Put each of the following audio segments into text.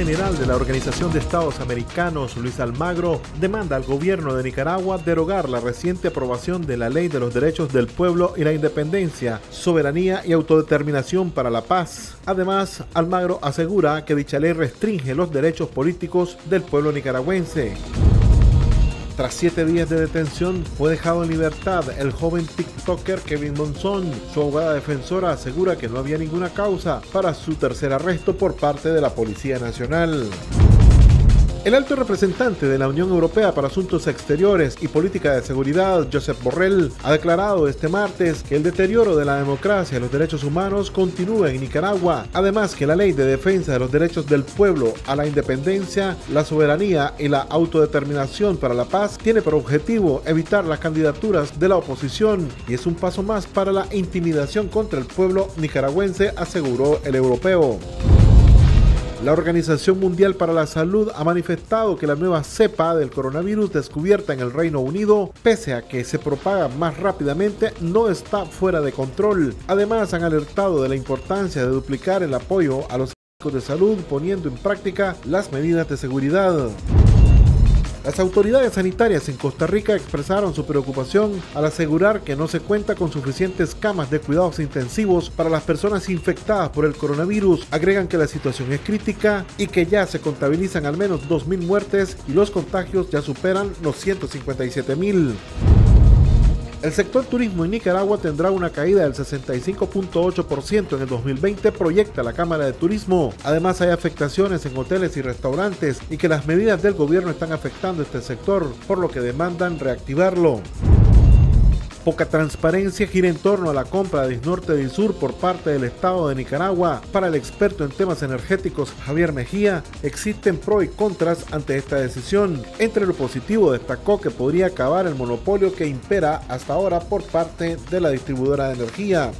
general de la Organización de Estados Americanos, Luis Almagro, demanda al gobierno de Nicaragua derogar la reciente aprobación de la Ley de los Derechos del Pueblo y la Independencia, Soberanía y Autodeterminación para la Paz. Además, Almagro asegura que dicha ley restringe los derechos políticos del pueblo nicaragüense. Tras siete días de detención, fue dejado en libertad el joven TikToker Kevin Monzón. Su abogada defensora asegura que no había ninguna causa para su tercer arresto por parte de la Policía Nacional. El alto representante de la Unión Europea para Asuntos Exteriores y Política de Seguridad, Josep Borrell, ha declarado este martes que el deterioro de la democracia y los derechos humanos continúa en Nicaragua, además que la ley de defensa de los derechos del pueblo a la independencia, la soberanía y la autodeterminación para la paz tiene por objetivo evitar las candidaturas de la oposición y es un paso más para la intimidación contra el pueblo nicaragüense, aseguró el europeo. La Organización Mundial para la Salud ha manifestado que la nueva cepa del coronavirus descubierta en el Reino Unido, pese a que se propaga más rápidamente, no está fuera de control. Además, han alertado de la importancia de duplicar el apoyo a los de salud poniendo en práctica las medidas de seguridad. Las autoridades sanitarias en Costa Rica expresaron su preocupación al asegurar que no se cuenta con suficientes camas de cuidados intensivos para las personas infectadas por el coronavirus. Agregan que la situación es crítica y que ya se contabilizan al menos 2.000 muertes y los contagios ya superan los 157.000. El sector turismo en Nicaragua tendrá una caída del 65.8% en el 2020, proyecta la Cámara de Turismo. Además hay afectaciones en hoteles y restaurantes y que las medidas del gobierno están afectando este sector, por lo que demandan reactivarlo. Poca transparencia gira en torno a la compra de Disnorte y Sur por parte del Estado de Nicaragua. Para el experto en temas energéticos Javier Mejía, existen pros y contras ante esta decisión. Entre lo positivo destacó que podría acabar el monopolio que impera hasta ahora por parte de la distribuidora de energía.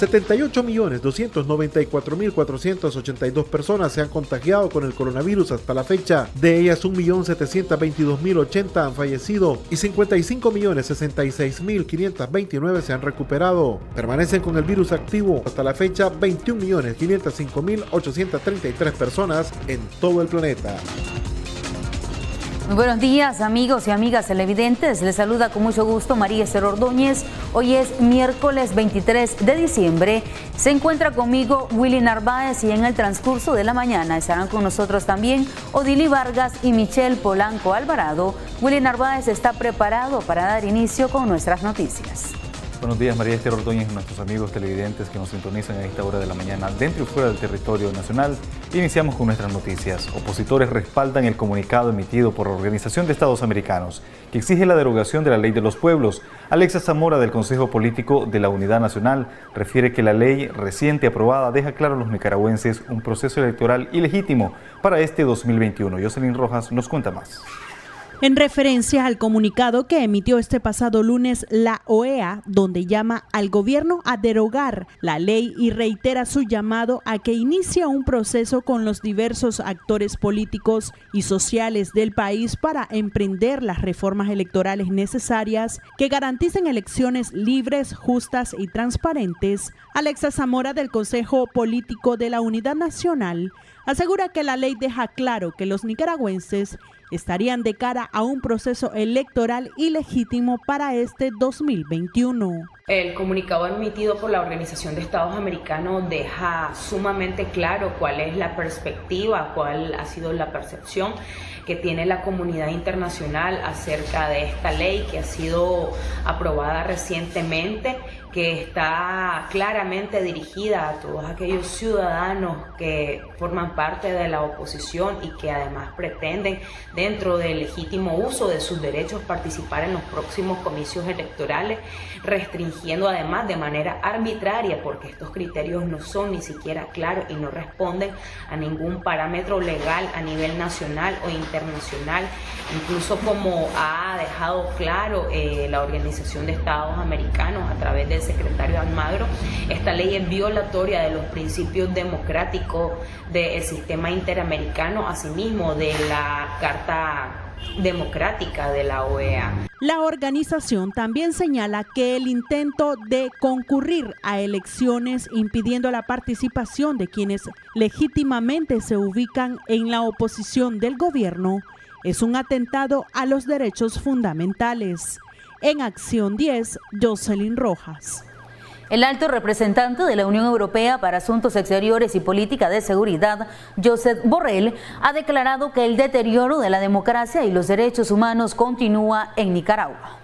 78.294.482 personas se han contagiado con el coronavirus hasta la fecha. De ellas, 1.722.080 han fallecido y 55.066.529 se han recuperado. Permanecen con el virus activo hasta la fecha 21.505.833 personas en todo el planeta. Buenos días, amigos y amigas televidentes. Les saluda con mucho gusto María Esther Ordóñez. Hoy es miércoles 23 de diciembre. Se encuentra conmigo Willy Narváez y en el transcurso de la mañana estarán con nosotros también Odili Vargas y Michelle Polanco Alvarado. Willy Narváez está preparado para dar inicio con nuestras noticias. Buenos días, María Esther Ordóñez y nuestros amigos televidentes que nos sintonizan a esta hora de la mañana dentro y fuera del territorio nacional. Iniciamos con nuestras noticias. Opositores respaldan el comunicado emitido por la Organización de Estados Americanos que exige la derogación de la ley de los pueblos. Alexa Zamora del Consejo Político de la Unidad Nacional refiere que la ley reciente aprobada deja claro a los nicaragüenses un proceso electoral ilegítimo para este 2021. Jocelyn Rojas nos cuenta más. En referencia al comunicado que emitió este pasado lunes la OEA, donde llama al gobierno a derogar la ley y reitera su llamado a que inicie un proceso con los diversos actores políticos y sociales del país para emprender las reformas electorales necesarias que garanticen elecciones libres, justas y transparentes, Alexa Zamora del Consejo Político de la Unidad Nacional asegura que la ley deja claro que los nicaragüenses estarían de cara a un proceso electoral ilegítimo para este 2021. El comunicado emitido por la Organización de Estados Americanos deja sumamente claro cuál es la perspectiva, cuál ha sido la percepción que tiene la comunidad internacional acerca de esta ley que ha sido aprobada recientemente que está claramente dirigida a todos aquellos ciudadanos que forman parte de la oposición y que además pretenden, dentro del legítimo uso de sus derechos, participar en los próximos comicios electorales, restringiendo además de manera arbitraria, porque estos criterios no son ni siquiera claros y no responden a ningún parámetro legal a nivel nacional o internacional, incluso como ha dejado claro eh, la Organización de Estados Americanos a través de secretario Almagro, esta ley es violatoria de los principios democráticos del sistema interamericano, asimismo de la Carta democrática de la OEA. La organización también señala que el intento de concurrir a elecciones impidiendo la participación de quienes legítimamente se ubican en la oposición del gobierno es un atentado a los derechos fundamentales. En Acción 10, Jocelyn Rojas. El alto representante de la Unión Europea para Asuntos Exteriores y Política de Seguridad, Josep Borrell, ha declarado que el deterioro de la democracia y los derechos humanos continúa en Nicaragua.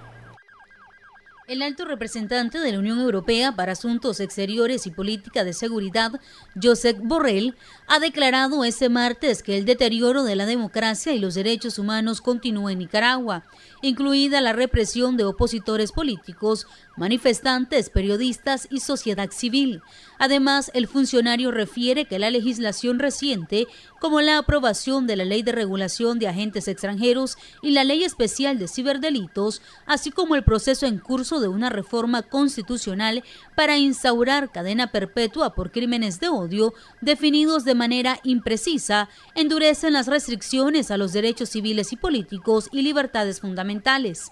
El alto representante de la Unión Europea para Asuntos Exteriores y Política de Seguridad, Josep Borrell, ha declarado este martes que el deterioro de la democracia y los derechos humanos continúa en Nicaragua, incluida la represión de opositores políticos, manifestantes, periodistas y sociedad civil. Además, el funcionario refiere que la legislación reciente, como la aprobación de la Ley de Regulación de Agentes Extranjeros y la Ley Especial de Ciberdelitos, así como el proceso en curso de una reforma constitucional para instaurar cadena perpetua por crímenes de odio, definidos de manera imprecisa, endurecen las restricciones a los derechos civiles y políticos y libertades fundamentales.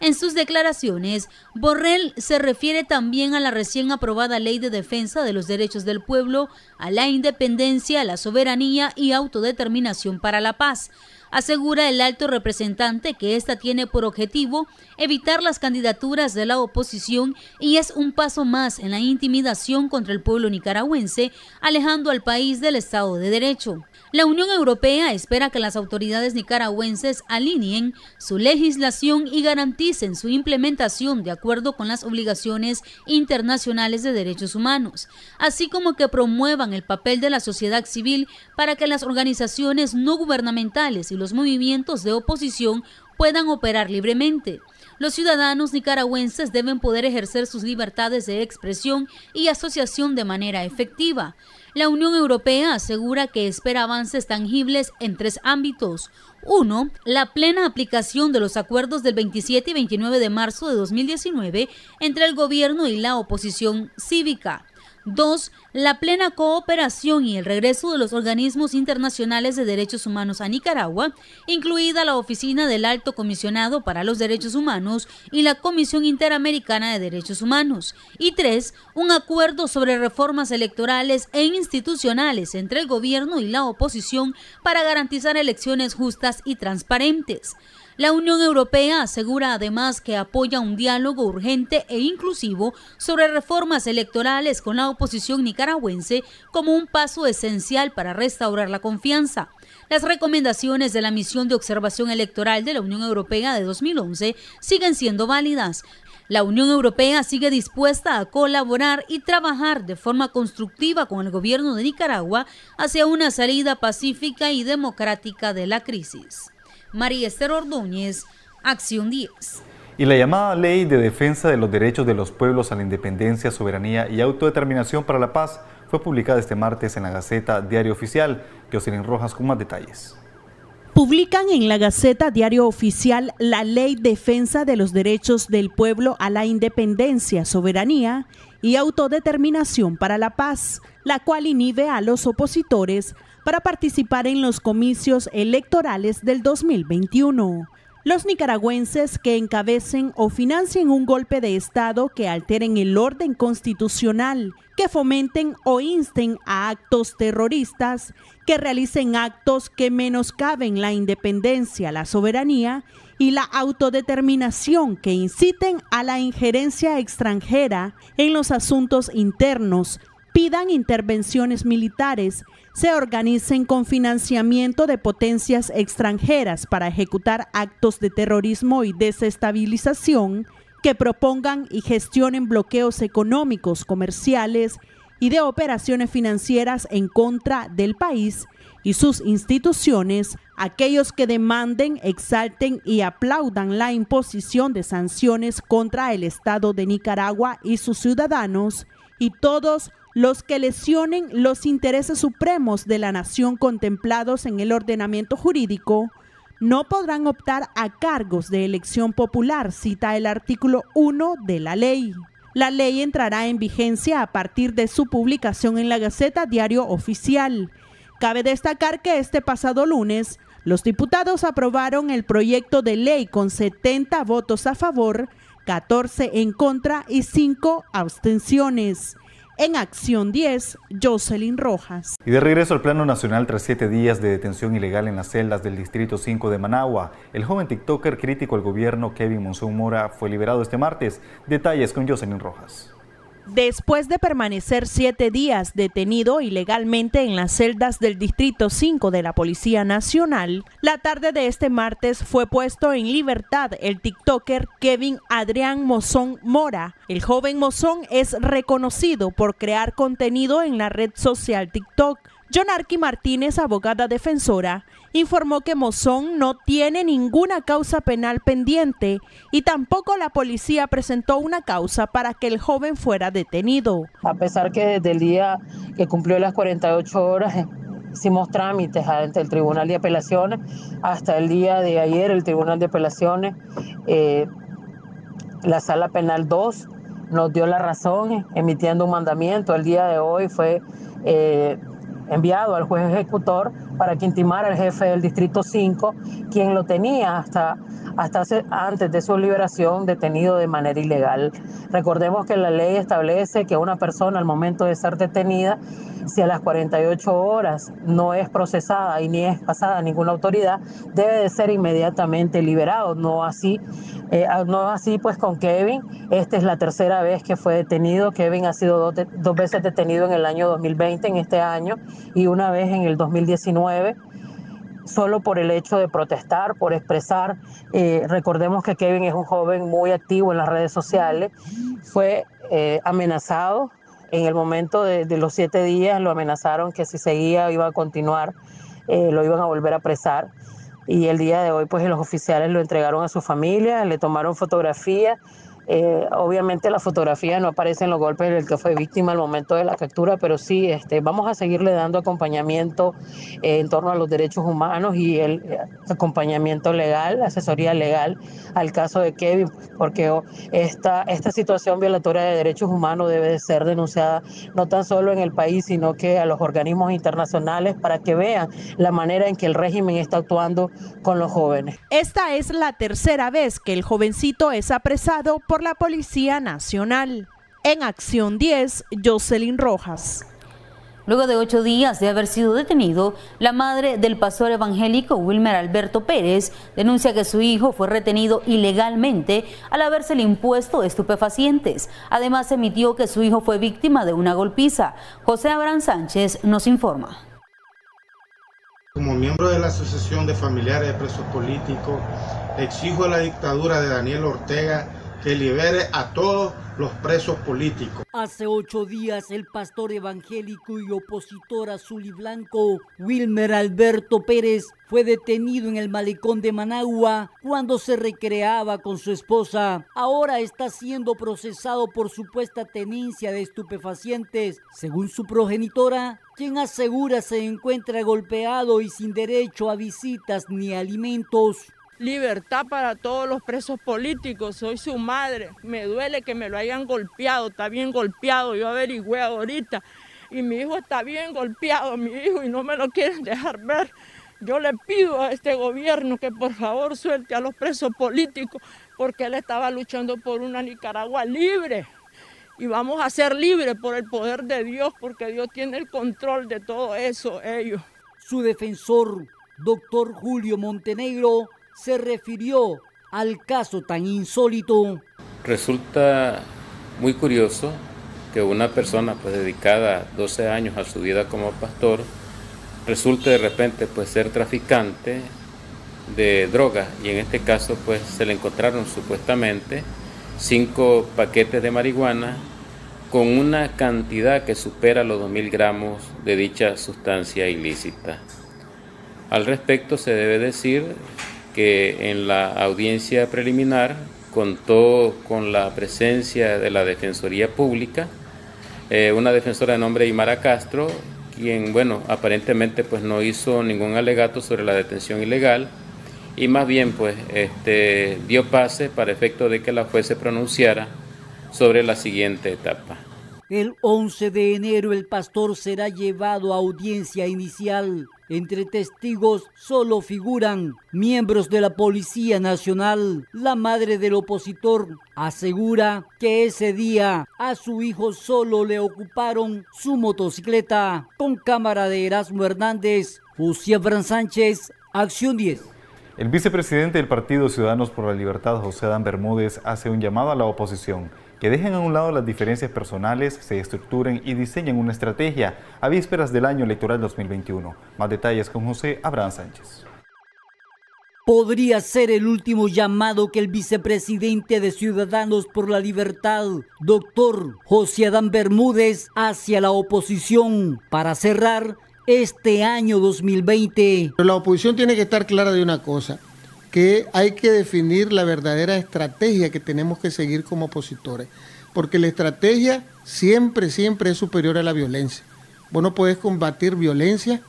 En sus declaraciones, Borrell se refiere también a la recién aprobada Ley de Defensa de los Derechos del Pueblo, a la independencia, la soberanía y autodeterminación para la paz. Asegura el alto representante que esta tiene por objetivo evitar las candidaturas de la oposición y es un paso más en la intimidación contra el pueblo nicaragüense, alejando al país del Estado de Derecho. La Unión Europea espera que las autoridades nicaragüenses alineen su legislación y garanticen su implementación de acuerdo con las obligaciones internacionales de derechos humanos, así como que promuevan el papel de la sociedad civil para que las organizaciones no gubernamentales y los movimientos de oposición puedan operar libremente. Los ciudadanos nicaragüenses deben poder ejercer sus libertades de expresión y asociación de manera efectiva. La Unión Europea asegura que espera avances tangibles en tres ámbitos. Uno, la plena aplicación de los acuerdos del 27 y 29 de marzo de 2019 entre el gobierno y la oposición cívica. Dos, la plena cooperación y el regreso de los organismos internacionales de derechos humanos a Nicaragua, incluida la Oficina del Alto Comisionado para los Derechos Humanos y la Comisión Interamericana de Derechos Humanos. Y tres, un acuerdo sobre reformas electorales e institucionales entre el gobierno y la oposición para garantizar elecciones justas y transparentes. La Unión Europea asegura además que apoya un diálogo urgente e inclusivo sobre reformas electorales con la oposición nicaragüense como un paso esencial para restaurar la confianza. Las recomendaciones de la misión de observación electoral de la Unión Europea de 2011 siguen siendo válidas. La Unión Europea sigue dispuesta a colaborar y trabajar de forma constructiva con el gobierno de Nicaragua hacia una salida pacífica y democrática de la crisis. María Esther Ordóñez, Acción 10. Y la llamada Ley de Defensa de los Derechos de los Pueblos a la Independencia, Soberanía y Autodeterminación para la Paz fue publicada este martes en la Gaceta Diario Oficial. Jocelyn Rojas con más detalles. Publican en la Gaceta Diario Oficial la Ley Defensa de los Derechos del Pueblo a la Independencia, Soberanía y Autodeterminación para la Paz, la cual inhibe a los opositores para participar en los comicios electorales del 2021. Los nicaragüenses que encabecen o financien un golpe de Estado que alteren el orden constitucional, que fomenten o insten a actos terroristas, que realicen actos que menoscaben la independencia, la soberanía y la autodeterminación, que inciten a la injerencia extranjera en los asuntos internos, pidan intervenciones militares, se organicen con financiamiento de potencias extranjeras para ejecutar actos de terrorismo y desestabilización, que propongan y gestionen bloqueos económicos, comerciales y de operaciones financieras en contra del país y sus instituciones, aquellos que demanden, exalten y aplaudan la imposición de sanciones contra el Estado de Nicaragua y sus ciudadanos, y todos los que lesionen los intereses supremos de la nación contemplados en el ordenamiento jurídico no podrán optar a cargos de elección popular, cita el artículo 1 de la ley. La ley entrará en vigencia a partir de su publicación en la Gaceta Diario Oficial. Cabe destacar que este pasado lunes, Los diputados aprobaron el proyecto de ley con 70 votos a favor, 14 en contra y 5 abstenciones. En Acción 10, Jocelyn Rojas. Y de regreso al plano nacional tras siete días de detención ilegal en las celdas del Distrito 5 de Managua, el joven TikToker crítico al gobierno Kevin Monzón Mora fue liberado este martes. Detalles con Jocelyn Rojas. Después de permanecer siete días detenido ilegalmente en las celdas del Distrito 5 de la Policía Nacional, la tarde de este martes fue puesto en libertad el TikToker Kevin Adrián Mozón Mora. El joven Mozón es reconocido por crear contenido en la red social TikTok. Jonarqui Martínez, abogada defensora, informó que Mozón no tiene ninguna causa penal pendiente y tampoco la policía presentó una causa para que el joven fuera detenido. A pesar que desde el día que cumplió las 48 horas eh, hicimos trámites ante el Tribunal de Apelaciones, hasta el día de ayer el Tribunal de Apelaciones, eh, la Sala Penal 2 nos dio la razón eh, emitiendo un mandamiento. El día de hoy fue enviado al juez ejecutor para que intimara al jefe del Distrito 5, quien lo tenía hasta, hasta antes de su liberación detenido de manera ilegal. Recordemos que la ley establece que una persona al momento de ser detenida, si a las 48 horas no es procesada y ni es pasada a ninguna autoridad, debe de ser inmediatamente liberado. No así, eh, no así pues con Kevin. Esta es la tercera vez que fue detenido. Kevin ha sido dos, dos veces detenido en el año 2020, en este año, y una vez en el 2019 solo por el hecho de protestar, por expresar. Eh, recordemos que Kevin es un joven muy activo en las redes sociales, fue eh, amenazado en el momento de, los siete días, lo amenazaron que si seguía iba a continuar, eh, lo iban a volver a apresar. Y el día de hoy, pues los oficiales lo entregaron a su familia, le tomaron fotografía eh, obviamente la fotografía no aparece en los golpes del que fue víctima al momento de la captura, pero sí este, vamos a seguirle dando acompañamiento eh, en torno a los derechos humanos y el eh, acompañamiento legal, asesoría legal al caso de Kevin, porque oh, esta, esta situación violatoria de derechos humanos debe de ser denunciada no tan solo en el país, sino que a los organismos internacionales para que vean la manera en que el régimen está actuando con los jóvenes. Esta es la tercera vez que el jovencito es apresado por la Policía Nacional. En Acción 10, Jocelyn Rojas. Luego de ocho días de haber sido detenido, la madre del pastor evangélico Wilmer Alberto Pérez denuncia que su hijo fue retenido ilegalmente al haberse impuesto estupefacientes. Además, emitió que su hijo fue víctima de una golpiza. José Abraham Sánchez nos informa. Como miembro de la Asociación de Familiares de Presos Políticos, exijo a la dictadura de Daniel Ortega que libere a todos los presos políticos. Hace ocho días el pastor evangélico y opositor azul y blanco Wilmer Alberto Pérez fue detenido en el malecón de Managua cuando se recreaba con su esposa. Ahora está siendo procesado por supuesta tenencia de estupefacientes, según su progenitora, quien asegura se encuentra golpeado y sin derecho a visitas ni alimentos libertad para todos los presos políticos. Soy su madre. Me duele que me lo hayan golpeado. Está bien golpeado. Yo averigüé ahorita. Y mi hijo está bien golpeado, mi hijo, y no me lo quieren dejar ver. Yo le pido a este gobierno que por favor suelte a los presos políticos, porque él estaba luchando por una Nicaragua libre. Y vamos a ser libres por el poder de Dios, porque Dios tiene el control de todo eso, ellos. Su defensor, doctor Julio Montenegro, se refirió al caso tan insólito. Resulta muy curioso que una persona pues dedicada 12 años a su vida como pastor resulte de repente pues ser traficante de drogas y en este caso pues se le encontraron supuestamente cinco paquetes de marihuana con una cantidad que supera los 2.000 gramos de dicha sustancia ilícita. Al respecto se debe decir en la audiencia preliminar contó con la presencia de la Defensoría Pública, eh, una defensora de nombre Imara Castro, quien, bueno, aparentemente pues no hizo ningún alegato sobre la detención ilegal y más bien pues este, dio pase para efecto de que la juez se pronunciara sobre la siguiente etapa. El 11 de enero el pastor será llevado a audiencia inicial Entre testigos solo figuran miembros de la Policía Nacional. La madre del opositor asegura que ese día a su hijo solo le ocuparon su motocicleta con cámara de Erasmo Hernández. José Fran Sánchez, Acción 10. El vicepresidente del Partido Ciudadanos por la Libertad, José Adán Bermúdez, hace un llamado a la oposición que dejen a un lado las diferencias personales, se estructuren y diseñen una estrategia a vísperas del año electoral 2021. Más detalles con José Abraham Sánchez. Podría ser el último llamado que el vicepresidente de Ciudadanos por la Libertad, doctor José Adán Bermúdez, hacia la oposición para cerrar este año 2020. La oposición tiene que estar clara de una cosa que hay que definir la verdadera estrategia que tenemos que seguir como opositores, porque la estrategia siempre, siempre es superior a la violencia. Vos no podés combatir violencia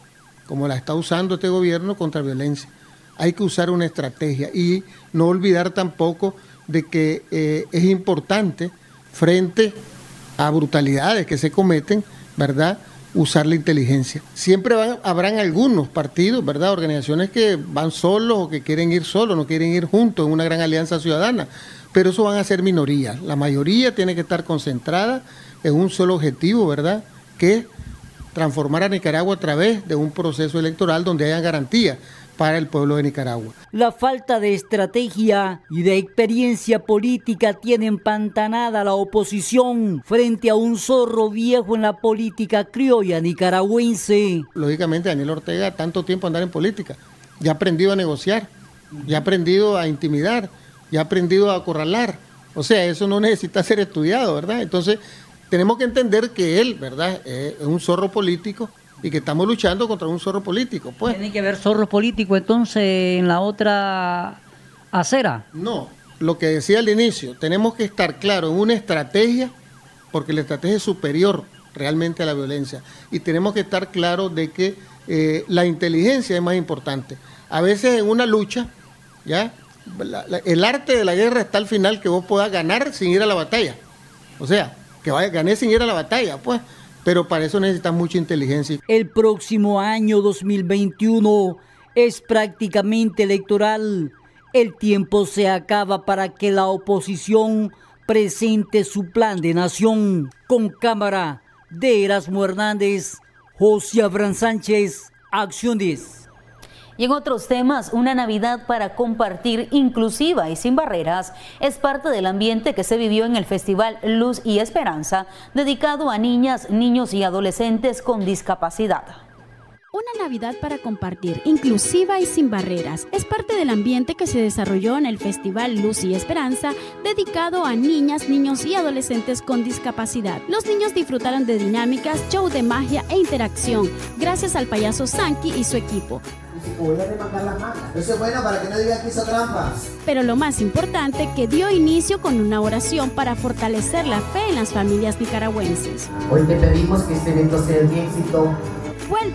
como la está usando este gobierno contra violencia. Hay que usar una estrategia y no olvidar tampoco de que eh, es importante frente a brutalidades que se cometen, ¿verdad? Usar la inteligencia. Siempre habrán algunos partidos, ¿verdad? Organizaciones que van solos o que quieren ir solos, no quieren ir juntos en una gran alianza ciudadana, pero eso van a ser minorías. La mayoría tiene que estar concentrada en un solo objetivo, ¿verdad? Que es transformar a Nicaragua a través de un proceso electoral donde haya garantías para el pueblo de Nicaragua. La falta de estrategia y de experiencia política tiene empantanada la oposición frente a un zorro viejo en la política criolla nicaragüense. Lógicamente Daniel Ortega tanto tiempo andar en política, ya ha aprendido a negociar, ya ha aprendido a intimidar, ya ha aprendido a acorralar. O sea, eso no necesita ser estudiado, ¿verdad? Entonces, tenemos que entender que él, ¿verdad? Es un zorro político y que estamos luchando contra un zorro político. Pues. ¿Tiene que haber zorro político entonces en la otra acera? No, lo que decía al inicio, tenemos que estar claros en una estrategia, porque la estrategia es superior realmente a la violencia, y tenemos que estar claros de que eh, la inteligencia es más importante. A veces en una lucha, ¿ya? el arte de la guerra está al final que vos puedas ganar sin ir a la batalla. O sea, que vaya, gané sin ir a la batalla, pues pero para eso necesitas mucha inteligencia. El próximo año 2021 es prácticamente electoral. El tiempo se acaba para que la oposición presente su plan de nación con cámara de Erasmo Hernández, José Abraham Sánchez, Acción 10. Y en otros temas, una Navidad para compartir inclusiva y sin barreras es parte del ambiente que se vivió en el Festival Luz y Esperanza, dedicado a niñas, niños y adolescentes con discapacidad. Una Navidad para compartir, inclusiva y sin barreras, es parte del ambiente que se desarrolló en el Festival Luz y Esperanza, dedicado a niñas, niños y adolescentes con discapacidad. Los niños disfrutaron de dinámicas, show de magia e interacción, gracias al payaso Sanky y su equipo. Eso es bueno para que no digan que hizo trampas. Pero lo más importante, que dio inicio con una oración para fortalecer la fe en las familias nicaragüenses. Hoy te pedimos que este evento sea un éxito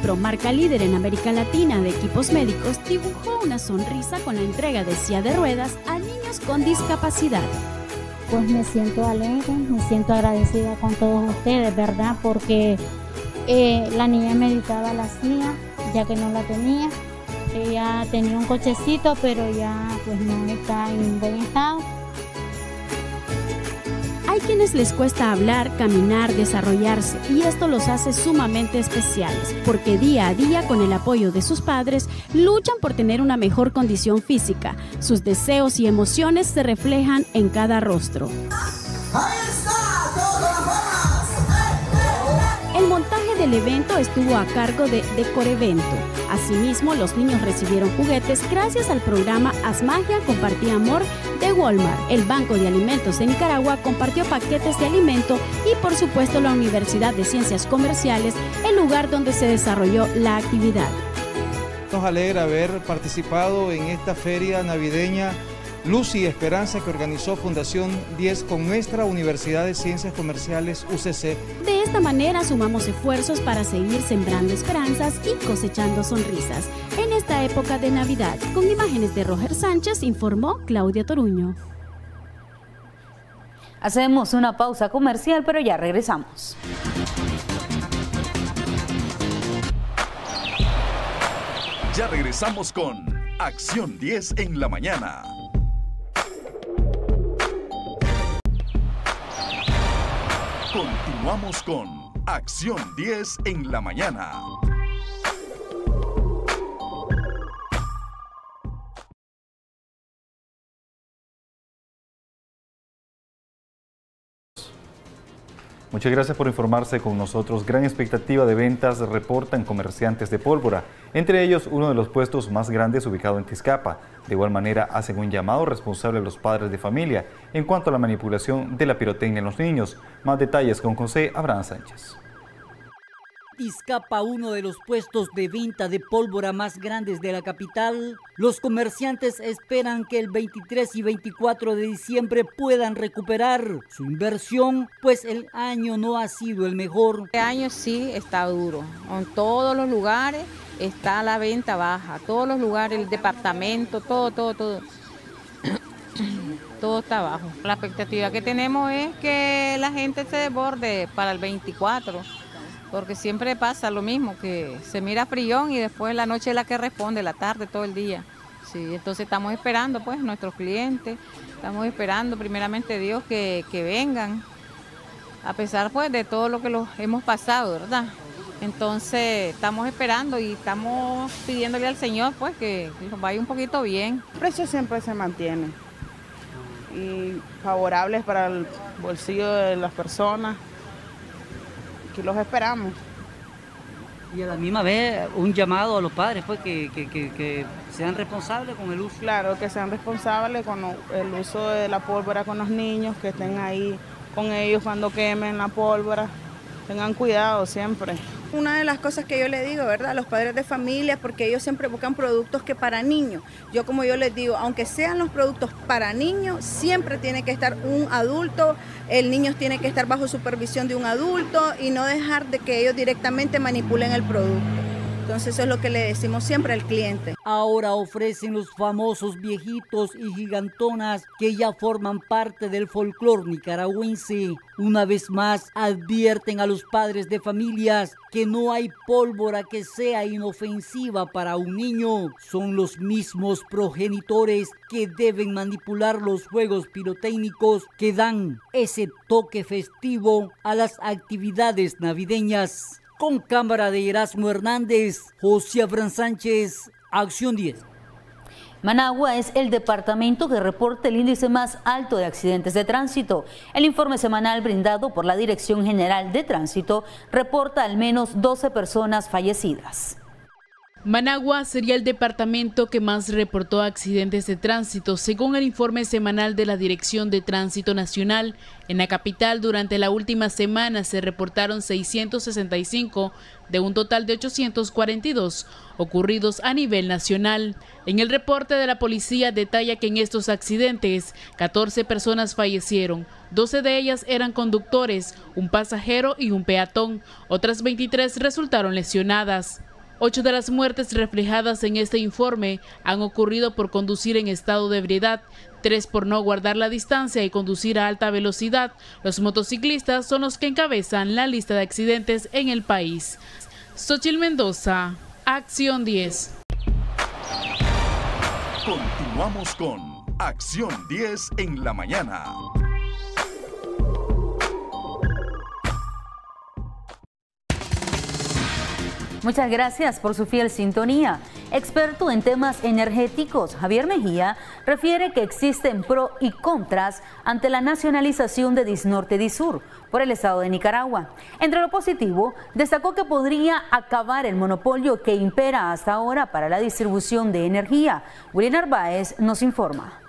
Pro, marca líder en América Latina de equipos médicos, dibujó una sonrisa con la entrega de silla de ruedas a niños con discapacidad. Pues me siento alegre, me siento agradecida con todos ustedes, ¿verdad? Porque eh, la niña meditaba la silla, ya que no la tenía. Ella tenía un cochecito, pero ya pues no está en buen estado hay quienes les cuesta hablar, caminar, desarrollarse y esto los hace sumamente especiales porque día a día con el apoyo de sus padres luchan por tener una mejor condición física. Sus deseos y emociones se reflejan en cada rostro. El del evento estuvo a cargo de Decorevento. Asimismo, los niños recibieron juguetes gracias al programa Haz Magia Compartí Amor de Walmart. El Banco de Alimentos de Nicaragua compartió paquetes de alimento y por supuesto la Universidad de Ciencias Comerciales, el lugar donde se desarrolló la actividad. Nos alegra haber participado en esta feria navideña Luz y Esperanza que organizó Fundación 10 con nuestra Universidad de Ciencias Comerciales UCC. De esta manera sumamos esfuerzos para seguir sembrando esperanzas y cosechando sonrisas en esta época de Navidad. Con imágenes de Roger Sánchez informó Claudia Toruño. Hacemos una pausa comercial, pero ya regresamos. Ya regresamos con Acción 10 en la mañana. Continuamos con Acción 10 en la mañana. Muchas gracias por informarse con nosotros. Gran expectativa de ventas reportan comerciantes de pólvora, entre ellos uno de los puestos más grandes ubicado en Tizcapa. De igual manera, hacen un llamado responsable a los padres de familia en cuanto a la manipulación de la pirotecnia en los niños. Más detalles con José Abraham Sánchez. Escapa uno de los puestos de venta de pólvora más grandes de la capital. Los comerciantes esperan que el 23 y 24 de diciembre puedan recuperar su inversión, pues el año no ha sido el mejor. Este año sí está duro. En todos los lugares está la venta baja. Todos los lugares, el departamento, todo, todo, todo. todo está bajo. La expectativa que tenemos es que la gente se desborde para el 24 porque siempre pasa lo mismo, que se mira frión y después la noche es la que responde, la tarde, todo el día. Sí, entonces estamos esperando pues nuestros clientes, estamos esperando primeramente Dios que, vengan, a pesar pues de todo lo que los hemos pasado, ¿verdad? Entonces estamos esperando y estamos pidiéndole al Señor pues que nos vaya un poquito bien. El precio siempre se mantiene y favorables para el bolsillo de las personas aquí los esperamos. Y a la misma vez un llamado a los padres pues que, sean responsables con el uso. Claro, que sean responsables con el uso de la pólvora con los niños, que estén ahí con ellos cuando quemen la pólvora. Tengan cuidado siempre una de las cosas que yo le digo, ¿verdad? A los padres de familia, porque ellos siempre buscan productos que para niños. Yo como yo les digo, aunque sean los productos para niños, siempre tiene que estar un adulto, el niño tiene que estar bajo supervisión de un adulto y no dejar de que ellos directamente manipulen el producto. Entonces eso es lo que le decimos siempre al cliente. Ahora ofrecen los famosos viejitos y gigantonas que ya forman parte del folclore nicaragüense. Una vez más advierten a los padres de familias que no hay pólvora que sea inofensiva para un niño. Son los mismos progenitores que deben manipular los juegos pirotécnicos que dan ese toque festivo a las actividades navideñas. Con cámara de Erasmo Hernández, José Abraham Sánchez, Acción 10. Managua es el departamento que reporta el índice más alto de accidentes de tránsito. El informe semanal brindado por la Dirección General de Tránsito reporta al menos 12 personas fallecidas. Managua sería el departamento que más reportó accidentes de tránsito, según el informe semanal de la Dirección de Tránsito Nacional. En la capital, durante la última semana, se reportaron 665 de un total de 842 ocurridos a nivel nacional. En el reporte de la policía detalla que en estos accidentes 14 personas fallecieron, 12 de ellas eran conductores, un pasajero y un peatón, otras 23 resultaron lesionadas. Ocho de las muertes reflejadas en este informe han ocurrido por conducir en estado de ebriedad, tres por no guardar la distancia y conducir a alta velocidad. Los motociclistas son los que encabezan la lista de accidentes en el país. Xochil Mendoza, Acción 10. Continuamos con Acción 10 en la mañana. Muchas gracias por su fiel sintonía. Experto en temas energéticos, Javier Mejía, refiere que existen pro y contras ante la nacionalización de Disnorte Disur por el Estado de Nicaragua. Entre lo positivo, destacó que podría acabar el monopolio que impera hasta ahora para la distribución de energía. William Narváez nos informa.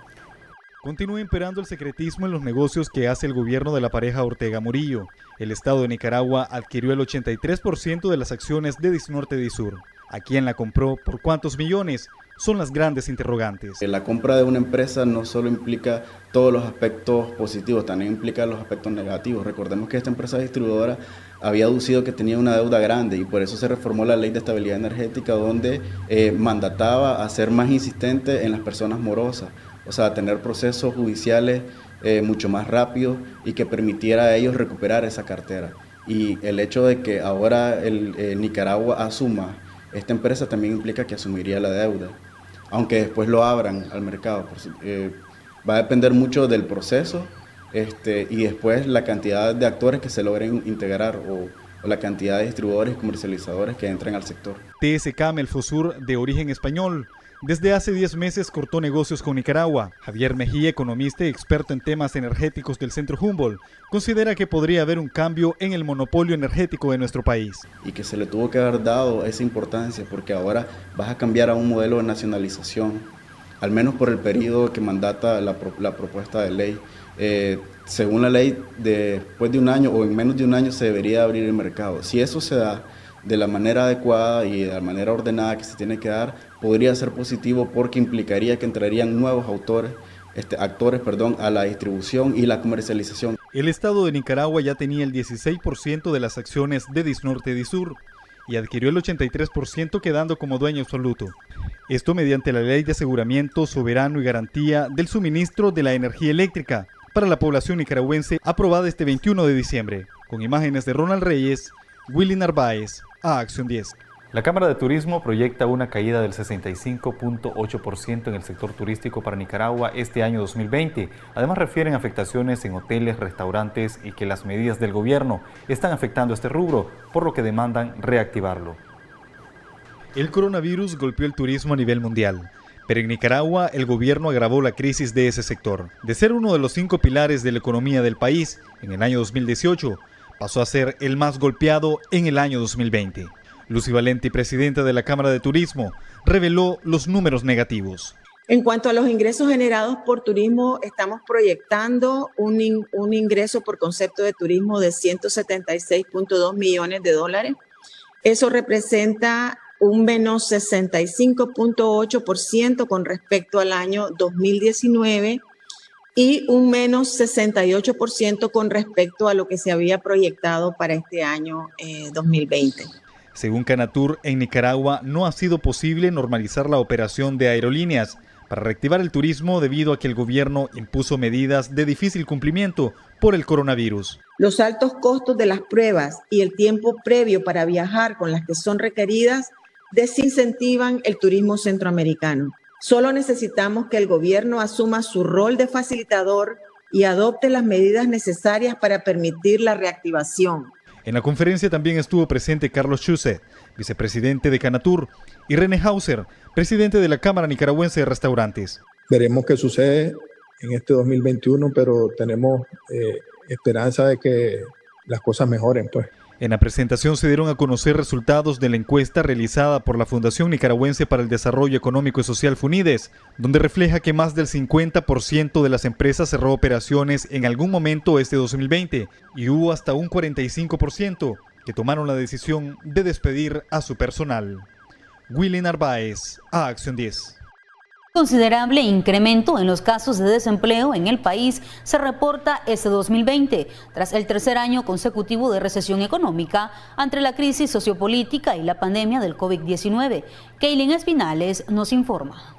Continúa imperando el secretismo en los negocios que hace el gobierno de la pareja Ortega Murillo. El Estado de Nicaragua adquirió el 83% de las acciones de Disnorte Disur. ¿A quién la compró? ¿Por cuántos millones? Son las grandes interrogantes. La compra de una empresa no solo implica todos los aspectos positivos, también implica los aspectos negativos. Recordemos que esta empresa distribuidora había aducido que tenía una deuda grande y por eso se reformó la ley de estabilidad energética donde eh, mandataba a ser más insistente en las personas morosas o sea, tener procesos judiciales eh, mucho más rápidos y que permitiera a ellos recuperar esa cartera. Y el hecho de que ahora el, eh, Nicaragua asuma esta empresa también implica que asumiría la deuda, aunque después lo abran al mercado. Eh, va a depender mucho del proceso este, y después la cantidad de actores que se logren integrar o, la cantidad de distribuidores y comercializadores que entren al sector. TSK Melfosur, de origen español, desde hace 10 meses cortó negocios con Nicaragua. Javier Mejía, economista y experto en temas energéticos del Centro Humboldt, considera que podría haber un cambio en el monopolio energético de nuestro país. Y que se le tuvo que haber dado esa importancia porque ahora vas a cambiar a un modelo de nacionalización, al menos por el periodo que mandata la, propuesta de ley. Eh, según la ley, después de un año o en menos de un año se debería abrir el mercado. Si eso se da de la manera adecuada y de la manera ordenada que se tiene que dar, podría ser positivo porque implicaría que entrarían nuevos autores, este, actores perdón, a la distribución y la comercialización. El Estado de Nicaragua ya tenía el 16% de las acciones de Disnorte Disur y adquirió el 83% quedando como dueño absoluto. Esto mediante la Ley de Aseguramiento Soberano y Garantía del Suministro de la Energía Eléctrica para la población nicaragüense aprobada este 21 de diciembre. Con imágenes de Ronald Reyes, Willy Narváez, a Acción 10. La Cámara de Turismo proyecta una caída del 65.8% en el sector turístico para Nicaragua este año 2020. Además refieren afectaciones en hoteles, restaurantes y que las medidas del gobierno están afectando este rubro, por lo que demandan reactivarlo. El coronavirus golpeó el turismo a nivel mundial. Pero en Nicaragua el gobierno agravó la crisis de ese sector. De ser uno de los cinco pilares de la economía del país en el año 2018, pasó a ser el más golpeado en el año 2020. Lucy Valenti, presidenta de la Cámara de Turismo, reveló los números negativos. En cuanto a los ingresos generados por turismo, estamos proyectando un, ingreso por concepto de turismo de 176.2 millones de dólares. Eso representa un menos 65.8% con respecto al año 2019 y un menos 68% con respecto a lo que se había proyectado para este año 2020. Eh, según Canatur, en Nicaragua no ha sido posible normalizar la operación de aerolíneas para reactivar el turismo debido a que el gobierno impuso medidas de difícil cumplimiento por el coronavirus. Los altos costos de las pruebas y el tiempo previo para viajar con las que son requeridas desincentivan el turismo centroamericano. Solo necesitamos que el gobierno asuma su rol de facilitador y adopte las medidas necesarias para permitir la reactivación. En la conferencia también estuvo presente Carlos Chuse, vicepresidente de Canatur, y René Hauser, presidente de la Cámara Nicaragüense de Restaurantes. Veremos qué sucede en este 2021, pero tenemos eh, esperanza de que las cosas mejoren, pues. En la presentación se dieron a conocer resultados de la encuesta realizada por la Fundación Nicaragüense para el Desarrollo Económico y Social FUNIDES, donde refleja que más del 50% de las empresas cerró operaciones en algún momento este 2020 y hubo hasta un 45% que tomaron la decisión de despedir a su personal. Willy Narváez, a Acción 10. Considerable incremento en los casos de desempleo en el país se reporta este 2020, tras el tercer año consecutivo de recesión económica ante la crisis sociopolítica y la pandemia del COVID-19. Kaylin Espinales nos informa.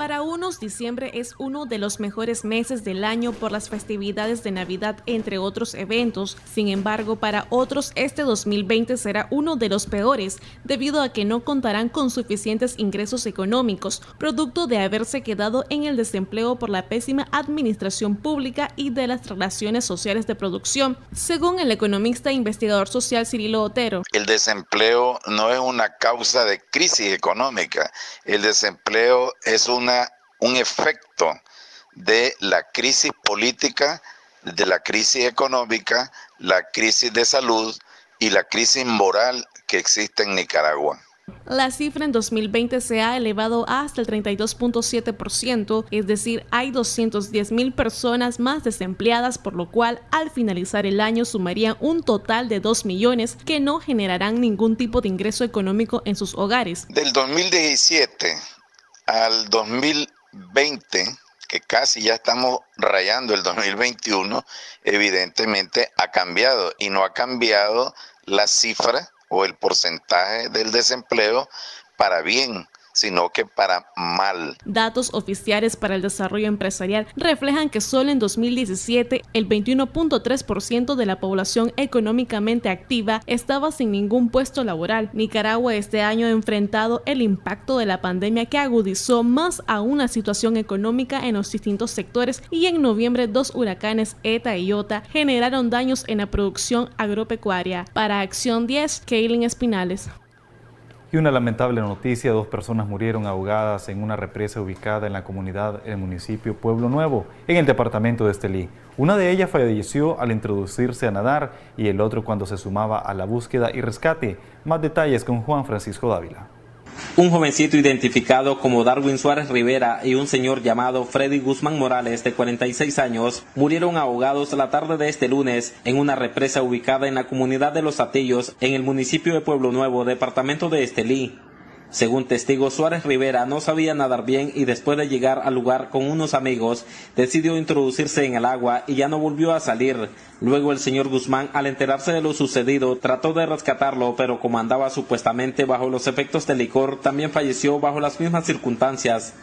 Para unos, diciembre es uno de los mejores meses del año por las festividades de Navidad, entre otros eventos. Sin embargo, para otros, este 2020 será uno de los peores, debido a que no contarán con suficientes ingresos económicos, producto de haberse quedado en el desempleo por la pésima administración pública y de las relaciones sociales de producción, según el economista e investigador social Cirilo Otero. El desempleo no es una causa de crisis económica, el desempleo es una un efecto de la crisis política, de la crisis económica, la crisis de salud y la crisis moral que existe en Nicaragua. La cifra en 2020 se ha elevado hasta el 32.7%, es decir, hay 210 mil personas más desempleadas, por lo cual al finalizar el año sumarían un total de 2 millones que no generarán ningún tipo de ingreso económico en sus hogares. Del 2017 al 2020, que casi ya estamos rayando el 2021, evidentemente ha cambiado y no ha cambiado la cifra o el porcentaje del desempleo para bien, sino que para mal. Datos oficiales para el desarrollo empresarial reflejan que solo en 2017 el 21.3% de la población económicamente activa estaba sin ningún puesto laboral. Nicaragua este año ha enfrentado el impacto de la pandemia que agudizó más a una situación económica en los distintos sectores y en noviembre dos huracanes ETA y IOTA generaron daños en la producción agropecuaria. Para Acción 10, Kaylin Espinales. Y una lamentable noticia, dos personas murieron ahogadas en una represa ubicada en la comunidad del municipio Pueblo Nuevo, en el departamento de Estelí. Una de ellas falleció al introducirse a nadar y el otro cuando se sumaba a la búsqueda y rescate. Más detalles con Juan Francisco Dávila. Un jovencito identificado como Darwin Suárez Rivera y un señor llamado Freddy Guzmán Morales de 46 años murieron ahogados la tarde de este lunes en una represa ubicada en la comunidad de Los Atillos en el municipio de Pueblo Nuevo, departamento de Estelí. Según testigos, Suárez Rivera no sabía nadar bien y después de llegar al lugar con unos amigos, decidió introducirse en el agua y ya no volvió a salir. Luego el señor Guzmán, al enterarse de lo sucedido, trató de rescatarlo, pero como andaba supuestamente bajo los efectos del licor, también falleció bajo las mismas circunstancias.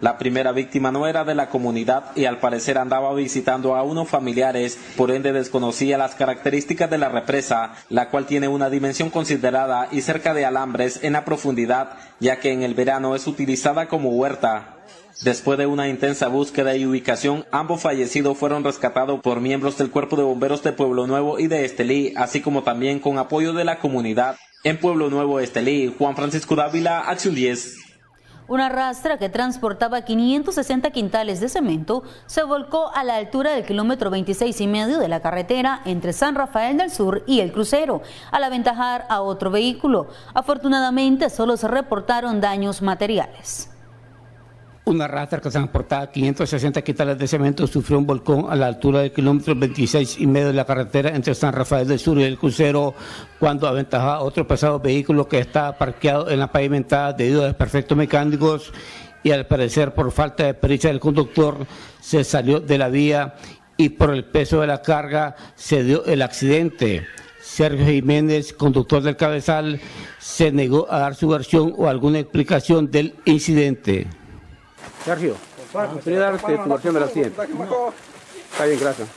La primera víctima no era de la comunidad y al parecer andaba visitando a unos familiares, por ende desconocía las características de la represa, la cual tiene una dimensión considerada y cerca de alambres en la profundidad, ya que en el verano es utilizada como huerta. Después de una intensa búsqueda y ubicación, ambos fallecidos fueron rescatados por miembros del Cuerpo de Bomberos de Pueblo Nuevo y de Estelí, así como también con apoyo de la comunidad. En Pueblo Nuevo, Estelí, Juan Francisco Dávila, Acción 10. Una rastra que transportaba 560 quintales de cemento se volcó a la altura del kilómetro 26 y medio de la carretera entre San Rafael del Sur y el crucero, al aventajar a otro vehículo. Afortunadamente solo se reportaron daños materiales. Una rastra que transportaba 560 quintales de cemento sufrió un volcón a la altura del kilómetro 26 y medio de la carretera entre San Rafael del Sur y el crucero cuando aventajaba otro pesado vehículo que estaba parqueado en la pavimentada debido a desperfectos mecánicos y al parecer por falta de pericia del conductor se salió de la vía y por el peso de la carga se dio el accidente. Sergio Jiménez, conductor del cabezal, se negó a dar su versión o alguna explicación del incidente. Sergio, quería darte tu versión del accidente. Está bien, gracias.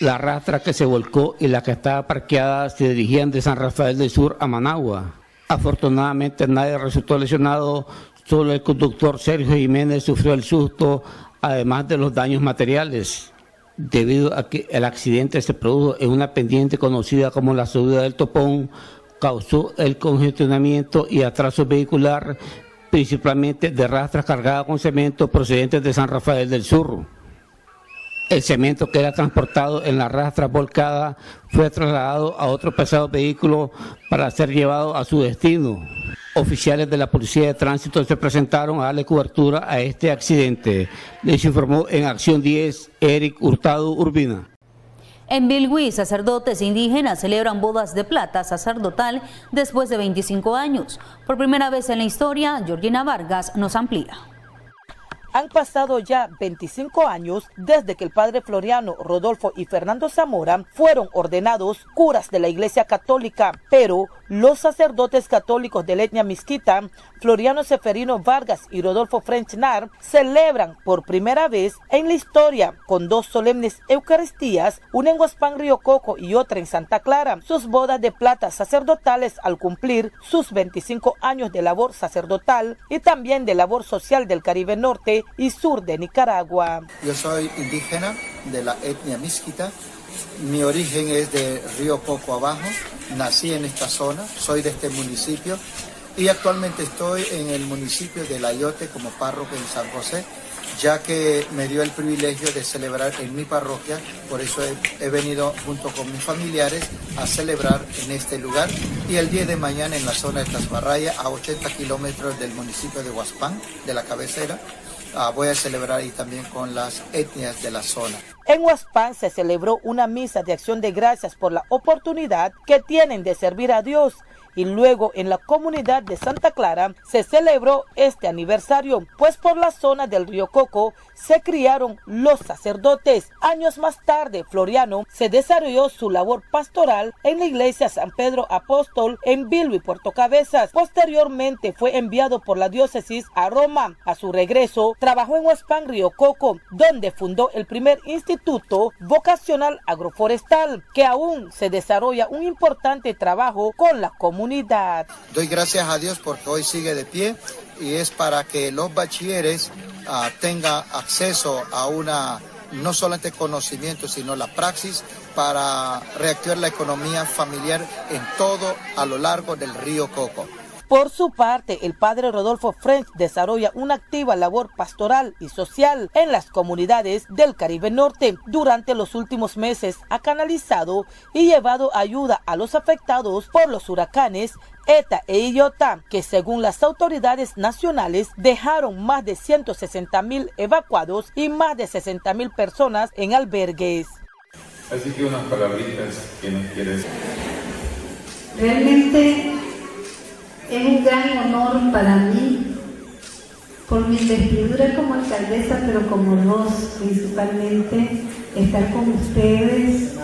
La rastra que se volcó y la que estaba parqueada se dirigían de San Rafael del Sur a Managua. Afortunadamente nadie resultó lesionado, solo el conductor Sergio Jiménez sufrió el susto, además de los daños materiales, debido a que el accidente se produjo en una pendiente conocida como la subida del Topón, causó el congestionamiento y atraso vehicular, principalmente de rastras cargadas con cemento procedentes de San Rafael del Sur. El cemento que era transportado en la rastra volcada fue trasladado a otro pesado vehículo para ser llevado a su destino. Oficiales de la Policía de Tránsito se presentaron a darle cobertura a este accidente. Les informó en Acción 10 Eric Hurtado Urbina. En Bilwi, sacerdotes indígenas celebran bodas de plata sacerdotal después de 25 años. Por primera vez en la historia, Georgina Vargas nos amplía. Han pasado ya 25 años desde que el padre Floriano, Rodolfo y Fernando Zamora fueron ordenados curas de la Iglesia Católica, pero los sacerdotes católicos de la etnia misquita, Floriano Seferino Vargas y Rodolfo Frenchnar, celebran por primera vez en la historia, con dos solemnes Eucaristías, una en Huaspán Río Coco y otra en Santa Clara, sus bodas de plata sacerdotales al cumplir sus 25 años de labor sacerdotal y también de labor social del Caribe Norte y sur de Nicaragua. Yo soy indígena de la etnia Misquita. Mi origen es de Río Poco Abajo. Nací en esta zona, soy de este municipio y actualmente estoy en el municipio de Layote como párroco en San José, ya que me dio el privilegio de celebrar en mi parroquia, por eso he, he, venido junto con mis familiares a celebrar en este lugar y el día de mañana en la zona de Tasbarraya, a 80 kilómetros del municipio de Huaspán, de la cabecera, Ah, voy a celebrar ahí también con las etnias de la zona. En Huaspán se celebró una misa de acción de gracias por la oportunidad que tienen de servir a Dios y luego en la comunidad de Santa Clara se celebró este aniversario, pues por la zona del río Coco se criaron los sacerdotes. Años más tarde, Floriano se desarrolló su labor pastoral en la iglesia San Pedro Apóstol en Bilbo y Puerto Cabezas. Posteriormente fue enviado por la diócesis a Roma. A su regreso, trabajó en Huaspan, Río Coco, donde fundó el primer instituto vocacional agroforestal, que aún se desarrolla un importante trabajo con la comunidad. Doy gracias a Dios porque hoy sigue de pie y es para que los bachilleres uh, tengan acceso a una no solamente conocimiento, sino la praxis para reactivar la economía familiar en todo a lo largo del río Coco. Por su parte, el padre Rodolfo French desarrolla una activa labor pastoral y social en las comunidades del Caribe Norte. Durante los últimos meses ha canalizado y llevado ayuda a los afectados por los huracanes ETA e IOTA, que según las autoridades nacionales dejaron más de 160 mil evacuados y más de 60 mil personas en albergues. Así que unas palabritas que nos quieres. Realmente es un gran honor para mí, por mi investidura como alcaldesa, pero como dos principalmente, estar con ustedes.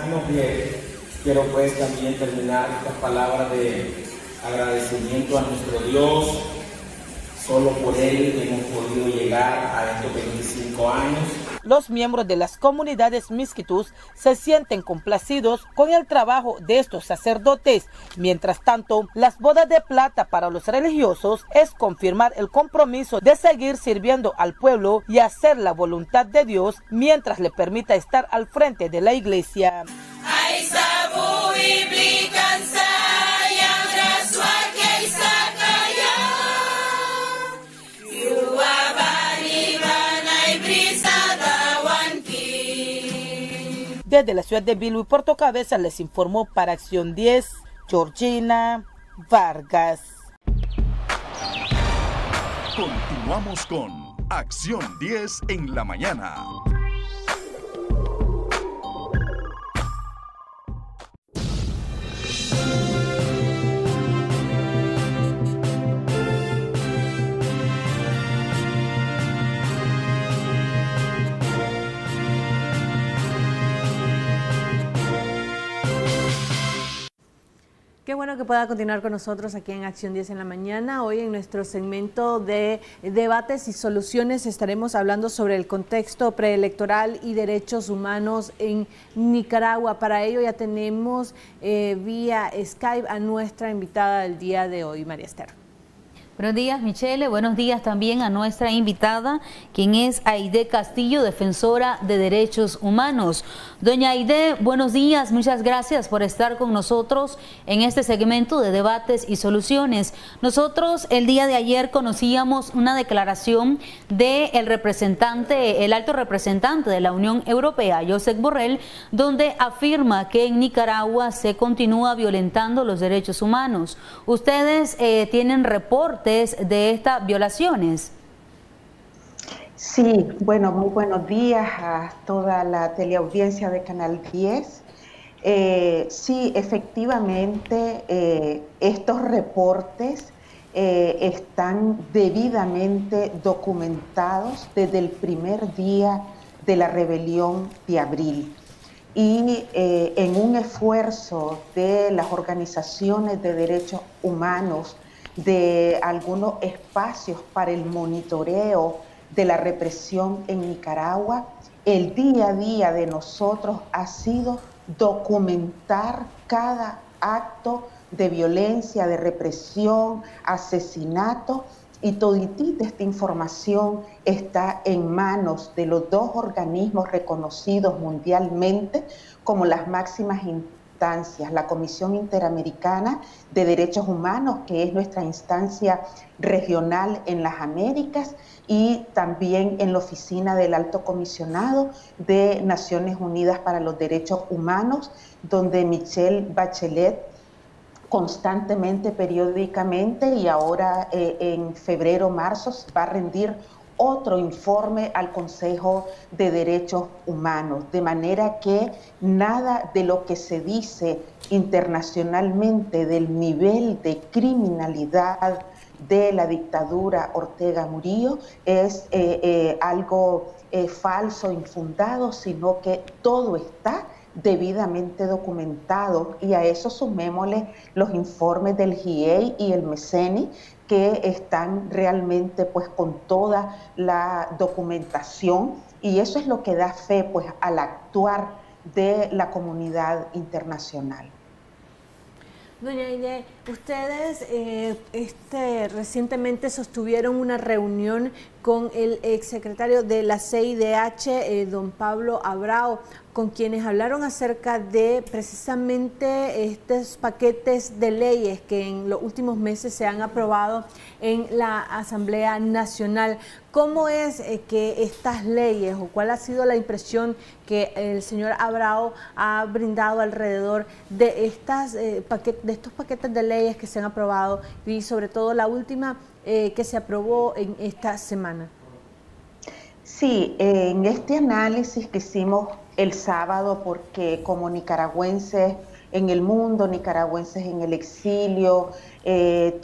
quiero pues también terminar estas palabras de agradecimiento a nuestro Dios. Solo por Él hemos podido llegar a estos 25 años. Los miembros de las comunidades misquitus se sienten complacidos con el trabajo de estos sacerdotes. Mientras tanto, las bodas de plata para los religiosos es confirmar el compromiso de seguir sirviendo al pueblo y hacer la voluntad de Dios mientras le permita estar al frente de la iglesia. Desde la ciudad de Bilbo y Puerto Cabezas les informó para Acción 10, Georgina Vargas. Continuamos con Acción 10 en la mañana. Qué bueno que pueda continuar con nosotros aquí en Acción 10 en la mañana. Hoy en nuestro segmento de debates y soluciones estaremos hablando sobre el contexto preelectoral y derechos humanos en Nicaragua. Para ello ya tenemos eh, vía Skype a nuestra invitada del día de hoy, María Esther. Buenos días, Michele. Buenos días también a nuestra invitada, quien es Aide Castillo, defensora de derechos humanos. Doña Aide, buenos días. Muchas gracias por estar con nosotros en este segmento de debates y soluciones. Nosotros el día de ayer conocíamos una declaración del representante, el alto representante de la Unión Europea, Josep Borrell, donde afirma que en Nicaragua se continúa violentando los derechos humanos. Ustedes eh, tienen de estas violaciones? Sí, bueno, muy buenos días a toda la teleaudiencia de Canal 10. Eh, sí, efectivamente, eh, estos reportes eh, están debidamente documentados desde el primer día de la rebelión de abril. Y en un esfuerzo de las organizaciones de derechos humanos, de algunos espacios para el monitoreo de la represión en Nicaragua, el día a día de nosotros ha sido documentar cada acto de violencia, de represión, asesinato, y toditita esta información está en manos de los dos organismos reconocidos mundialmente como las máximas la Comisión Interamericana de Derechos Humanos, que es nuestra instancia regional en las Américas, y también en la Oficina del Alto Comisionado de Naciones Unidas para los Derechos Humanos, donde Michelle Bachelet constantemente, periódicamente, y ahora eh, en febrero, marzo, va a rendir otro informe al Consejo de Derechos Humanos, de manera que nada de lo que se dice internacionalmente del nivel de criminalidad de la dictadura Ortega Murillo es eh, eh, algo eh, falso, infundado, sino que todo está debidamente documentado. Y a eso sumémosle los informes del GIEI y el MECENI que están realmente pues con toda la documentación y eso es lo que da fe pues al actuar de la comunidad internacional. Doña Ine, ustedes eh, este, recientemente sostuvieron una reunión con el exsecretario de la CIDH, eh, don Pablo Abrao, con quienes hablaron acerca de precisamente estos paquetes de leyes que en los últimos meses se han aprobado en la Asamblea Nacional. ¿Cómo es eh, que estas leyes o cuál ha sido la impresión que el señor Abrao ha brindado alrededor de, estas, eh, de estos paquetes de leyes que se han aprobado y sobre todo la última eh, que se aprobó en esta semana? Sí, en este análisis que hicimos el sábado, porque como nicaragüenses en el mundo, nicaragüenses en el exilio, eh,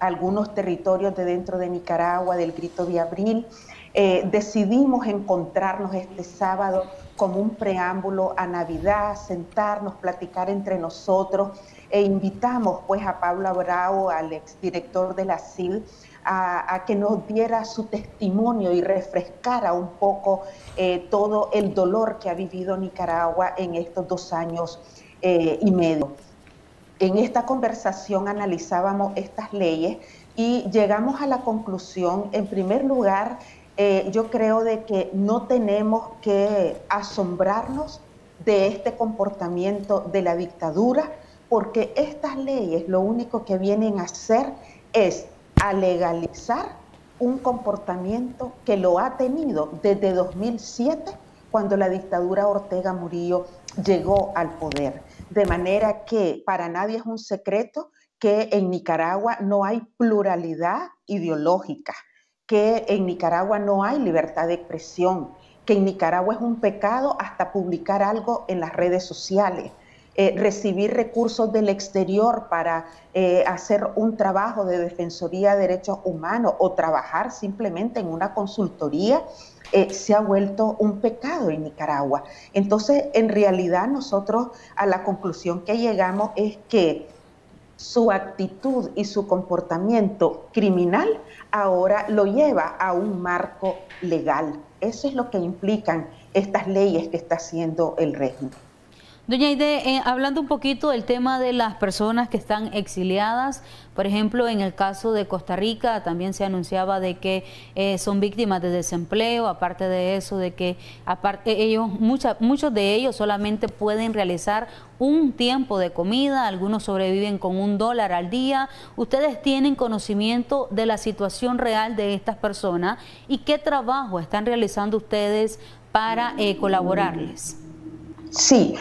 algunos territorios de dentro de Nicaragua, del Grito de Abril, eh, decidimos encontrarnos este sábado como un preámbulo a Navidad, sentarnos, platicar entre nosotros e invitamos pues a Pablo Abrao, al exdirector de la CID, a, que nos diera su testimonio y refrescara un poco eh, todo el dolor que ha vivido Nicaragua en estos dos años eh, y medio. En esta conversación analizábamos estas leyes y llegamos a la conclusión, en primer lugar, eh, yo creo de que no tenemos que asombrarnos de este comportamiento de la dictadura, porque estas leyes lo único que vienen a hacer es a legalizar un comportamiento que lo ha tenido desde 2007, cuando la dictadura Ortega Murillo llegó al poder. De manera que para nadie es un secreto que en Nicaragua no hay pluralidad ideológica, que en Nicaragua no hay libertad de expresión, que en Nicaragua es un pecado hasta publicar algo en las redes sociales, eh, recibir recursos del exterior para eh, hacer un trabajo de defensoría de derechos humanos o trabajar simplemente en una consultoría, eh, se ha vuelto un pecado en Nicaragua. Entonces, en realidad nosotros a la conclusión que llegamos es que su actitud y su comportamiento criminal ahora lo lleva a un marco legal. Eso es lo que implican estas leyes que está haciendo el régimen. Doña Aide, eh, hablando un poquito del tema de las personas que están exiliadas, por ejemplo, en el caso de Costa Rica también se anunciaba de que eh, son víctimas de desempleo, aparte de eso, de que aparte ellos, muchos de ellos solamente pueden realizar un tiempo de comida, algunos sobreviven con un dólar al día. ¿Ustedes tienen conocimiento de la situación real de estas personas y qué trabajo están realizando ustedes para eh, colaborarles? Sí,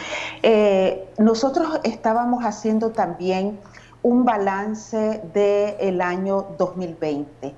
eh, nosotros estábamos haciendo también un balance del año 2020.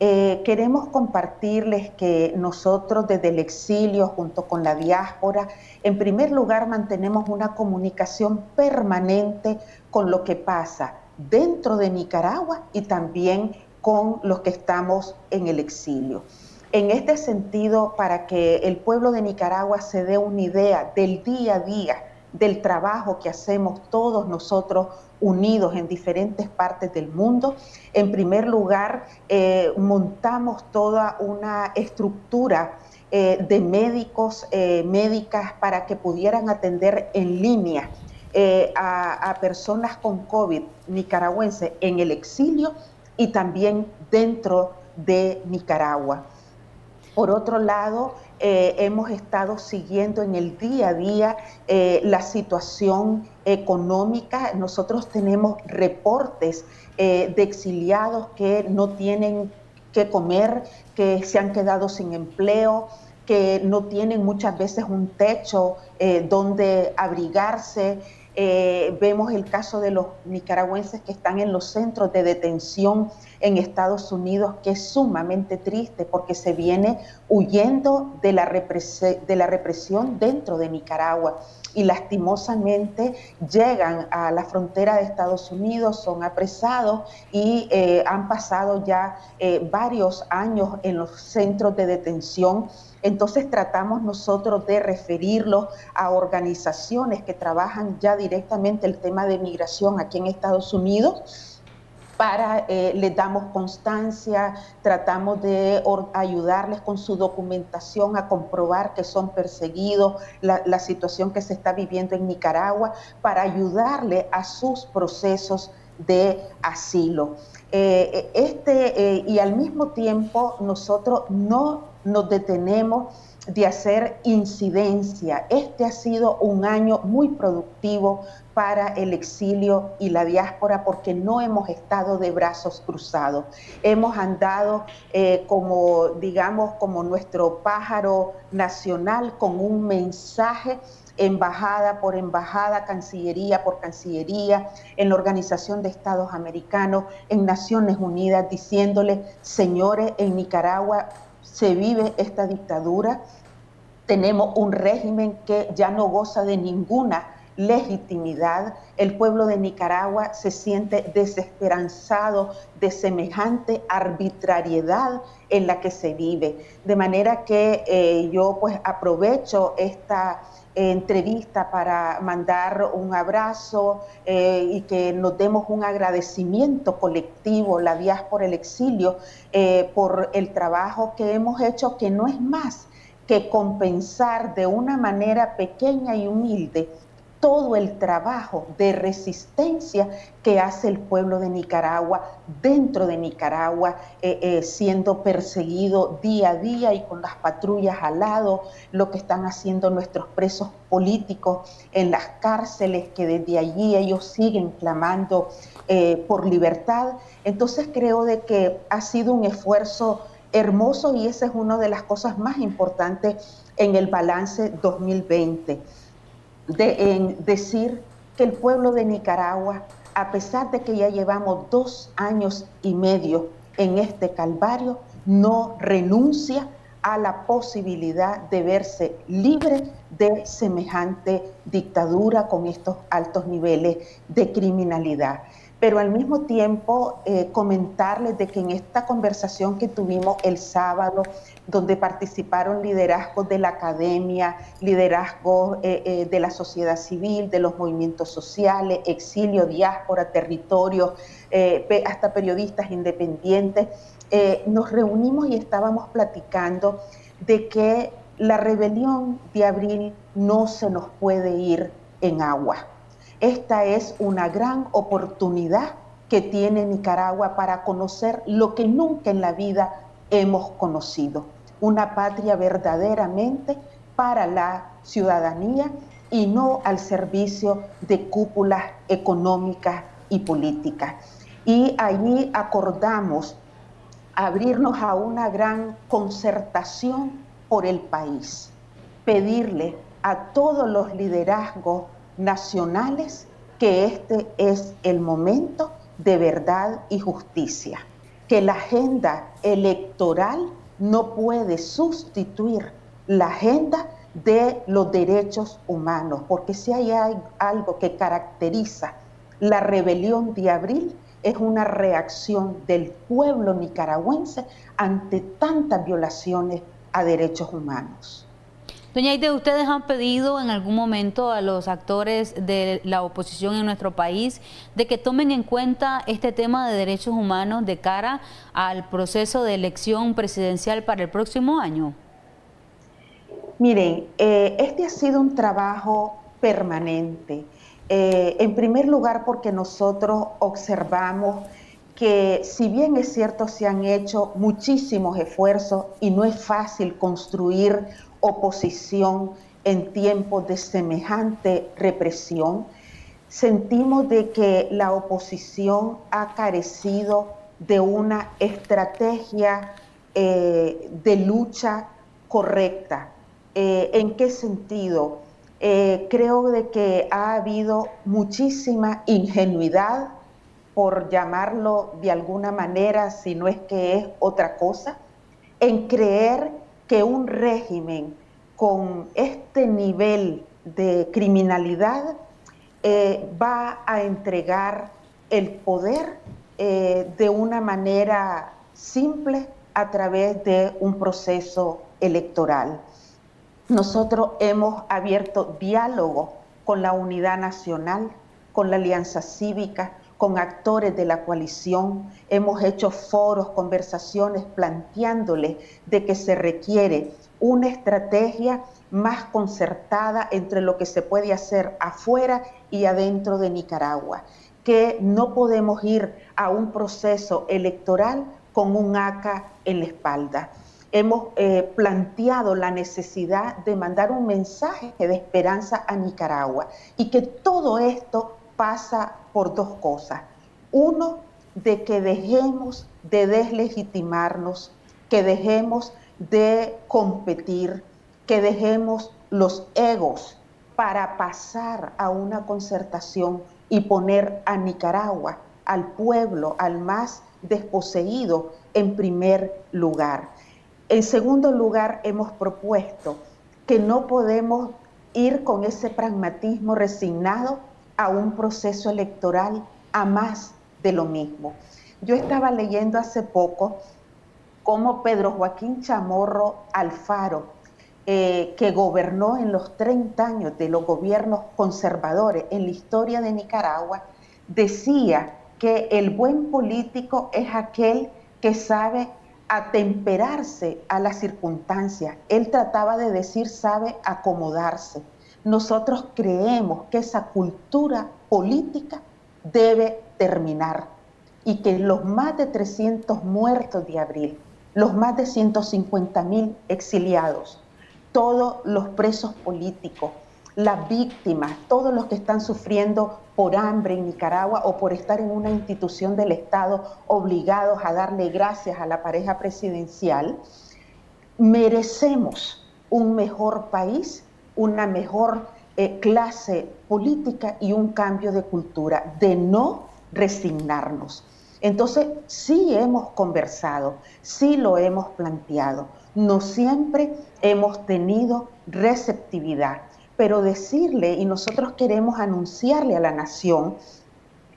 Eh, queremos compartirles que nosotros desde el exilio junto con la diáspora, en primer lugar mantenemos una comunicación permanente con lo que pasa dentro de Nicaragua y también con los que estamos en el exilio. En este sentido, para que el pueblo de Nicaragua se dé una idea del día a día, del trabajo que hacemos todos nosotros unidos en diferentes partes del mundo. En primer lugar, eh, montamos toda una estructura eh, de médicos, eh, médicas, para que pudieran atender en línea a, personas con COVID nicaragüenses en el exilio y también dentro de Nicaragua. Por otro lado, hemos estado siguiendo en el día a día la situación económica. Nosotros tenemos reportes eh, de exiliados que no tienen que comer, que se han quedado sin empleo, que no tienen muchas veces un techo donde abrigarse. Eh, vemos el caso de los nicaragüenses que están en los centros de detención en Estados Unidos, que es sumamente triste porque se viene huyendo de la, de la represión dentro de Nicaragua y lastimosamente llegan a la frontera de Estados Unidos, son apresados y eh, han pasado ya eh, varios años en los centros de detención. Entonces tratamos nosotros de referirlos a organizaciones que trabajan ya directamente el tema de migración aquí en Estados Unidos para, eh, les damos constancia, tratamos de ayudarles con su documentación a comprobar que son perseguidos, la, situación que se está viviendo en Nicaragua, para ayudarle a sus procesos de asilo. Eh, este, eh, y al mismo tiempo nosotros no nos detenemos de hacer incidencia. Este ha sido un año muy productivo para el exilio y la diáspora porque no hemos estado de brazos cruzados. Hemos andado eh, como, digamos, como nuestro pájaro nacional con un mensaje embajada por embajada, cancillería por cancillería, en la Organización de Estados Americanos, en Naciones Unidas, diciéndole, señores, en Nicaragua se vive esta dictadura, tenemos un régimen que ya no goza de ninguna legitimidad. El pueblo de Nicaragua se siente desesperanzado de semejante arbitrariedad en la que se vive. De manera que eh, yo pues aprovecho esta eh, entrevista para mandar un abrazo eh, y que nos demos un agradecimiento colectivo, la diáspora, el exilio, por el trabajo que hemos hecho, que no es más que compensar de una manera pequeña y humilde todo el trabajo de resistencia que hace el pueblo de Nicaragua dentro de Nicaragua, eh, eh, siendo perseguido día a día y con las patrullas al lado, lo que están haciendo nuestros presos políticos en las cárceles, que desde allí ellos siguen clamando eh, por libertad. Entonces creo de que ha sido un esfuerzo hermoso y esa es una de las cosas más importantes en el balance 2020 de, en decir que el pueblo de Nicaragua, a pesar de que ya llevamos dos años y medio en este calvario, no renuncia a la posibilidad de verse libre de semejante dictadura con estos altos niveles de criminalidad pero al mismo tiempo eh, comentarles de que en esta conversación que tuvimos el sábado, donde participaron liderazgos de la academia, liderazgos eh, eh, de la sociedad civil, de los movimientos sociales, exilio, diáspora, territorio, hasta periodistas independientes, nos reunimos y estábamos platicando de que la rebelión de abril no se nos puede ir en agua esta es una gran oportunidad que tiene Nicaragua para conocer lo que nunca en la vida hemos conocido, una patria verdaderamente para la ciudadanía y no al servicio de cúpulas económicas y políticas. Y allí acordamos abrirnos a una gran concertación por el país, pedirle a todos los liderazgos nacionales que este es el momento de verdad y justicia, que la agenda electoral no puede sustituir la agenda de los derechos humanos, porque si hay algo que caracteriza la rebelión de abril, es una reacción del pueblo nicaragüense ante tantas violaciones a derechos humanos. Doña Aide, ¿ustedes han pedido en algún momento a los actores de la oposición en nuestro país de que tomen en cuenta este tema de derechos humanos de cara al proceso de elección presidencial para el próximo año? Miren, eh, este ha sido un trabajo permanente. Eh, en primer lugar, porque nosotros observamos que si bien es cierto se han hecho muchísimos esfuerzos y no es fácil construir oposición en tiempos de semejante represión, sentimos de que la oposición ha carecido de una estrategia eh, de lucha correcta. Eh, ¿En qué sentido? Eh, creo de que ha habido muchísima ingenuidad, por llamarlo de alguna manera, si no es que es otra cosa, en creer que un régimen con este nivel de criminalidad eh, va a entregar el poder eh, de una manera simple a través de un proceso electoral. Nosotros hemos abierto diálogo con la unidad nacional, con la alianza cívica, con actores de la coalición, hemos hecho foros, conversaciones planteándole de que se requiere una estrategia más concertada entre lo que se puede hacer afuera y adentro de Nicaragua, que no podemos ir a un proceso electoral con un ACA en la espalda. Hemos eh, planteado la necesidad de mandar un mensaje de esperanza a Nicaragua y que todo esto pasa por dos cosas. Uno, de que dejemos de deslegitimarnos, que dejemos de competir, que dejemos los egos para pasar a una concertación y poner a Nicaragua, al pueblo, al más desposeído, en primer lugar. En segundo lugar, hemos propuesto que no podemos ir con ese pragmatismo resignado a un proceso electoral a más de lo mismo. Yo estaba leyendo hace poco cómo Pedro Joaquín Chamorro Alfaro, eh, que gobernó en los 30 años de los gobiernos conservadores en la historia de Nicaragua, decía que el buen político es aquel que sabe atemperarse a las circunstancias. Él trataba de decir sabe acomodarse. Nosotros creemos que esa cultura política debe terminar y que los más de 300 muertos de abril, los más de 150 mil exiliados, todos los presos políticos, las víctimas, todos los que están sufriendo por hambre en Nicaragua o por estar en una institución del Estado obligados a darle gracias a la pareja presidencial, merecemos un mejor país, una mejor eh, clase política y un cambio de cultura, de no resignarnos. Entonces, sí hemos conversado, sí lo hemos planteado, no siempre hemos tenido receptividad, pero decirle, y nosotros queremos anunciarle a la nación,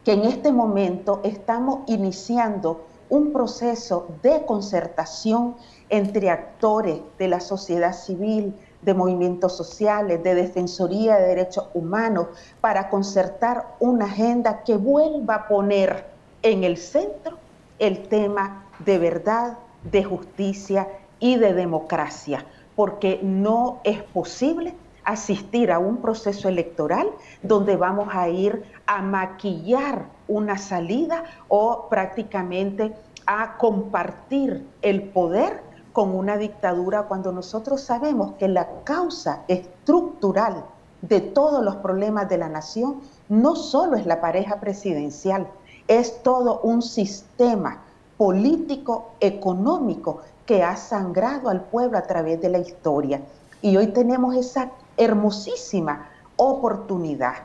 que en este momento estamos iniciando un proceso de concertación entre actores de la sociedad civil, de movimientos sociales, de defensoría de derechos humanos, para concertar una agenda que vuelva a poner en el centro el tema de verdad, de justicia y de democracia, porque no es posible asistir a un proceso electoral donde vamos a ir a maquillar una salida o prácticamente a compartir el poder con una dictadura cuando nosotros sabemos que la causa estructural de todos los problemas de la nación no solo es la pareja presidencial, es todo un sistema político, económico que ha sangrado al pueblo a través de la historia. Y hoy tenemos esa hermosísima oportunidad.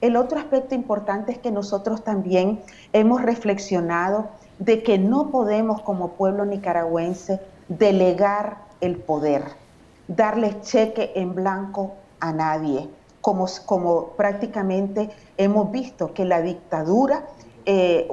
El otro aspecto importante es que nosotros también hemos reflexionado de que no podemos como pueblo nicaragüense delegar el poder, darle cheque en blanco a nadie, como, como prácticamente hemos visto que la dictadura, eh,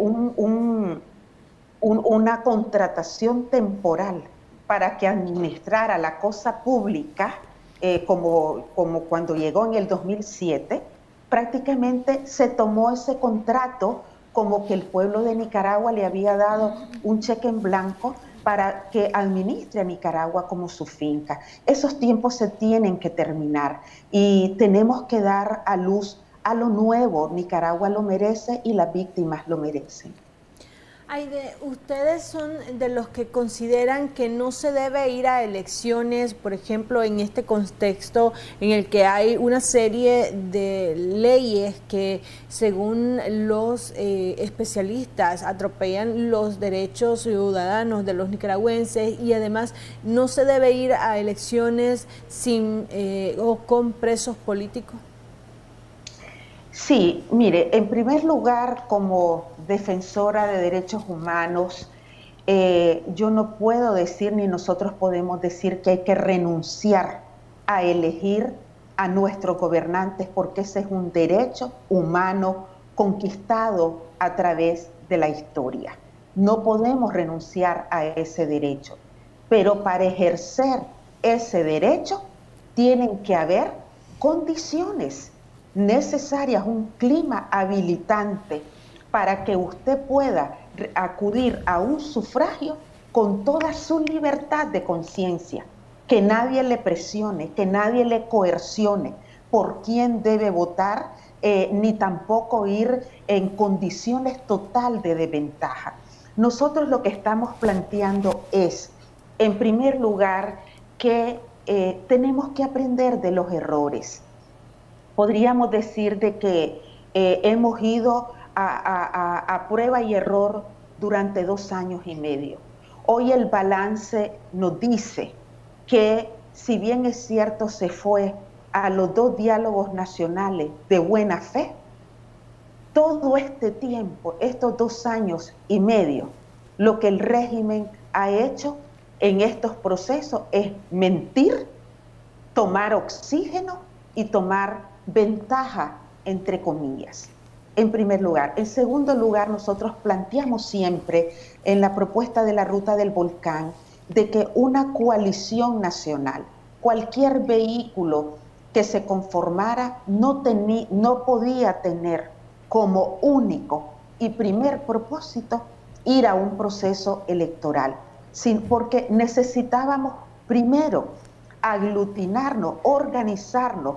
una contratación temporal para que administrara la cosa pública, eh, como, como cuando llegó en el 2007, prácticamente se tomó ese contrato como que el pueblo de Nicaragua le había dado un cheque en blanco para que administre a Nicaragua como su finca. Esos tiempos se tienen que terminar y tenemos que dar a luz a lo nuevo. Nicaragua lo merece y las víctimas lo merecen. Aide, ustedes son de los que consideran que no se debe ir a elecciones, por ejemplo, en este contexto en el que hay una serie de leyes que, según los eh, especialistas, atropellan los derechos ciudadanos de los nicaragüenses y además no se debe ir a elecciones sin eh, o con presos políticos. Sí, mire, en primer lugar, como defensora de derechos humanos, eh, yo no puedo decir ni nosotros podemos decir que hay que renunciar a elegir a nuestros gobernantes porque ese es un derecho humano conquistado a través de la historia. No podemos renunciar a ese derecho, pero para ejercer ese derecho tienen que haber condiciones necesarias, un clima habilitante para que usted pueda acudir a un sufragio con toda su libertad de conciencia, que nadie le presione, que nadie le coercione por quién debe votar, eh, ni tampoco ir en condiciones total de desventaja. Nosotros lo que estamos planteando es, en primer lugar, que eh, tenemos que aprender de los errores. Podríamos decir de que eh, hemos ido a, prueba y error durante dos años y medio. Hoy el balance nos dice que si bien es cierto se fue a los dos diálogos nacionales de buena fe, todo este tiempo, estos dos años y medio, lo que el régimen ha hecho en estos procesos es mentir, tomar oxígeno y tomar ventaja, entre comillas en primer lugar. En segundo lugar, nosotros planteamos siempre en la propuesta de la ruta del volcán de que una coalición nacional, cualquier vehículo que se conformara, no, no podía tener como único y primer propósito ir a un proceso electoral, sin, porque necesitábamos primero aglutinarnos, organizarnos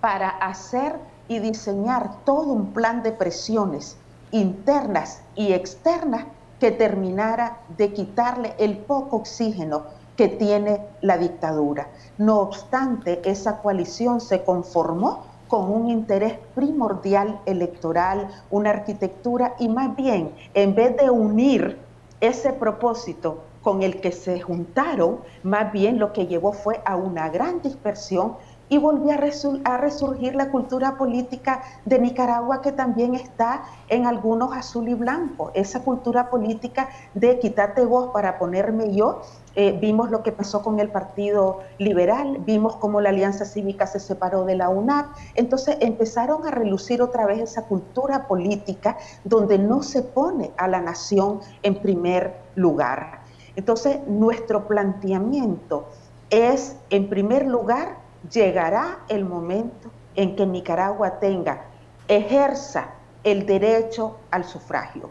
para hacer y diseñar todo un plan de presiones internas y externas que terminara de quitarle el poco oxígeno que tiene la dictadura. No obstante, esa coalición se conformó con un interés primordial electoral, una arquitectura y más bien, en vez de unir ese propósito con el que se juntaron, más bien lo que llevó fue a una gran dispersión y volvió a, resurgir la cultura política de Nicaragua que también está en algunos azul y blanco. Esa cultura política de quitarte vos para ponerme yo. Eh, vimos lo que pasó con el Partido Liberal, vimos cómo la Alianza Cívica se separó de la UNAP. Entonces empezaron a relucir otra vez esa cultura política donde no se pone a la nación en primer lugar. Entonces nuestro planteamiento es, en primer lugar, llegará el momento en que Nicaragua tenga, ejerza el derecho al sufragio.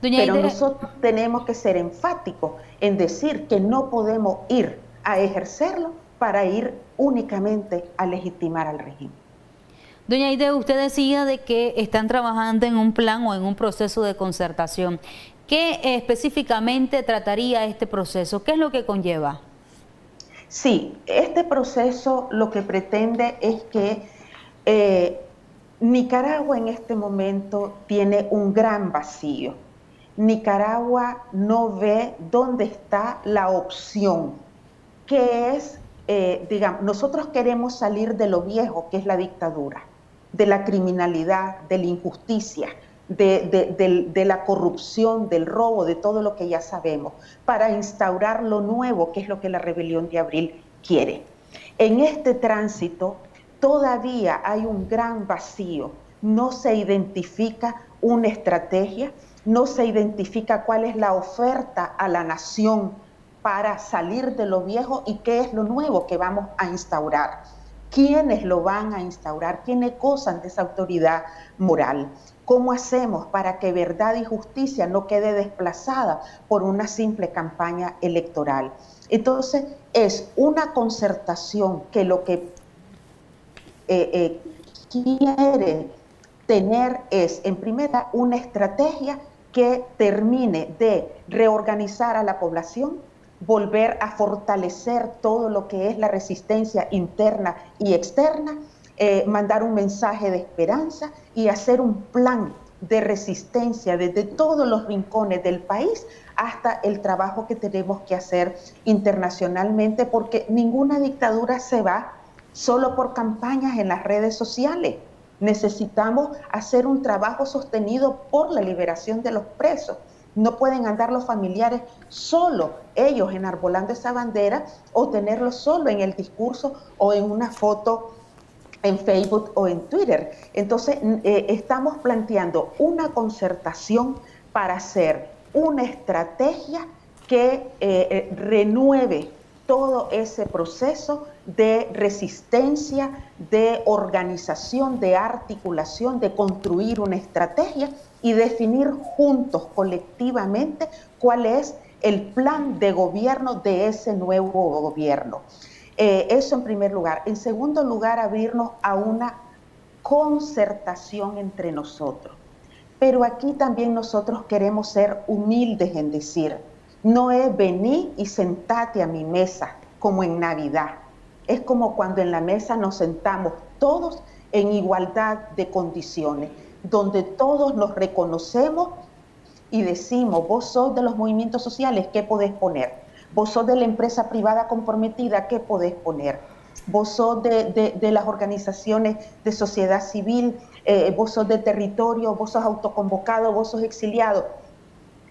Pero nosotros tenemos que ser enfáticos en decir que no podemos ir a ejercerlo para ir únicamente a legitimar al régimen. Doña Aide, usted decía de que están trabajando en un plan o en un proceso de concertación. ¿Qué específicamente trataría este proceso? ¿Qué es lo que conlleva? Sí, este proceso lo que pretende es que eh, Nicaragua en este momento tiene un gran vacío. Nicaragua no ve dónde está la opción, que es, eh, digamos, nosotros queremos salir de lo viejo, que es la dictadura, de la criminalidad, de la injusticia, de, la corrupción, del robo, de todo lo que ya sabemos, para instaurar lo nuevo, que es lo que la rebelión de abril quiere. En este tránsito todavía hay un gran vacío, no se identifica una estrategia, no se identifica cuál es la oferta a la nación para salir de lo viejo y qué es lo nuevo que vamos a instaurar. ¿Quiénes lo van a instaurar? ¿Quiénes gozan de esa autoridad moral? ¿Cómo hacemos para que verdad y justicia no quede desplazada por una simple campaña electoral? Entonces, es una concertación que lo que eh, eh, quiere tener es, en primera, una estrategia que termine de reorganizar a la población, volver a fortalecer todo lo que es la resistencia interna y externa, eh, mandar un mensaje de esperanza y hacer un plan de resistencia desde todos los rincones del país hasta el trabajo que tenemos que hacer internacionalmente, porque ninguna dictadura se va solo por campañas en las redes sociales. Necesitamos hacer un trabajo sostenido por la liberación de los presos. No pueden andar los familiares solo, ellos enarbolando esa bandera o tenerlo solo en el discurso o en una foto en Facebook o en Twitter. Entonces, eh, estamos planteando una concertación para hacer una estrategia que eh, eh, renueve todo ese proceso de resistencia, de organización, de articulación, de construir una estrategia y definir juntos, colectivamente, cuál es el plan de gobierno de ese nuevo gobierno. Eh, eso en primer lugar. En segundo lugar, abrirnos a una concertación entre nosotros. Pero aquí también nosotros queremos ser humildes en decir, no es venir y sentate a mi mesa como en Navidad. Es como cuando en la mesa nos sentamos todos en igualdad de condiciones, donde todos nos reconocemos y decimos, vos sos de los movimientos sociales, ¿qué podés poner? Vos sos de la empresa privada comprometida, ¿qué podés poner? Vos sos de, las organizaciones de sociedad civil, eh, vos sos de territorio, vos sos autoconvocado, vos sos exiliado.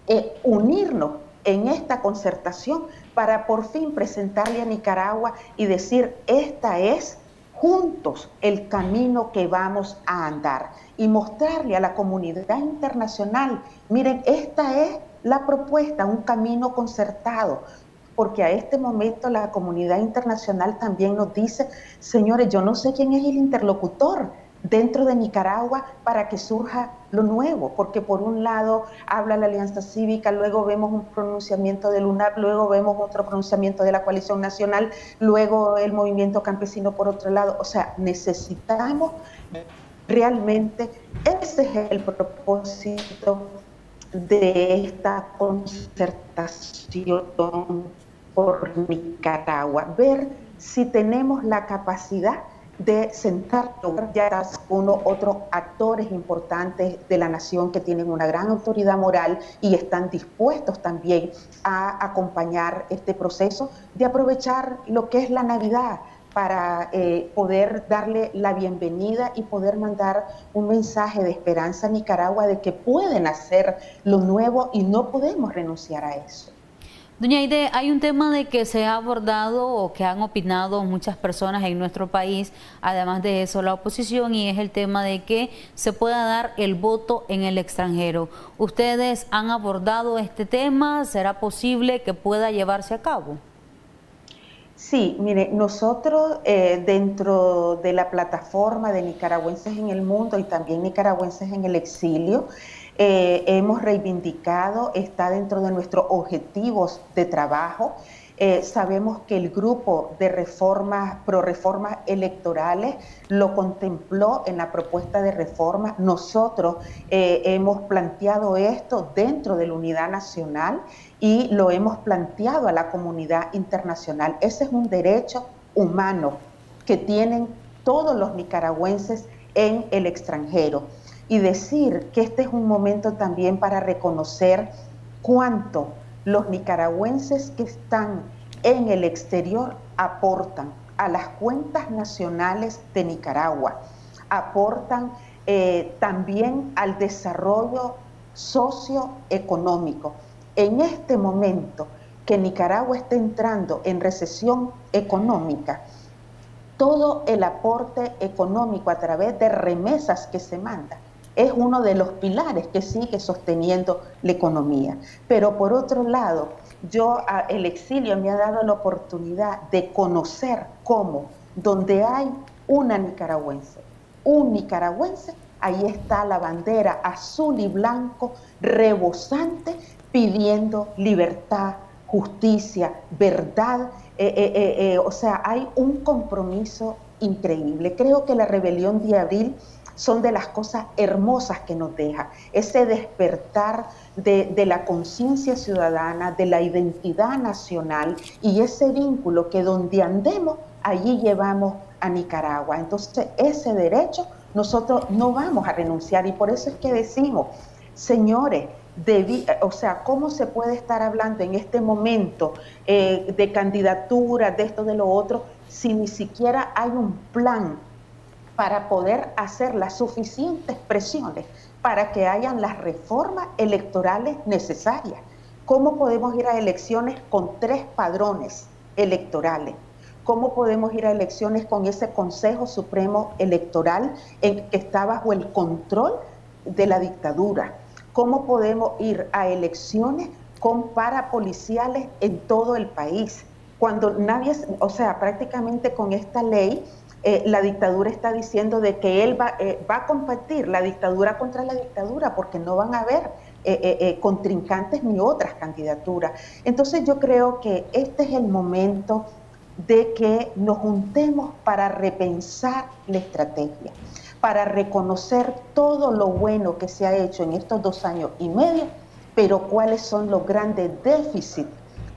Eh, unirnos en esta concertación para por fin presentarle a Nicaragua y decir, esta es juntos el camino que vamos a andar y mostrarle a la comunidad internacional, miren, esta es la propuesta, un camino concertado, porque a este momento la comunidad internacional también nos dice, señores, yo no sé quién es el interlocutor, dentro de Nicaragua para que surja lo nuevo, porque por un lado habla la Alianza Cívica, luego vemos un pronunciamiento del UNAP, luego vemos otro pronunciamiento de la Coalición Nacional, luego el movimiento campesino por otro lado, o sea, necesitamos realmente, ese es el propósito de esta concertación por Nicaragua, ver si tenemos la capacidad de sentar ya uno otros actores importantes de la nación que tienen una gran autoridad moral y están dispuestos también a acompañar este proceso de aprovechar lo que es la Navidad para eh, poder darle la bienvenida y poder mandar un mensaje de esperanza a Nicaragua de que pueden hacer lo nuevo y no podemos renunciar a eso. Doña Aide, hay un tema de que se ha abordado o que han opinado muchas personas en nuestro país, además de eso la oposición, y es el tema de que se pueda dar el voto en el extranjero. ¿Ustedes han abordado este tema? ¿Será posible que pueda llevarse a cabo? Sí, mire, nosotros eh, dentro de la plataforma de nicaragüenses en el mundo y también nicaragüenses en el exilio, eh, hemos reivindicado, está dentro de nuestros objetivos de trabajo. Eh, sabemos que el grupo de reformas, pro reformas electorales, lo contempló en la propuesta de reforma. Nosotros eh, hemos planteado esto dentro de la unidad nacional y lo hemos planteado a la comunidad internacional. Ese es un derecho humano que tienen todos los nicaragüenses en el extranjero y decir que este es un momento también para reconocer cuánto los nicaragüenses que están en el exterior aportan a las cuentas nacionales de Nicaragua, aportan eh, también al desarrollo socioeconómico. En este momento que Nicaragua está entrando en recesión económica, todo el aporte económico a través de remesas que se mandan es uno de los pilares que sigue sosteniendo la economía. Pero por otro lado, yo el exilio me ha dado la oportunidad de conocer cómo donde hay una nicaragüense, un nicaragüense, ahí está la bandera azul y blanco rebosante pidiendo libertad, justicia, verdad. Eh, eh, eh, o sea, hay un compromiso increíble. Creo que la rebelión de abril son de las cosas hermosas que nos deja, ese despertar de, la conciencia ciudadana, de la identidad nacional y ese vínculo que donde andemos, allí llevamos a Nicaragua. Entonces, ese derecho nosotros no vamos a renunciar y por eso es que decimos, señores, o sea, ¿cómo se puede estar hablando en este momento eh, de candidatura, de esto, de lo otro, si ni siquiera hay un plan para poder hacer las suficientes presiones para que hayan las reformas electorales necesarias. ¿Cómo podemos ir a elecciones con tres padrones electorales? ¿Cómo podemos ir a elecciones con ese Consejo Supremo Electoral en, que está bajo el control de la dictadura? ¿Cómo podemos ir a elecciones con parapoliciales en todo el país? Cuando nadie, o sea, prácticamente con esta ley eh, la dictadura está diciendo de que él va, eh, va, a combatir la dictadura contra la dictadura porque no van a haber eh, contrincantes ni otras candidaturas. Entonces yo creo que este es el momento de que nos juntemos para repensar la estrategia, para reconocer todo lo bueno que se ha hecho en estos dos años y medio, pero cuáles son los grandes déficits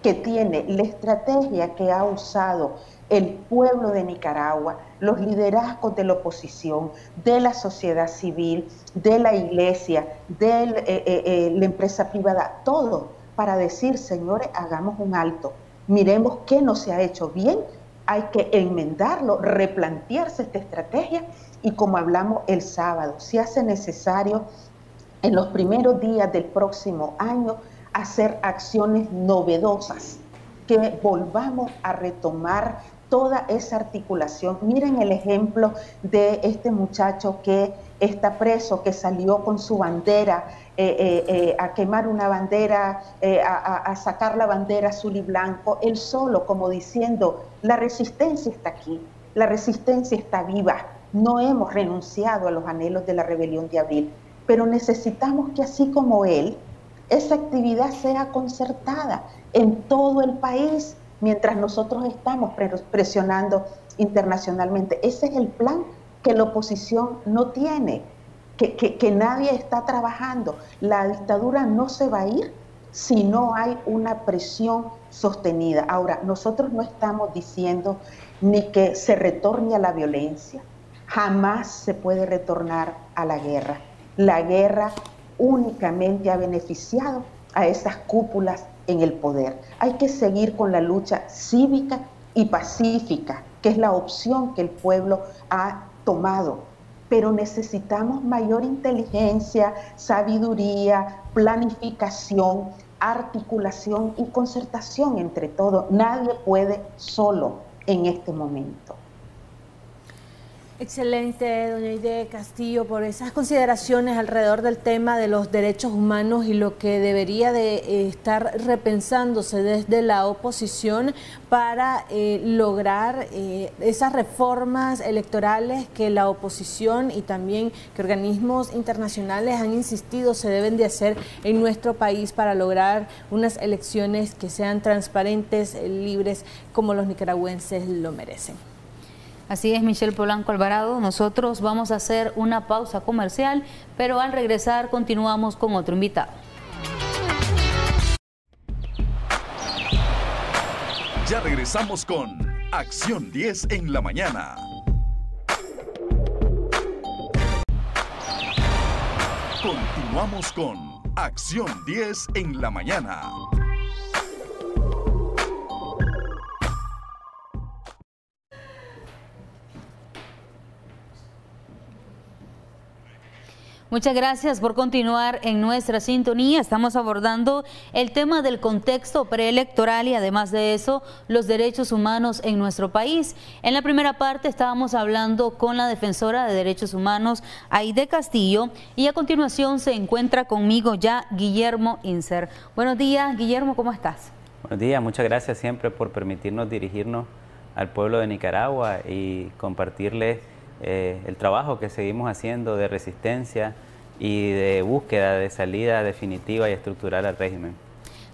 que tiene la estrategia que ha usado el pueblo de Nicaragua, los liderazgos de la oposición, de la sociedad civil, de la iglesia, de eh, eh, eh, la empresa privada, todo para decir, señores, hagamos un alto, miremos qué no se ha hecho bien, hay que enmendarlo, replantearse esta estrategia y como hablamos el sábado, si hace necesario en los primeros días del próximo año hacer acciones novedosas, que volvamos a retomar toda esa articulación. Miren el ejemplo de este muchacho que está preso, que salió con su bandera eh, eh, eh, a quemar una bandera, a, a, sacar la bandera azul y blanco, él solo, como diciendo, la resistencia está aquí, la resistencia está viva, no hemos renunciado a los anhelos de la rebelión de abril, pero necesitamos que así como él, esa actividad sea concertada en todo el país mientras nosotros estamos presionando internacionalmente. Ese es el plan que la oposición no tiene, que, nadie está trabajando. La dictadura no se va a ir si no hay una presión sostenida. Ahora, nosotros no estamos diciendo ni que se retorne a la violencia, jamás se puede retornar a la guerra. La guerra únicamente ha beneficiado a esas cúpulas en el poder. Hay que seguir con la lucha cívica y pacífica, que es la opción que el pueblo ha tomado. Pero necesitamos mayor inteligencia, sabiduría, planificación, articulación y concertación entre todos. Nadie puede solo en este momento. Excelente, doña Ide Castillo, por esas consideraciones alrededor del tema de los derechos humanos y lo que debería de eh, estar repensándose desde la oposición para eh, lograr eh, esas reformas electorales que la oposición y también que organismos internacionales han insistido se deben de hacer en nuestro país para lograr unas elecciones que sean transparentes, libres, como los nicaragüenses lo merecen. Así es, Michelle Polanco Alvarado. Nosotros vamos a hacer una pausa comercial, pero al regresar continuamos con otro invitado. Ya regresamos con Acción 10 en la mañana. Continuamos con Acción 10 en la mañana. Muchas gracias por continuar en nuestra sintonía. Estamos abordando el tema del contexto preelectoral y además de eso, los derechos humanos en nuestro país. En la primera parte estábamos hablando con la defensora de derechos humanos, Aide Castillo, y a continuación se encuentra conmigo ya Guillermo Inser. Buenos días, Guillermo, ¿cómo estás? Buenos días, muchas gracias siempre por permitirnos dirigirnos al pueblo de Nicaragua y compartirles eh, el trabajo que seguimos haciendo de resistencia y de búsqueda de salida definitiva y estructural al régimen.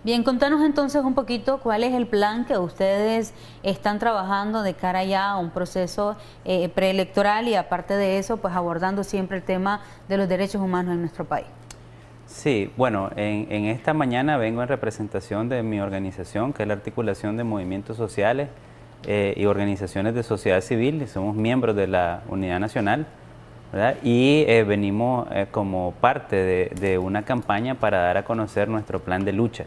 Bien, contanos entonces un poquito cuál es el plan que ustedes están trabajando de cara ya a un proceso eh, preelectoral y aparte de eso, pues abordando siempre el tema de los derechos humanos en nuestro país. Sí, bueno, en, esta mañana vengo en representación de mi organización, que es la Articulación de Movimientos Sociales eh, y Organizaciones de Sociedad Civil, somos miembros de la Unidad Nacional, y eh, venimos eh, como parte de, una campaña para dar a conocer nuestro plan de lucha.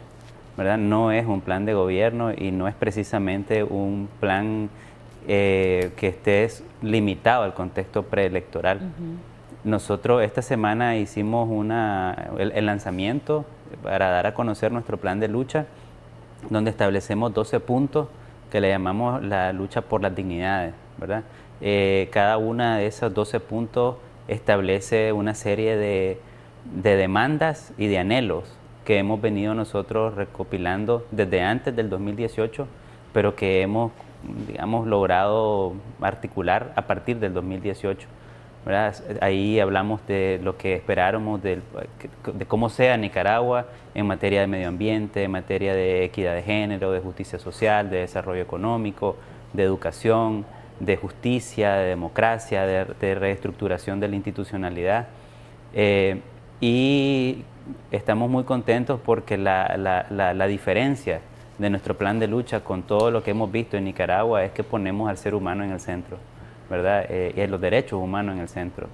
¿verdad? No es un plan de gobierno y no es precisamente un plan que esté limitado al contexto preelectoral. Nosotros esta semana hicimos una, el, lanzamiento para dar a conocer nuestro plan de lucha, donde establecemos 12 puntos que le llamamos la lucha por las dignidades, ¿verdad? Eh, cada una de esos 12 puntos establece una serie de, de, demandas y de anhelos que hemos venido nosotros recopilando desde antes del 2018, pero que hemos, digamos, logrado articular a partir del 2018. Ahí hablamos de lo que esperáramos de, cómo sea Nicaragua en materia de medio ambiente, en materia de equidad de género, de justicia social, de desarrollo económico, de educación, de justicia, de democracia, de, reestructuración de la institucionalidad. Eh, y estamos muy contentos porque la, la diferencia de nuestro plan de lucha con todo lo que hemos visto en Nicaragua es que ponemos al ser humano en el centro. ¿Verdad? Eh, y los derechos humanos en el centro.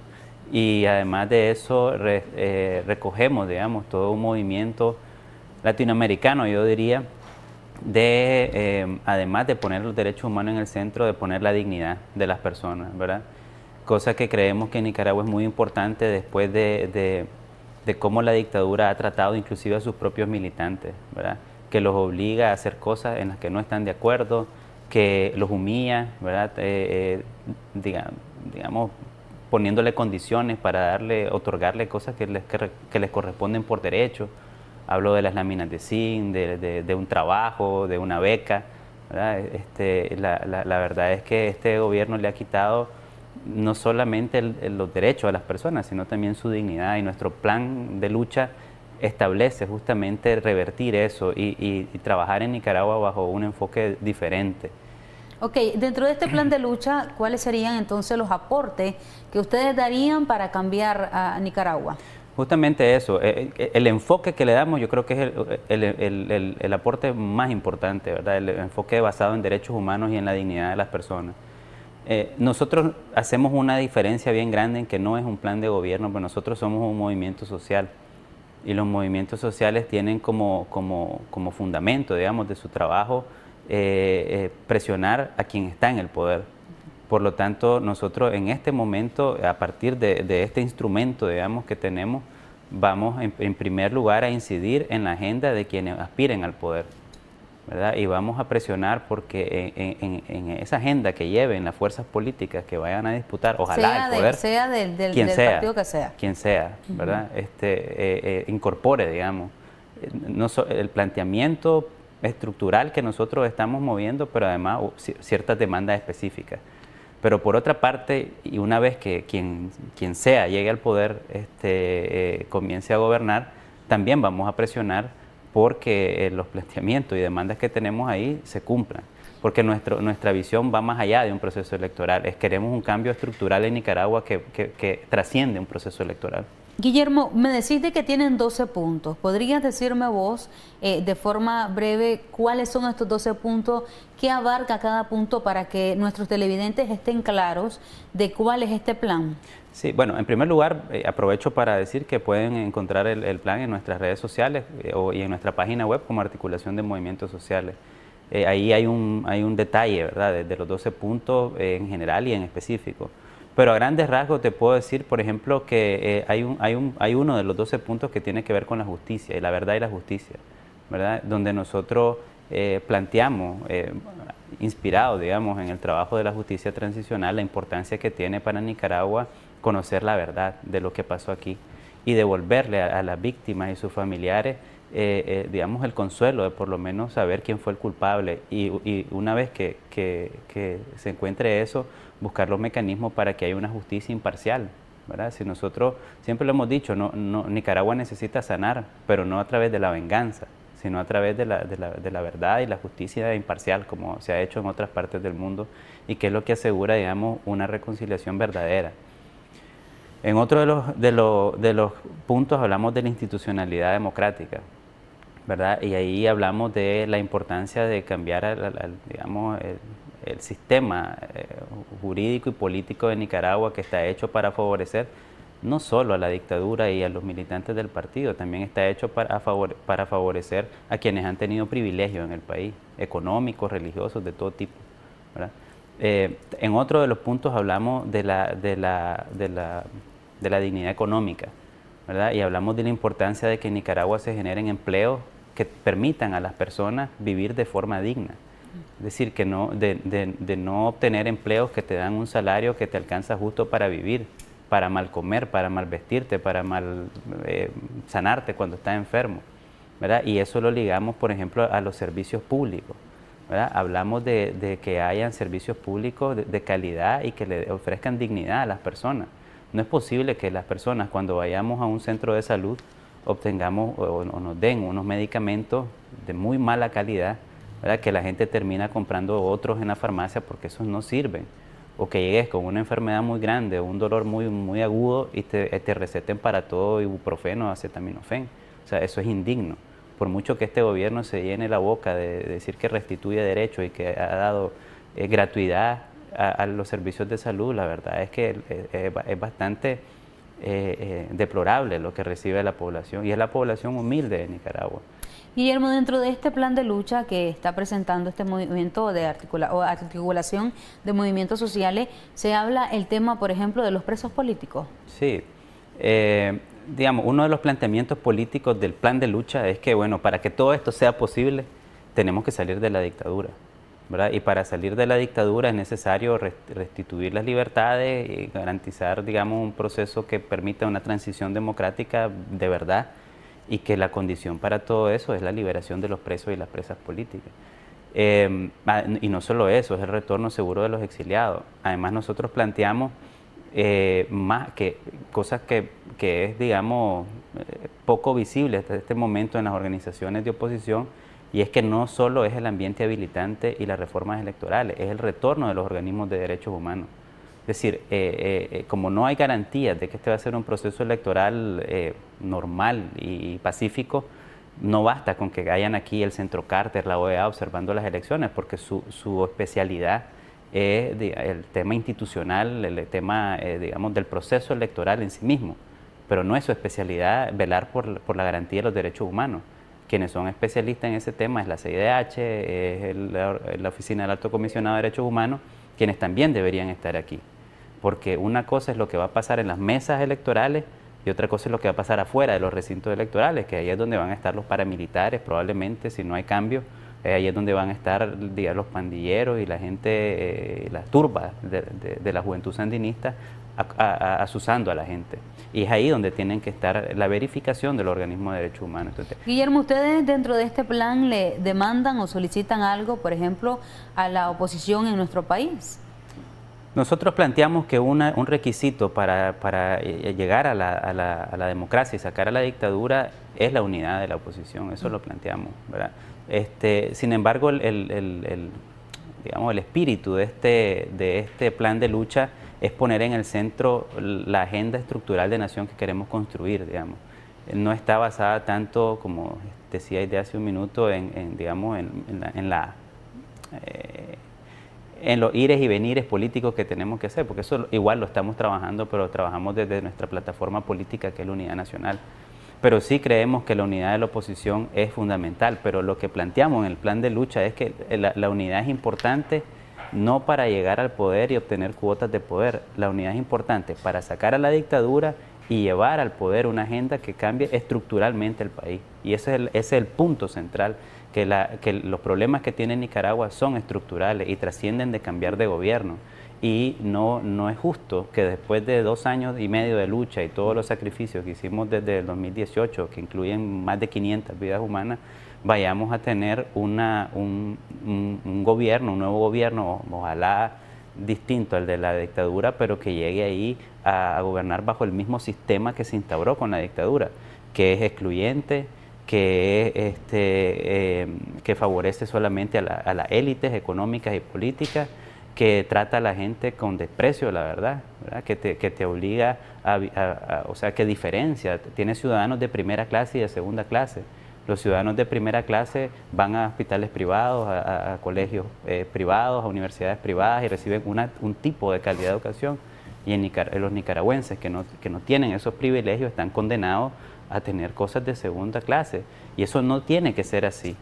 Y además de eso, eh, recogemos, digamos, todo un movimiento latinoamericano, yo diría, de, eh, además de poner los derechos humanos en el centro, de poner la dignidad de las personas, ¿verdad? Cosa que creemos que en Nicaragua es muy importante después de, de cómo la dictadura ha tratado inclusive a sus propios militantes, ¿verdad? Que los obliga a hacer cosas en las que no están de acuerdo, que los humilla, ¿verdad? Eh, eh, digamos, poniéndole condiciones para darle, otorgarle cosas que les, que, les corresponden por derecho. Hablo de las láminas de zinc, de, un trabajo, de una beca. Este, la, la, verdad es que este gobierno le ha quitado no solamente los derechos a las personas, sino también su dignidad. Y nuestro plan de lucha establece justamente revertir eso y, trabajar en Nicaragua bajo un enfoque diferente. Ok, dentro de este plan de lucha, ¿cuáles serían entonces los aportes que ustedes darían para cambiar a Nicaragua? Justamente eso, eh, eh, el, enfoque que le damos yo creo que es el, aporte más importante, ¿verdad? El enfoque basado en derechos humanos y en la dignidad de las personas. Eh, nosotros hacemos una diferencia bien grande en que no es un plan de gobierno, pero nosotros somos un movimiento social y los movimientos sociales tienen como, como, como fundamento, digamos, de su trabajo eh, eh, presionar a quien está en el poder. Por lo tanto, nosotros en este momento, a partir de, este instrumento, digamos, que tenemos, vamos en, primer lugar a incidir en la agenda de quienes aspiren al poder. ¿Verdad? Y vamos a presionar porque en, esa agenda que lleven las fuerzas políticas que vayan a disputar, ojalá el poder, sea del, partido que sea, quien sea, ¿verdad? este, eh, eh, incorpore, digamos, eh, no el planteamiento estructural que nosotros estamos moviendo, pero además ciertas demandas específicas. Pero por otra parte, y una vez que quien, quien sea llegue al poder, este, comience a gobernar, también vamos a presionar porque eh, los planteamientos y demandas que tenemos ahí se cumplan. Porque nuestro, nuestra visión va más allá de un proceso electoral. Es, queremos un cambio estructural en Nicaragua que, trasciende un proceso electoral. Guillermo, me decís de que tienen 12 puntos. ¿Podrías decirme vos eh, de forma breve cuáles son estos 12 puntos? ¿Qué abarca cada punto para que nuestros televidentes estén claros de cuál es este plan? Sí, bueno, en primer lugar, eh, aprovecho para decir que pueden encontrar el, plan en nuestras redes sociales eh, y en nuestra página web como Articulación de Movimientos Sociales. Eh, ahí hay un, hay un detalle, ¿verdad?, de, los 12 puntos en general y en específico. Pero a grandes rasgos te puedo decir, por ejemplo, que hay, un, hay, un, hay uno de los 12 puntos que tiene que ver con la justicia y la verdad y la justicia, ¿verdad?, donde nosotros planteamos inspirado, digamos, en el trabajo de la justicia transicional, la importancia que tiene para Nicaragua conocer la verdad de lo que pasó aquí y devolverle a, las víctimas y sus familiares, eh, eh, digamos, el consuelo de por lo menos saber quién fue el culpable y, una vez que, se encuentre eso, buscar los mecanismos para que haya una justicia imparcial. ¿verdad? Si nosotros siempre lo hemos dicho, no, no, Nicaragua necesita sanar, pero no a través de la venganza, sino a través de la, de la, de la verdad y la justicia imparcial, como se ha hecho en otras partes del mundo, y que es lo que asegura, digamos, una reconciliación verdadera. En otro de los, de, de los puntos hablamos de la institucionalidad democrática, ¿verdad? Y ahí hablamos de la importancia de cambiar, digamos, el, sistema eh, jurídico y político de Nicaragua que está hecho para favorecer no solo a la dictadura y a los militantes del partido, también está hecho para, para favorecer a quienes han tenido privilegios en el país, económicos, religiosos, de todo tipo. Eh, en otro de los puntos hablamos de la, de la, de la, de la dignidad económica, ¿verdad? y hablamos de la importancia de que en Nicaragua se generen empleos que permitan a las personas vivir de forma digna. Es decir, que no, de, de, de no obtener empleos que te dan un salario que te alcanza justo para vivir, para mal comer, para mal vestirte, para mal eh, sanarte cuando estás enfermo. ¿verdad? Y eso lo ligamos, por ejemplo, a los servicios públicos. ¿verdad? Hablamos de, que hayan servicios públicos de, calidad y que le ofrezcan dignidad a las personas. No es posible que las personas cuando vayamos a un centro de salud obtengamos o, nos den unos medicamentos de muy mala calidad, ¿verdad? que la gente termina comprando otros en la farmacia porque esos no sirven o que llegues con una enfermedad muy grande o un dolor muy, muy agudo y te, te receten para todo ibuprofeno, acetaminofén. O sea, eso es indigno. Por mucho que este gobierno se llene la boca de, decir que restituye derechos y que ha dado eh, gratuidad a, los servicios de salud, la verdad es que es, bastante eh, eh, deplorable lo que recibe la población y es la población humilde de Nicaragua. Guillermo, dentro de este plan de lucha que está presentando este movimiento de articulación de movimientos sociales, ¿se habla el tema, por ejemplo, de los presos políticos? Sí. Eh, digamos, uno de los planteamientos políticos del plan de lucha es que, bueno, para que todo esto sea posible, tenemos que salir de la dictadura. Y para salir de la dictadura es necesario restituir las libertades y garantizar, digamos, un proceso que permita una transición democrática de verdad y que la condición para todo eso es la liberación de los presos y las presas políticas. Em, ah, y no solo eso, es el retorno seguro de los exiliados. Además nosotros planteamos eh, más que cosas que, que es, digamos, eh, poco visible hasta este momento en las organizaciones de oposición, y es que no solo es el ambiente habilitante y las reformas electorales, es el retorno de los organismos de derechos humanos. Es decir, eh, eh, eh, como no hay garantías de que este va a ser un proceso electoral normal y, pacífico, no basta con que hayan aquí el Centro Carter, la OEA observando las elecciones, porque su, especialidad es el tema institucional, el tema, digamos, del proceso electoral en sí mismo, pero no es su especialidad velar por, por la garantía de los derechos humanos. Quienes son especialistas en ese tema es la CIDH, es la Oficina del Alto Comisionado de Derechos Humanos, quienes también deberían estar aquí. Porque una cosa es lo que va a pasar en las mesas electorales y otra cosa es lo que va a pasar afuera de los recintos electorales, que ahí es donde van a estar los paramilitares, probablemente, si no hay cambio, eh, ahí es donde van a estar los pandilleros y la gente, eh, las turbas de, la juventud sandinista asusando a la gente. Y es ahí donde tienen que estar la verificación del organismo de derechos humanos. Guillermo, ¿ustedes dentro de este plan le demandan o solicitan algo, por ejemplo, a la oposición en nuestro país? Nosotros planteamos que un requisito para, eh, llegar a la, democracia y sacar a la dictadura es la unidad de la oposición, eso lo planteamos. Este, sin embargo, el, digamos, el espíritu de este, de este plan de lucha es poner en el centro la agenda estructural de nación que queremos construir, digamos. No está basada tanto, como decía de hace un minuto, en, digamos, en, la, eh, en los ires y venires políticos que tenemos que hacer, porque eso igual lo estamos trabajando, pero trabajamos desde nuestra plataforma política que es la Unidad Nacional. Pero sí creemos que la unidad de la oposición es fundamental, pero lo que planteamos en el plan de lucha es que la, unidad es importante no para llegar al poder y obtener cuotas de poder, la unidad es importante para sacar a la dictadura y llevar al poder una agenda que cambie estructuralmente el país. Y ese es el, punto central que, los problemas que tiene Nicaragua son estructurales y trascienden de cambiar de gobierno. Y no, no es justo que después de dos años y medio de lucha y todos los sacrificios que hicimos desde el 2018, que incluyen más de 500 vidas humanas, vayamos a tener una, un, gobierno, un nuevo gobierno, ojalá distinto al de la dictadura, pero que llegue ahí a, a, gobernar bajo el mismo sistema que se instauró con la dictadura, que es excluyente, que, este, em, que favorece solamente a, las élites económicas y políticas, que trata a la gente con desprecio, la verdad, Que, te, que te obliga a, o sea, que diferencia, tiene ciudadanos de primera clase y de segunda clase. Los ciudadanos de primera clase van a hospitales privados, a, colegios eh, privados, a universidades privadas y reciben un tipo de calidad de educación. Y en los nicaragüenses que no, que no tienen esos privilegios están condenados a tener cosas de segunda clase. Y eso no tiene que ser así.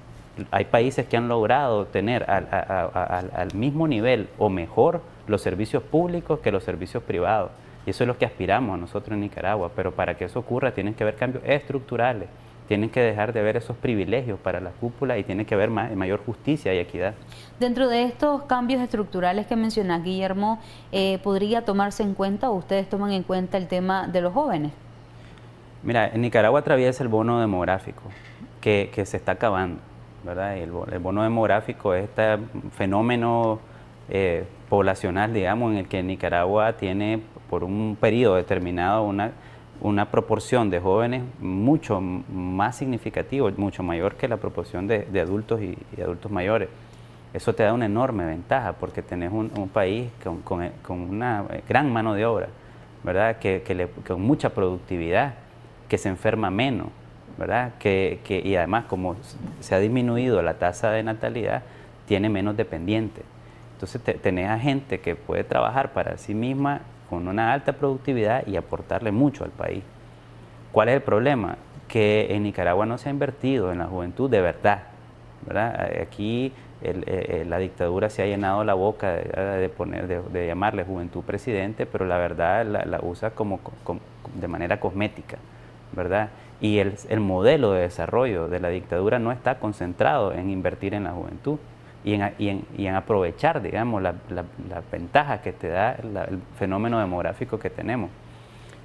Hay países que han logrado tener al, mismo nivel o mejor los servicios públicos que los servicios privados. Y eso es lo que aspiramos nosotros en Nicaragua. Pero para que eso ocurra tienen que haber cambios estructurales. Tienen que dejar de ver esos privilegios para la cúpula y tiene que haber mayor justicia y equidad. Dentro de estos cambios estructurales que mencionas, Guillermo, eh, ¿podría tomarse en cuenta o ustedes toman en cuenta el tema de los jóvenes? Mira, en Nicaragua atraviesa el bono demográfico, que, se está acabando, ¿verdad? El, bono demográfico es este fenómeno eh, poblacional, digamos, en el que Nicaragua tiene por un periodo determinado una, una proporción de jóvenes mucho más significativo, mucho mayor que la proporción de, adultos y, adultos mayores. Eso te da una enorme ventaja porque tenés un, país con, una gran mano de obra, ¿verdad? Que, le, con mucha productividad que se enferma menos, ¿verdad? Que, y además como se ha disminuido la tasa de natalidad, tiene menos dependientes. Entonces tenés a gente que puede trabajar para sí misma con una alta productividad y aportarle mucho al país. ¿Cuál es el problema? Que en Nicaragua no se ha invertido en la juventud de verdad. Aquí eh, eh, la dictadura se ha llenado la boca de, poner, de, llamarle juventud presidente, pero la verdad la, usa como, de manera cosmética. ¿verdad? Y el, modelo de desarrollo de la dictadura no está concentrado en invertir en la juventud y en, aprovechar, digamos, las ventajas que te da el fenómeno demográfico que tenemos.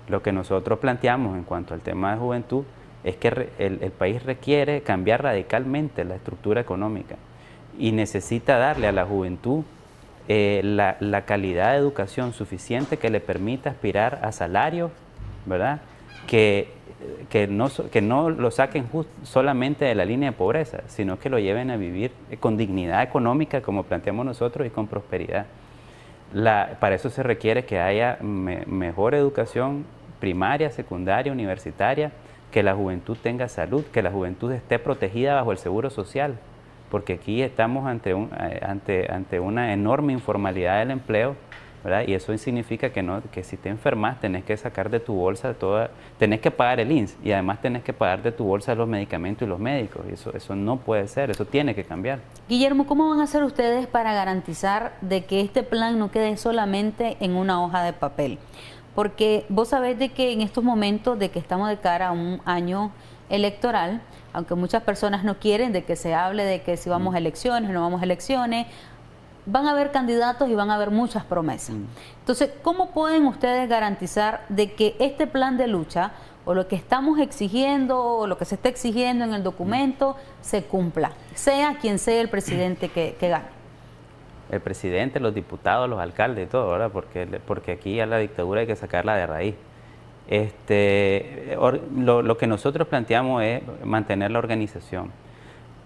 Lo que nosotros planteamos en cuanto al tema de juventud es que el, país requiere cambiar radicalmente la estructura económica y necesita darle a la juventud eh, la, la, calidad de educación suficiente que le permita aspirar a salarios, ¿verdad? Que que no, que no lo saquen solamente de la línea de pobreza, sino que lo lleven a vivir con dignidad económica, como planteamos nosotros, y con prosperidad. para eso se requiere que haya mejor educación primaria, secundaria, universitaria, que la juventud tenga salud, que la juventud esté protegida bajo el seguro social, porque aquí estamos ante, un, eh, ante, ante una enorme informalidad del empleo y eso significa que, no, que si te enfermas tenés que sacar de tu bolsa toda, tenés que pagar el INS y además tenés que pagar de tu bolsa los medicamentos y los médicos. Eso, eso no puede ser, eso tiene que cambiar. Guillermo, ¿cómo van a hacer ustedes para garantizar de que este plan no quede solamente en una hoja de papel? Porque vos sabés de que en estos momentos de que estamos de cara a un año electoral, aunque muchas personas no quieren de que se hable de que si vamos a elecciones, no vamos a elecciones, van a haber candidatos y van a haber muchas promesas. Mm. Entonces, ¿cómo pueden ustedes garantizar de que este plan de lucha o lo que estamos exigiendo o lo que se está exigiendo en el documento se cumpla, sea quien sea el presidente que, gane? El presidente, los diputados, los alcaldes, todo, ¿verdad? Porque, porque aquí a la dictadura hay que sacarla de raíz. Este, lo, lo que nosotros planteamos es mantener la organización.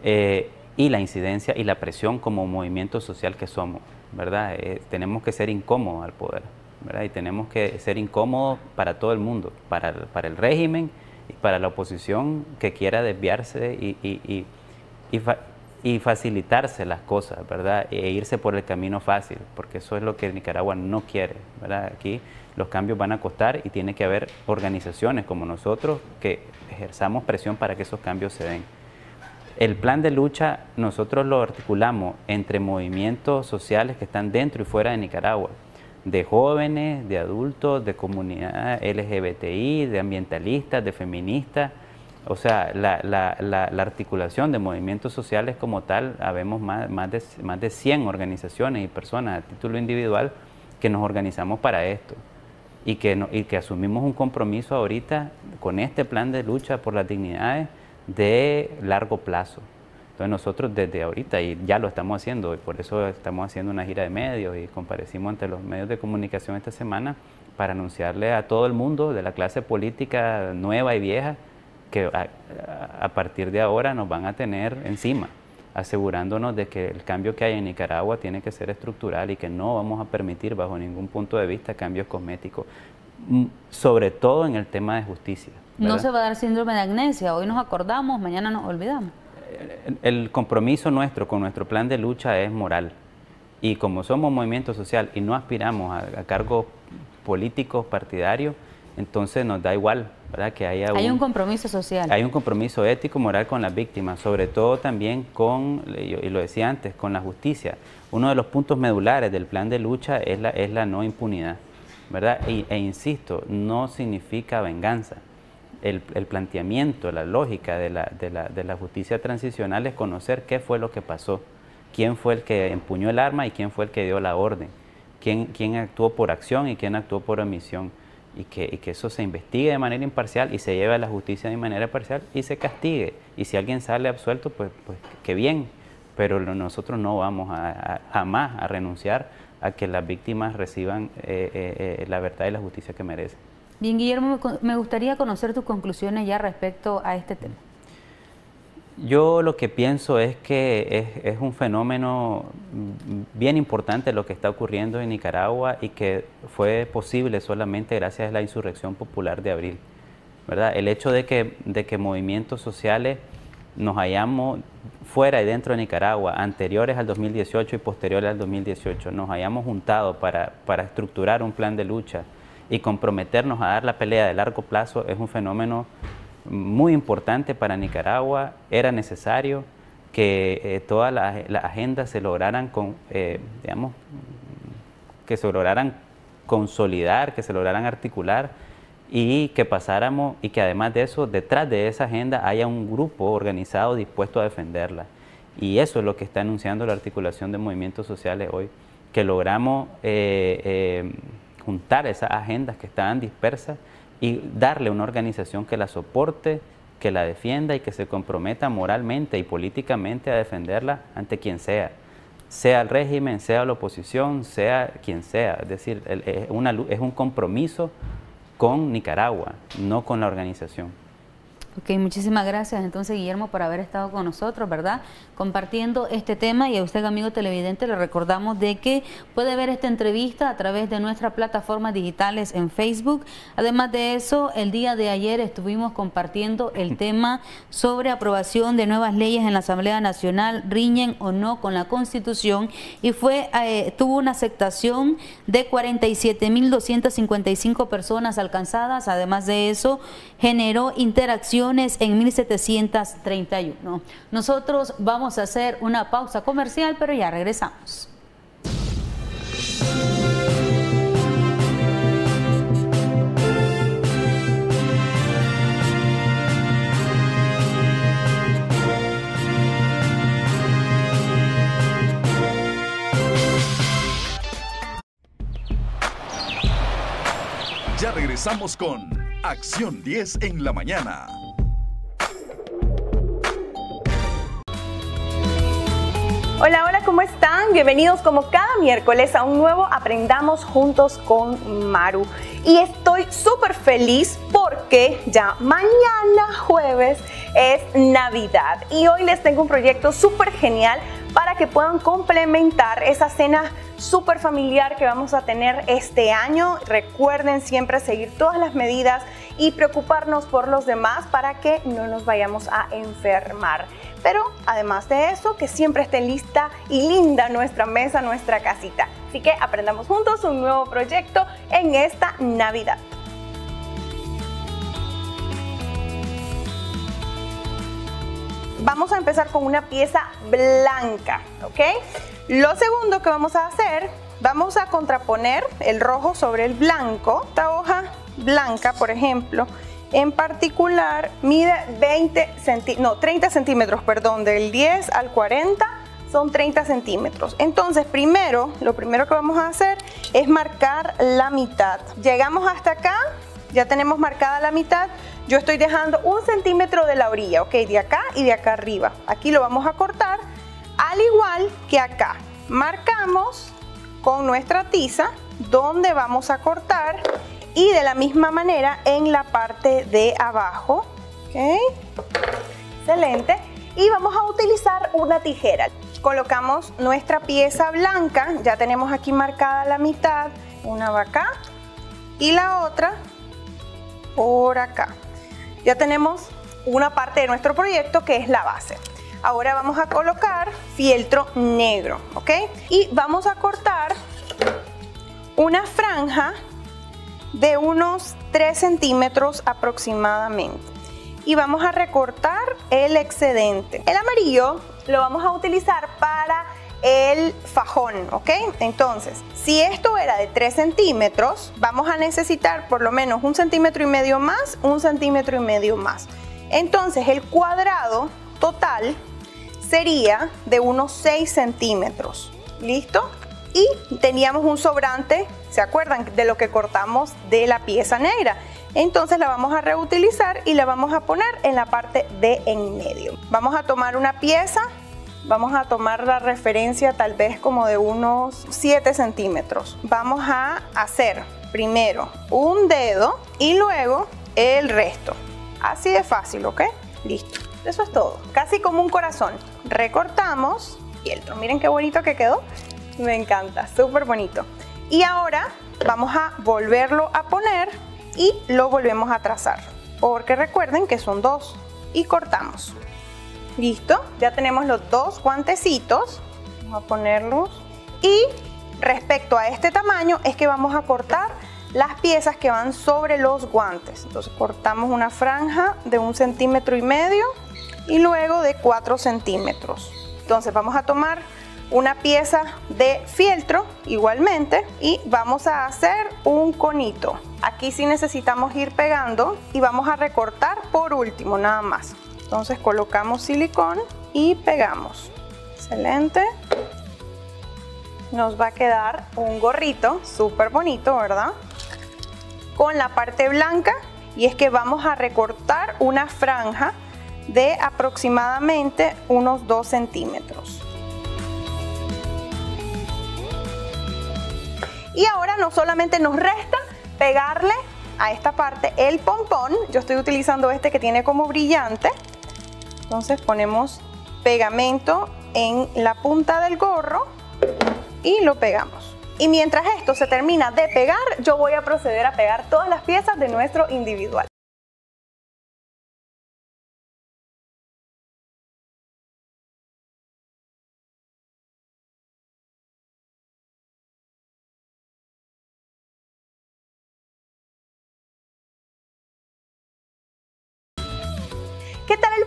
Eh, y la incidencia y la presión como movimiento social que somos, ¿verdad? Eh, tenemos que ser incómodos al poder, ¿verdad? Y tenemos que ser incómodos para todo el mundo, para, el régimen y para la oposición que quiera desviarse y, facilitarse las cosas, ¿verdad? E irse por el camino fácil, porque eso es lo que Nicaragua no quiere, ¿verdad? Aquí los cambios van a costar y tiene que haber organizaciones como nosotros que ejerzamos presión para que esos cambios se den. El plan de lucha nosotros lo articulamos entre movimientos sociales que están dentro y fuera de Nicaragua, de jóvenes, de adultos, de comunidad LGBTI, de ambientalistas, de feministas. O sea, la, articulación de movimientos sociales como tal, habemos más, de, más de 100 organizaciones y personas a título individual que nos organizamos para esto y que, y que asumimos un compromiso ahorita con este plan de lucha por las dignidades de largo plazo. Entonces nosotros desde ahorita, y ya lo estamos haciendo, y por eso estamos haciendo una gira de medios y comparecimos ante los medios de comunicación esta semana para anunciarle a todo el mundo de la clase política nueva y vieja que a, partir de ahora nos van a tener encima, asegurándonos de que el cambio que hay en Nicaragua tiene que ser estructural y que no vamos a permitir bajo ningún punto de vista cambios cosméticos, mm, sobre todo en el tema de justicia. No se va a dar síndrome de amnesia, hoy nos acordamos, mañana nos olvidamos. El compromiso nuestro con nuestro plan de lucha es moral y como somos movimiento social y no aspiramos a, a cargos políticos partidarios, entonces nos da igual, ¿verdad? Que haya hay un, compromiso social. Hay un compromiso ético, moral con las víctimas, sobre todo también con, y lo decía antes, con la justicia. Uno de los puntos medulares del plan de lucha es la, es la no impunidad, ¿verdad? e insisto, no significa venganza. El, planteamiento, la lógica de la, de, la, de la justicia transicional es conocer qué fue lo que pasó, quién fue el que empuñó el arma y quién fue el que dio la orden, quién, quién actuó por acción y quién actuó por omisión y que, eso se investigue de manera imparcial y se lleve a la justicia de manera parcial y se castigue. Y si alguien sale absuelto, pues, pues qué bien, pero nosotros no vamos a, jamás a renunciar a que las víctimas reciban eh, eh, eh, la verdad y la justicia que merecen. Bien, Guillermo, me gustaría conocer tus conclusiones ya respecto a este tema. Yo lo que pienso es que es, un fenómeno bien importante lo que está ocurriendo en Nicaragua y que fue posible solamente gracias a la insurrección popular de abril. ¿verdad? El hecho de que, de que movimientos sociales nos hayamos fuera y dentro de Nicaragua, anteriores al 2018 y posteriores al 2018, nos hayamos juntado para, para estructurar un plan de lucha y comprometernos a dar la pelea de largo plazo es un fenómeno muy importante para Nicaragua, era necesario que eh, todas las, agendas se lograran, con, eh, digamos, que se lograran consolidar, que se lograran articular y que pasáramos y que además de eso, detrás de esa agenda haya un grupo organizado dispuesto a defenderla. Y eso es lo que está anunciando la articulación de movimientos sociales hoy, que logramos eh, juntar esas agendas que estaban dispersas y darle una organización que la soporte, que la defienda y que se comprometa moralmente y políticamente a defenderla ante quien sea, sea el régimen, sea la oposición, sea quien sea. Es decir, es, una, es un compromiso con Nicaragua, no con la organización. Ok, muchísimas gracias entonces Guillermo por haber estado con nosotros, ¿verdad? Compartiendo este tema y a usted amigo televidente le recordamos de que puede ver esta entrevista a través de nuestras plataformas digitales en Facebook. Además de eso, el día de ayer estuvimos compartiendo el tema sobre aprobación de nuevas leyes en la Asamblea Nacional, riñen o no con la Constitución y fue eh, tuvo una aceptación de 47.255 personas alcanzadas. Además de eso, generó interacción en 1731. Nosotros vamos a hacer una pausa comercial, pero ya regresamos. Ya regresamos con Acción 10 en la mañana. Hola, hola, ¿cómo están? Bienvenidos como cada miércoles a un nuevo Aprendamos Juntos con Maru. Y estoy súper feliz porque ya mañana jueves es Navidad. Y hoy les tengo un proyecto súper genial para que puedan complementar esa cena súper familiar que vamos a tener este año. Recuerden siempre seguir todas las medidas y preocuparnos por los demás para que no nos vayamos a enfermar. Pero además de eso, que siempre esté lista y linda nuestra mesa, nuestra casita. Así que aprendamos juntos un nuevo proyecto en esta Navidad. Vamos a empezar con una pieza blanca, ¿ok? Lo segundo que vamos a hacer, vamos a contraponer el rojo sobre el blanco. Esta hoja blanca, por ejemplo, en particular mide 20 no, 30 centímetros, perdón, del 10 al 40 son 30 centímetros. Entonces, primero, lo primero que vamos a hacer es marcar la mitad. Llegamos hasta acá, ya tenemos marcada la mitad. Yo estoy dejando un centímetro de la orilla, ok, de acá y de acá arriba. Aquí lo vamos a cortar, al igual que acá. Marcamos con nuestra tiza donde vamos a cortar y de la misma manera en la parte de abajo, excelente. Y vamos a utilizar una tijera. Colocamos nuestra pieza blanca, ya tenemos aquí marcada la mitad, una va acá y la otra por acá. Ya tenemos una parte de nuestro proyecto que es la base. Ahora vamos a colocar fieltro negro, ¿ok? Y vamos a cortar una franja de unos 3 centímetros aproximadamente. Y vamos a recortar el excedente. El amarillo lo vamos a utilizar para el fajón, ¿ok? Entonces, si esto era de 3 centímetros, vamos a necesitar por lo menos un centímetro y medio más, un centímetro y medio más. Entonces, el cuadrado total sería de unos 6 centímetros. ¿Listo? Y teníamos un sobrante, ¿se acuerdan? De lo que cortamos de la pieza negra. Entonces la vamos a reutilizar y la vamos a poner en la parte de en medio. Vamos a tomar una pieza, vamos a tomar la referencia tal vez como de unos 7 centímetros. Vamos a hacer primero un dedo y luego el resto. Así de fácil, ¿ok? Listo. Eso es todo. Casi como un corazón. Recortamos y el Miren qué bonito que quedó. Me encanta, súper bonito. Y ahora vamos a volverlo a poner y lo volvemos a trazar. Porque recuerden que son dos. Y cortamos. Listo, ya tenemos los dos guantecitos. Vamos a ponerlos. Y respecto a este tamaño es que vamos a cortar las piezas que van sobre los guantes. Entonces cortamos una franja de un centímetro y medio y luego de 4 centímetros. Entonces vamos a tomar una pieza de fieltro igualmente y vamos a hacer un conito. Aquí sí necesitamos ir pegando y vamos a recortar por último nada más. Entonces colocamos silicón y pegamos. Excelente. Nos va a quedar un gorrito súper bonito, ¿verdad? Con la parte blanca y es que vamos a recortar una franja de aproximadamente unos 2 centímetros. Y ahora no solamente nos resta pegarle a esta parte el pompón, yo estoy utilizando este que tiene como brillante, entonces ponemos pegamento en la punta del gorro y lo pegamos. Y mientras esto se termina de pegar, yo voy a proceder a pegar todas las piezas de nuestro individual.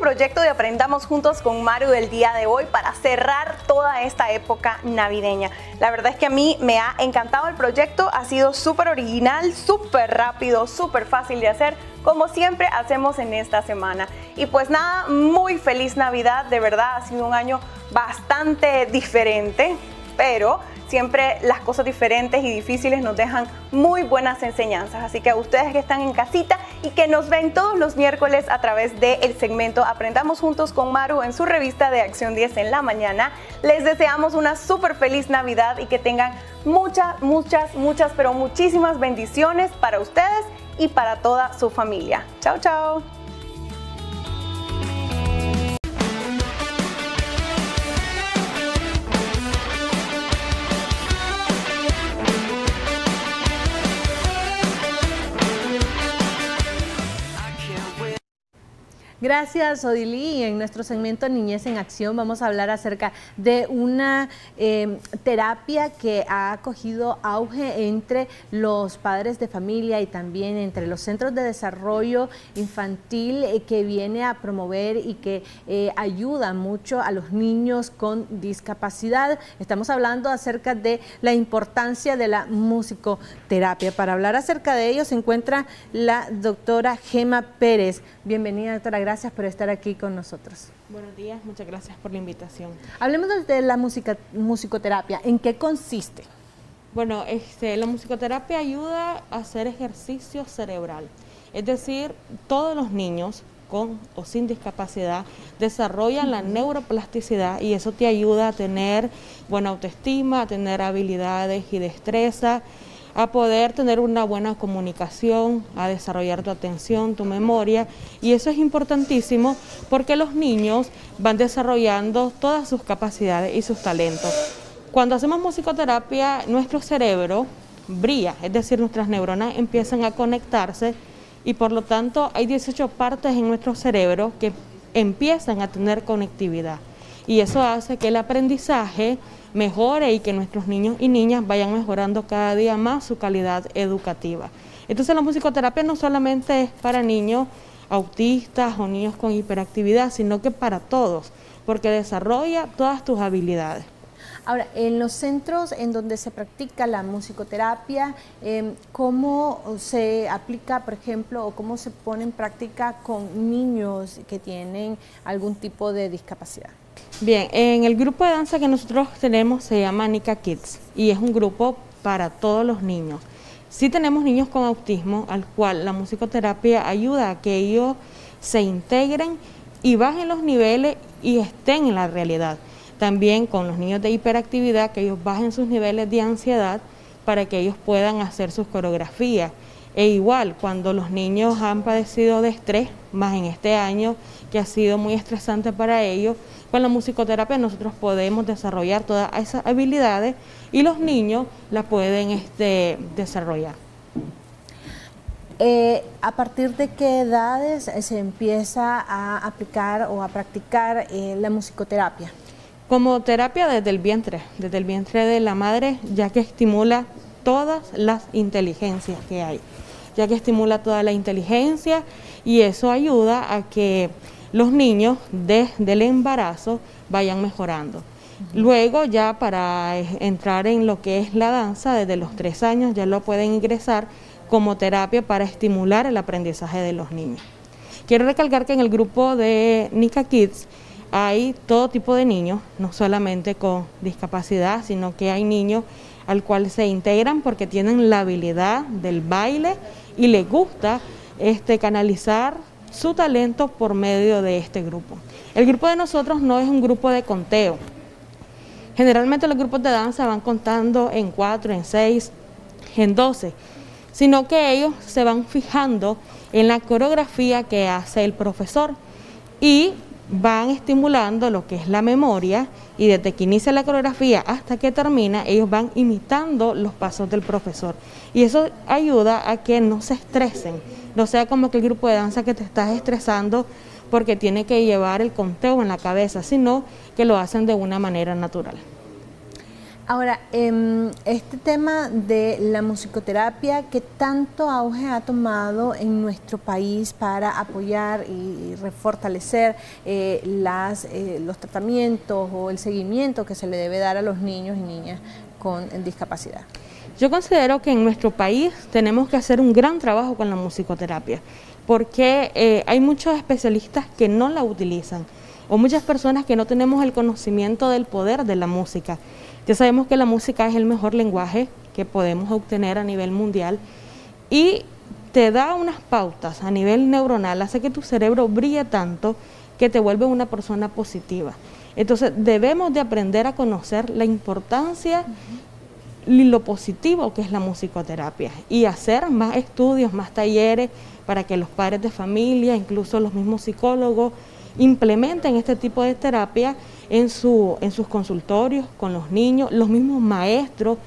Proyecto de Aprendamos Juntos con Maru del día de hoy para cerrar toda esta época navideña? La verdad es que a mí me ha encantado el proyecto, ha sido súper original, súper rápido, súper fácil de hacer, como siempre hacemos en esta semana. Y pues nada, muy feliz Navidad, de verdad ha sido un año bastante diferente, pero siempre las cosas diferentes y difíciles nos dejan muy buenas enseñanzas. Así que a ustedes que están en casita y que nos ven todos los miércoles a través del segmento Aprendamos Juntos con Maru en su revista de Acción 10 en la mañana, les deseamos una súper feliz Navidad y que tengan muchas, muchas, muchas, pero muchísimas bendiciones para ustedes y para toda su familia. Chao, chao. Gracias, Odilí. En nuestro segmento Niñez en Acción vamos a hablar acerca de una em, terapia que ha cogido auge entre los padres de familia y también entre los centros de desarrollo infantil eh, que viene a promover y que eh, ayuda mucho a los niños con discapacidad. Estamos hablando acerca de la importancia de la musicoterapia. Para hablar acerca de ello se encuentra la doctora Gema Pérez. Bienvenida, doctora gracias por estar aquí con nosotros. Buenos días, muchas gracias por la invitación. Hablemos de la música, musicoterapia. ¿En qué consiste? Bueno, este, la musicoterapia ayuda a hacer ejercicio cerebral. Es decir, todos los niños con o sin discapacidad desarrollan la neuroplasticidad y eso te ayuda a tener buena autoestima, a tener habilidades y destreza a poder tener una buena comunicación, a desarrollar tu atención, tu memoria, y eso es importantísimo porque los niños van desarrollando todas sus capacidades y sus talentos. Cuando hacemos musicoterapia, nuestro cerebro brilla, es decir, nuestras neuronas empiezan a conectarse y por lo tanto hay 18 partes en nuestro cerebro que empiezan a tener conectividad y eso hace que el aprendizaje mejore y que nuestros niños y niñas vayan mejorando cada día más su calidad educativa. Entonces la musicoterapia no solamente es para niños autistas o niños con hiperactividad, sino que para todos, porque desarrolla todas tus habilidades. Ahora, en los centros en donde se practica la musicoterapia, em, ¿cómo se aplica, por ejemplo, o cómo se pone en práctica con niños que tienen algún tipo de discapacidad? Bien, en el grupo de danza que nosotros tenemos se llama Nika Kids y es un grupo para todos los niños. Sí tenemos niños con autismo al cual la musicoterapia ayuda a que ellos se integren y bajen los niveles y estén en la realidad también con los niños de hiperactividad, que ellos bajen sus niveles de ansiedad para que ellos puedan hacer sus coreografías. E igual, cuando los niños han padecido de estrés, más en este año que ha sido muy estresante para ellos, con la musicoterapia nosotros podemos desarrollar todas esas habilidades y los niños las pueden este, desarrollar. Eh, ¿A partir de qué edades se empieza a aplicar o a practicar eh, la musicoterapia? Como terapia desde el vientre, desde el vientre de la madre, ya que estimula todas las inteligencias que hay, ya que estimula toda la inteligencia y eso ayuda a que los niños desde el embarazo vayan mejorando. Luego ya para entrar en lo que es la danza, desde los tres años ya lo pueden ingresar como terapia para estimular el aprendizaje de los niños. Quiero recalcar que en el grupo de Nika Kids hay todo tipo de niños, no solamente con discapacidad, sino que hay niños al cual se integran porque tienen la habilidad del baile y les gusta este, canalizar su talento por medio de este grupo. El grupo de nosotros no es un grupo de conteo. Generalmente los grupos de danza van contando en cuatro, en seis, en doce, sino que ellos se van fijando en la coreografía que hace el profesor y van estimulando lo que es la memoria y desde que inicia la coreografía hasta que termina, ellos van imitando los pasos del profesor. Y eso ayuda a que no se estresen, no sea como que el grupo de danza que te estás estresando porque tiene que llevar el conteo en la cabeza, sino que lo hacen de una manera natural. Ahora, em, este tema de la musicoterapia, ¿qué tanto auge ha tomado en nuestro país para apoyar y refortalecer eh, las, eh, los tratamientos o el seguimiento que se le debe dar a los niños y niñas con discapacidad? Yo considero que en nuestro país tenemos que hacer un gran trabajo con la musicoterapia, porque eh, hay muchos especialistas que no la utilizan o muchas personas que no tenemos el conocimiento del poder de la música. Ya sabemos que la música es el mejor lenguaje que podemos obtener a nivel mundial y te da unas pautas a nivel neuronal, hace que tu cerebro brille tanto que te vuelve una persona positiva. Entonces debemos de aprender a conocer la importancia lo positivo que es la musicoterapia y hacer más estudios, más talleres para que los padres de familia, incluso los mismos psicólogos, implementen este tipo de terapia en, su, en sus consultorios con los niños, los mismos maestros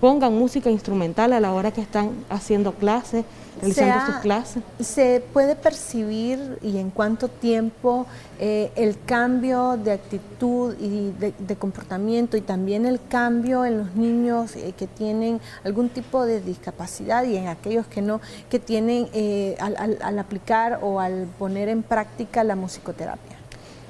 pongan música instrumental a la hora que están haciendo clases, realizando. ¿Se puede percibir y en cuánto tiempo eh, el cambio de actitud y de, comportamiento y también el cambio en los niños eh, que tienen algún tipo de discapacidad y en aquellos que no, que tienen eh, al aplicar o al poner en práctica la musicoterapia?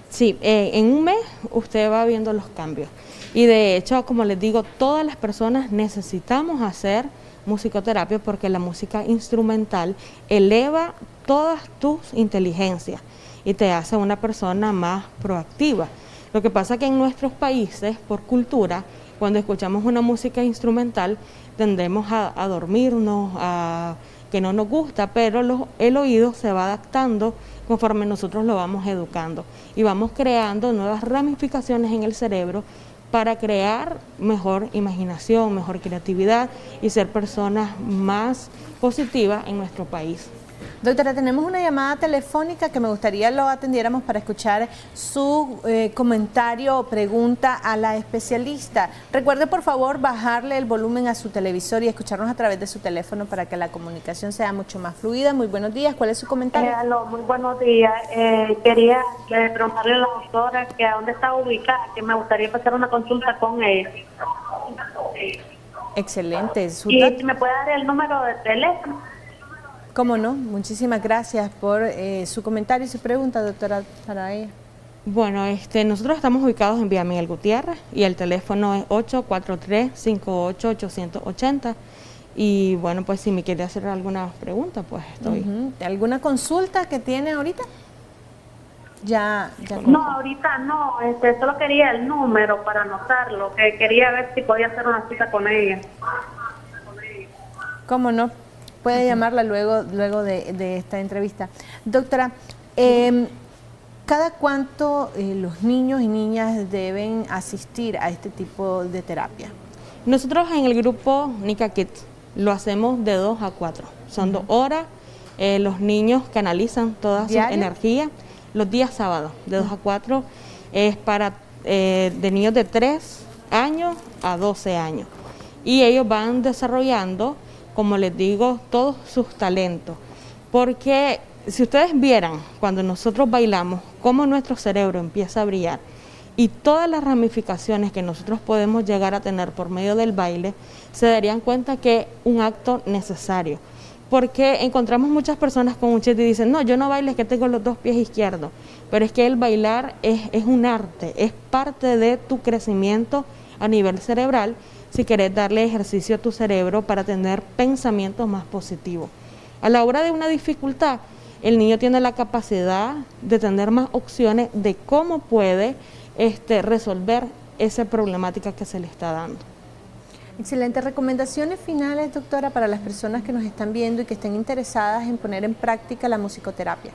Sí, en un mes usted va viendo los cambios. Y de hecho, como les digo, todas las personas necesitamos hacer musicoterapia porque la música instrumental eleva todas tus inteligencias y te hace una persona más proactiva. Lo que pasa que en nuestros países, por cultura, cuando escuchamos una música instrumental, tendemos a, a dormirnos, a que no nos gusta, pero el oído se va adaptando conforme nosotros lo vamos educando y vamos creando nuevas ramificaciones en el cerebro para crear mejor imaginación, mejor creatividad y ser personas más positivas en nuestro país. Doctora, tenemos una llamada telefónica que me gustaría lo atendiéramos para escuchar su eh, comentario o pregunta a la especialista. Recuerde por favor bajarle el volumen a su televisor y escucharnos a través de su teléfono para que la comunicación sea mucho más fluida. Muy buenos días, ¿cuál es su comentario? Eh, muy buenos días. Eh, quería preguntarle a la doctora que a dónde está ubicada, que me gustaría pasar una consulta con ella. Excelente. y si me puede dar el número de teléfono. Cómo no, muchísimas gracias por eh, su comentario y su pregunta, doctora, para ella. Bueno, este, nosotros estamos ubicados en Vía Miguel Gutiérrez y el teléfono es 843-58-880. Y bueno, pues si me quiere hacer alguna pregunta, pues estoy. ¿Alguna consulta que tiene ahorita? Ya, ya no, ahorita no, este, solo quería el número para anotarlo, que quería ver si podía hacer una cita con ella. ¿Cómo no? Puede llamarla luego, luego de, esta entrevista. Doctora, em, ¿cada cuánto eh, los niños y niñas deben asistir a este tipo de terapia? Nosotros en el grupo Nika Kids lo hacemos de dos a cuatro. Son dos horas. Eh, los niños canalizan toda su energía los días sábados, de dos a cuatro. Es para eh, de niños de tres años a 12 años. Y ellos van desarrollando como les digo, todos sus talentos. Porque si ustedes vieran cuando nosotros bailamos, cómo nuestro cerebro empieza a brillar y todas las ramificaciones que nosotros podemos llegar a tener por medio del baile, se darían cuenta que es un acto necesario. Porque encontramos muchas personas con un chiste y dicen, no, yo no bailo, es que tengo los dos pies izquierdos. Pero es que el bailar es un arte, es parte de tu crecimiento a nivel cerebral si querés darle ejercicio a tu cerebro para tener pensamientos más positivos. A la hora de una dificultad, el niño tiene la capacidad de tener más opciones de cómo puede este, resolver esa problemática que se le está dando. Excelente. Recomendaciones finales, doctora, para las personas que nos están viendo y que estén interesadas en poner en práctica la musicoterapia.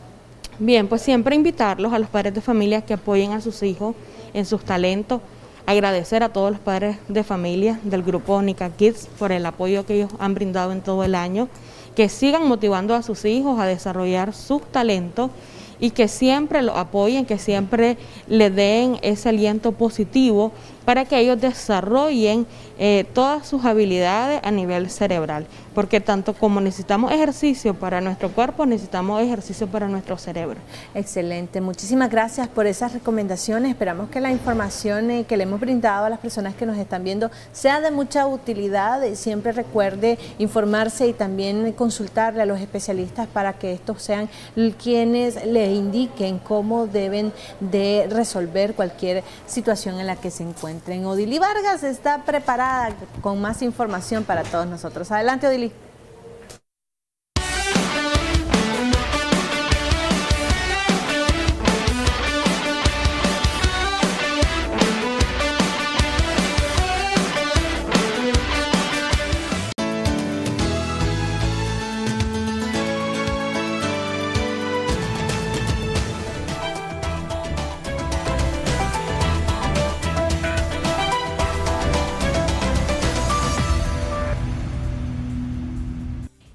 Bien, pues siempre invitarlos a los padres de familia que apoyen a sus hijos en sus talentos, agradecer a todos los padres de familia del grupo Nica Kids por el apoyo que ellos han brindado en todo el año, que sigan motivando a sus hijos a desarrollar sus talentos y que siempre lo apoyen, que siempre le den ese aliento positivo para que ellos desarrollen eh, todas sus habilidades a nivel cerebral, porque tanto como necesitamos ejercicio para nuestro cuerpo, necesitamos ejercicio para nuestro cerebro. Excelente, muchísimas gracias por esas recomendaciones. Esperamos que la información eh, que le hemos brindado a las personas que nos están viendo sea de mucha utilidad. Siempre recuerde informarse y también consultarle a los especialistas para que estos sean quienes le indiquen cómo deben de resolver cualquier situación en la que se encuentren. Odili Vargas está preparada con más información para todos nosotros. Adelante, Odili.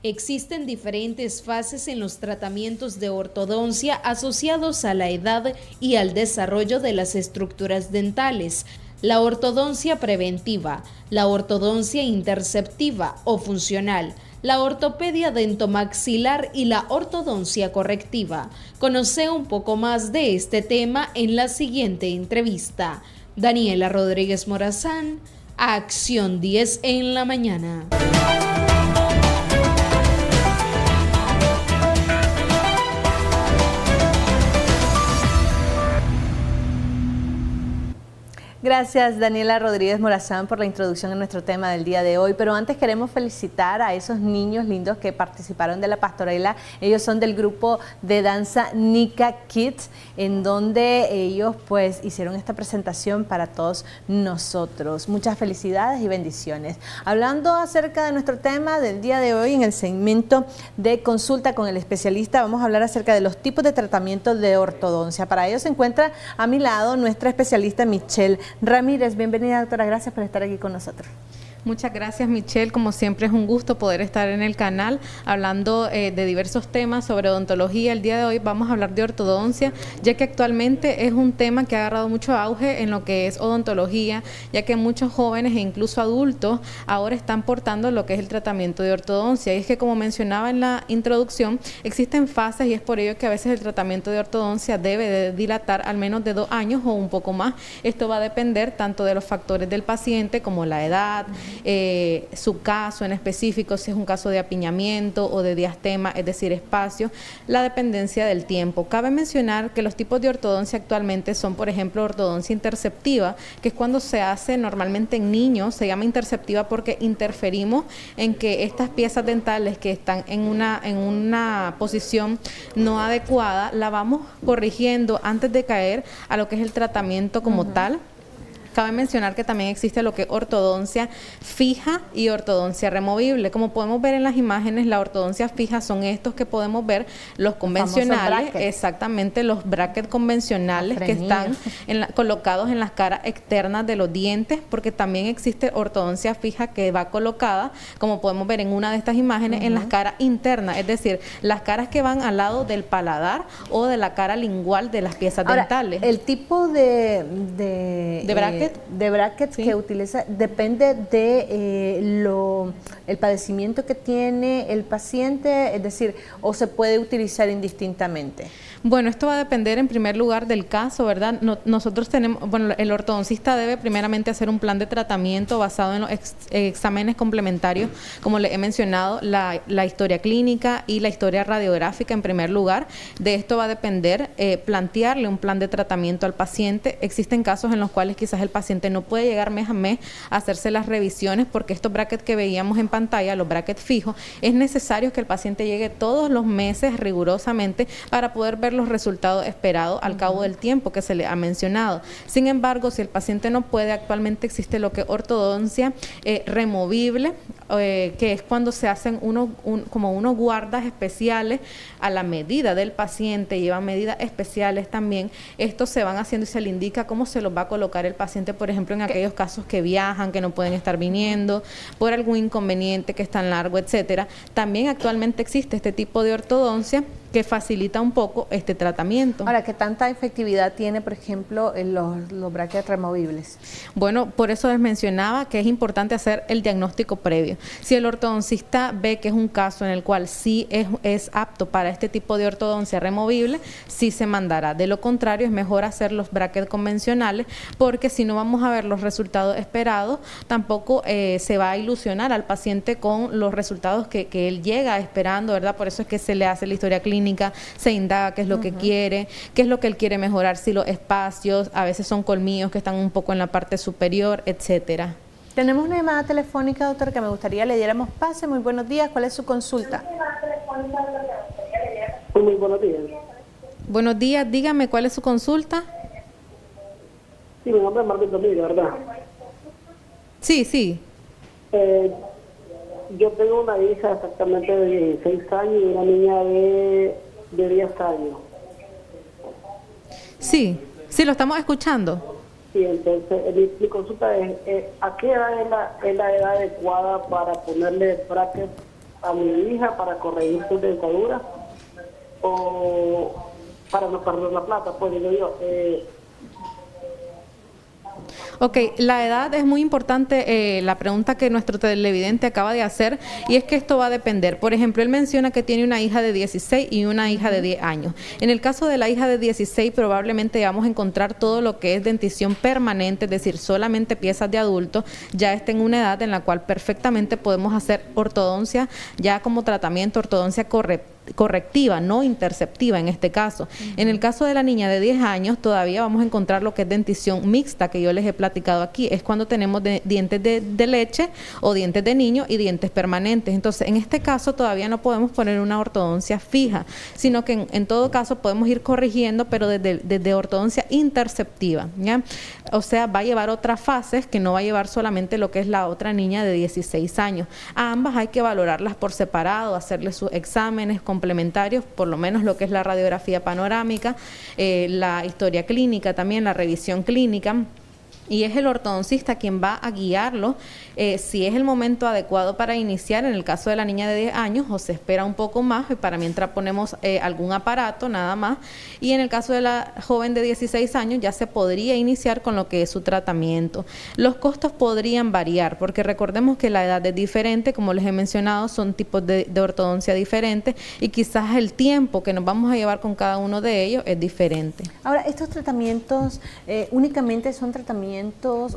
Existen diferentes fases en los tratamientos de ortodoncia asociados a la edad y al desarrollo de las estructuras dentales. La ortodoncia preventiva, la ortodoncia interceptiva o funcional, la ortopedia dentomaxilar y la ortodoncia correctiva. Conoce un poco más de este tema en la siguiente entrevista. Daniela Rodríguez Morazán, Acción 10 en la mañana. Gracias Daniela Rodríguez Morazán por la introducción a nuestro tema del día de hoy, pero antes queremos felicitar a esos niños lindos que participaron de la pastorela. Ellos son del grupo de danza Nika Kids, en donde ellos pues hicieron esta presentación para todos nosotros. Muchas felicidades y bendiciones. Hablando acerca de nuestro tema del día de hoy en el segmento de consulta con el especialista, vamos a hablar acerca de los tipos de tratamiento de ortodoncia. Para ello se encuentra a mi lado nuestra especialista Michelle Ramírez, bienvenida doctora, gracias por estar aquí con nosotros. Muchas gracias Michelle, como siempre es un gusto poder estar en el canal hablando eh, de diversos temas sobre odontología. El día de hoy vamos a hablar de ortodoncia, ya que actualmente es un tema que ha agarrado mucho auge en lo que es odontología, ya que muchos jóvenes e incluso adultos ahora están portando lo que es el tratamiento de ortodoncia. Y es que como mencionaba en la introducción, existen fases y es por ello que a veces el tratamiento de ortodoncia debe de dilatar al menos de dos años o un poco más. Esto va a depender tanto de los factores del paciente como la edad, eh, su caso en específico, si es un caso de apiñamiento o de diastema, es decir, espacio, la dependencia del tiempo. Cabe mencionar que los tipos de ortodoncia actualmente son, por ejemplo, ortodoncia interceptiva, que es cuando se hace normalmente en niños, se llama interceptiva porque interferimos en que estas piezas dentales que están en una, en una posición no adecuada, la vamos corrigiendo antes de caer a lo que es el tratamiento como tal Cabe mencionar que también existe lo que es ortodoncia fija y ortodoncia removible. Como podemos ver en las imágenes, la ortodoncia fija son estos que podemos ver, los convencionales, exactamente los brackets convencionales que están colocados en las caras externas de los dientes, porque también existe ortodoncia fija que va colocada, como podemos ver en una de estas imágenes, en las caras internas, es decir, las caras que van al lado del paladar o de la cara lingual de las piezas dentales. El tipo de, de, de bracket de brackets que utiliza depende de eh, lo el padecimiento que tiene el paciente, es decir, o se puede utilizar indistintamente. Bueno, esto va a depender en primer lugar del caso, ¿verdad? nosotros tenemos, bueno, el ortodoncista debe primeramente hacer un plan de tratamiento basado en los exámenes complementarios, como le he mencionado, la, historia clínica y la historia radiográfica en primer lugar. De esto va a depender eh, plantearle un plan de tratamiento al paciente. Existen casos en los cuales quizás el paciente no puede llegar mes a mes a hacerse las revisiones porque estos brackets que veíamos en pantalla, los brackets fijos, es necesario que el paciente llegue todos los meses rigurosamente para poder ver los resultados esperados al cabo del tiempo que se le ha mencionado. Sin embargo, si el paciente no puede, actualmente existe lo que es ortodoncia eh, removible, eh, que es cuando se hacen uno, como unos guardas especiales a la medida del paciente, lleva medidas especiales también. Estos se van haciendo y se le indica cómo se los va a colocar el paciente, por ejemplo, en aquellos casos que viajan, que no pueden estar viniendo, por algún inconveniente que es tan largo, etcétera. También actualmente existe este tipo de ortodoncia que facilita un poco este tratamiento. Ahora, ¿qué tanta efectividad tiene, por ejemplo, en los, los brackets removibles? Bueno, por eso les mencionaba que es importante hacer el diagnóstico previo. Si el ortodoncista ve que es un caso en el cual sí es, es apto para este tipo de ortodoncia removible, sí se mandará. De lo contrario, es mejor hacer los brackets convencionales porque si no vamos a ver los resultados esperados, tampoco eh, se va a ilusionar al paciente con los resultados que, que él llega esperando, ¿verdad? Por eso es que se le hace la historia clínica se indaga qué es lo que quiere, qué es lo que él quiere mejorar, si los espacios, a veces son colmillos que están un poco en la parte superior, etcétera. Tenemos una llamada telefónica, doctor, que me gustaría le diéramos pase. Muy buenos días. ¿Cuál es su consulta? Muy buenos días. Buenos días. Dígame, ¿cuál es su consulta? Sí, mi nombre es Martín Domínguez, ¿verdad? Sí, sí. Eh, yo tengo una hija exactamente de 16 años y una niña de, de 10 años. Sí, sí, lo estamos escuchando. Sí, entonces mi, consulta es, eh, ¿a qué edad es la, es la edad adecuada para ponerle bracket a mi hija para corregir su dentadura? O para no perder la plata, pues digo yo. Eh, Ok, la edad es muy importante, eh, la pregunta que nuestro televidente acaba de hacer, y es que esto va a depender. Por ejemplo, él menciona que tiene una hija de 16 y una hija de 10 años. En el caso de la hija de 16, probablemente vamos a encontrar todo lo que es dentición permanente, es decir, solamente piezas de adulto, ya está en una edad en la cual perfectamente podemos hacer ortodoncia ya como tratamiento, ortodoncia correcta correctiva, no interceptiva en este caso. En el caso de la niña de 10 años, todavía vamos a encontrar lo que es dentición mixta, que yo les he platicado aquí. Es cuando tenemos dientes de, leche o dientes de niño y dientes permanentes. Entonces, en este caso todavía no podemos poner una ortodoncia fija, sino que en, todo caso podemos ir corrigiendo, pero desde, desde ortodoncia interceptiva. ¿ya? O sea, va a llevar otras fases que no va a llevar solamente lo que es la otra niña de 16 años. A ambas hay que valorarlas por separado, hacerle sus exámenes, complementarios, por lo menos lo que es la radiografía panorámica, eh, la historia clínica también, la revisión clínica y es el ortodoncista quien va a guiarlo eh, si es el momento adecuado para iniciar en el caso de la niña de 10 años o se espera un poco más y para mientras ponemos eh, algún aparato nada más y en el caso de la joven de 16 años ya se podría iniciar con lo que es su tratamiento. Los costos podrían variar porque recordemos que la edad es diferente, como les he mencionado, son tipos de, ortodoncia diferentes y quizás el tiempo que nos vamos a llevar con cada uno de ellos es diferente. Ahora, estos tratamientos eh, únicamente son tratamientos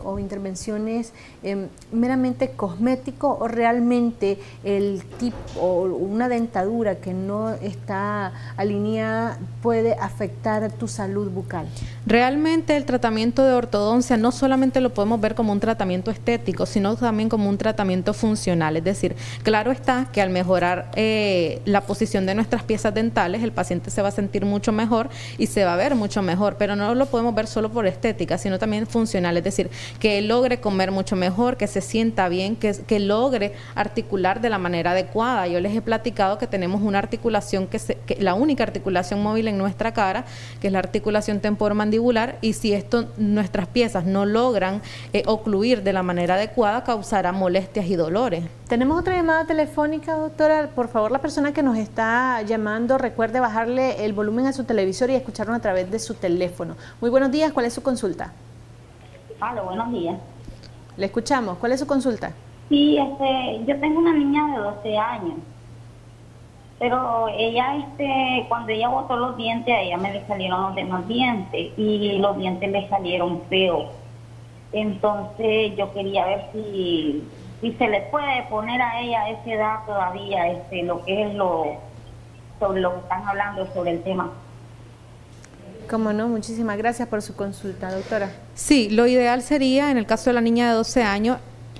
o intervenciones em, meramente cosméticos o realmente el tipo o una dentadura que no está alineada puede afectar tu salud bucal? Realmente el tratamiento de ortodoncia no solamente lo podemos ver como un tratamiento estético, sino también como un tratamiento funcional. Es decir, claro está que al mejorar eh, la posición de nuestras piezas dentales, el paciente se va a sentir mucho mejor y se va a ver mucho mejor, pero no lo podemos ver solo por estética, sino también funcional es decir, que logre comer mucho mejor, que se sienta bien, que, que logre articular de la manera adecuada. Yo les he platicado que tenemos una articulación que, la única articulación móvil en nuestra cara, que es la articulación temporomandibular, y si esto nuestras piezas no logran eh, ocluir de la manera adecuada, causará molestias y dolores. Tenemos otra llamada telefónica, doctora. Por favor, la persona que nos está llamando, recuerde bajarle el volumen a su televisor y escucharnos a través de su teléfono. Muy buenos días, ¿cuál es su consulta? Hola, buenos días. Le escuchamos. ¿Cuál es su consulta? Sí, este, yo tengo una niña de 12 años. Pero ella, este, cuando ella botó los dientes, a ella me le salieron los demás dientes y los dientes le salieron feos. Entonces yo quería ver si, si se le puede poner a ella a esa edad todavía este, lo que es lo sobre lo que están hablando sobre el tema. Cómo no, muchísimas gracias por su consulta, doctora. Sí, lo ideal sería, en el caso de la niña de 12 años,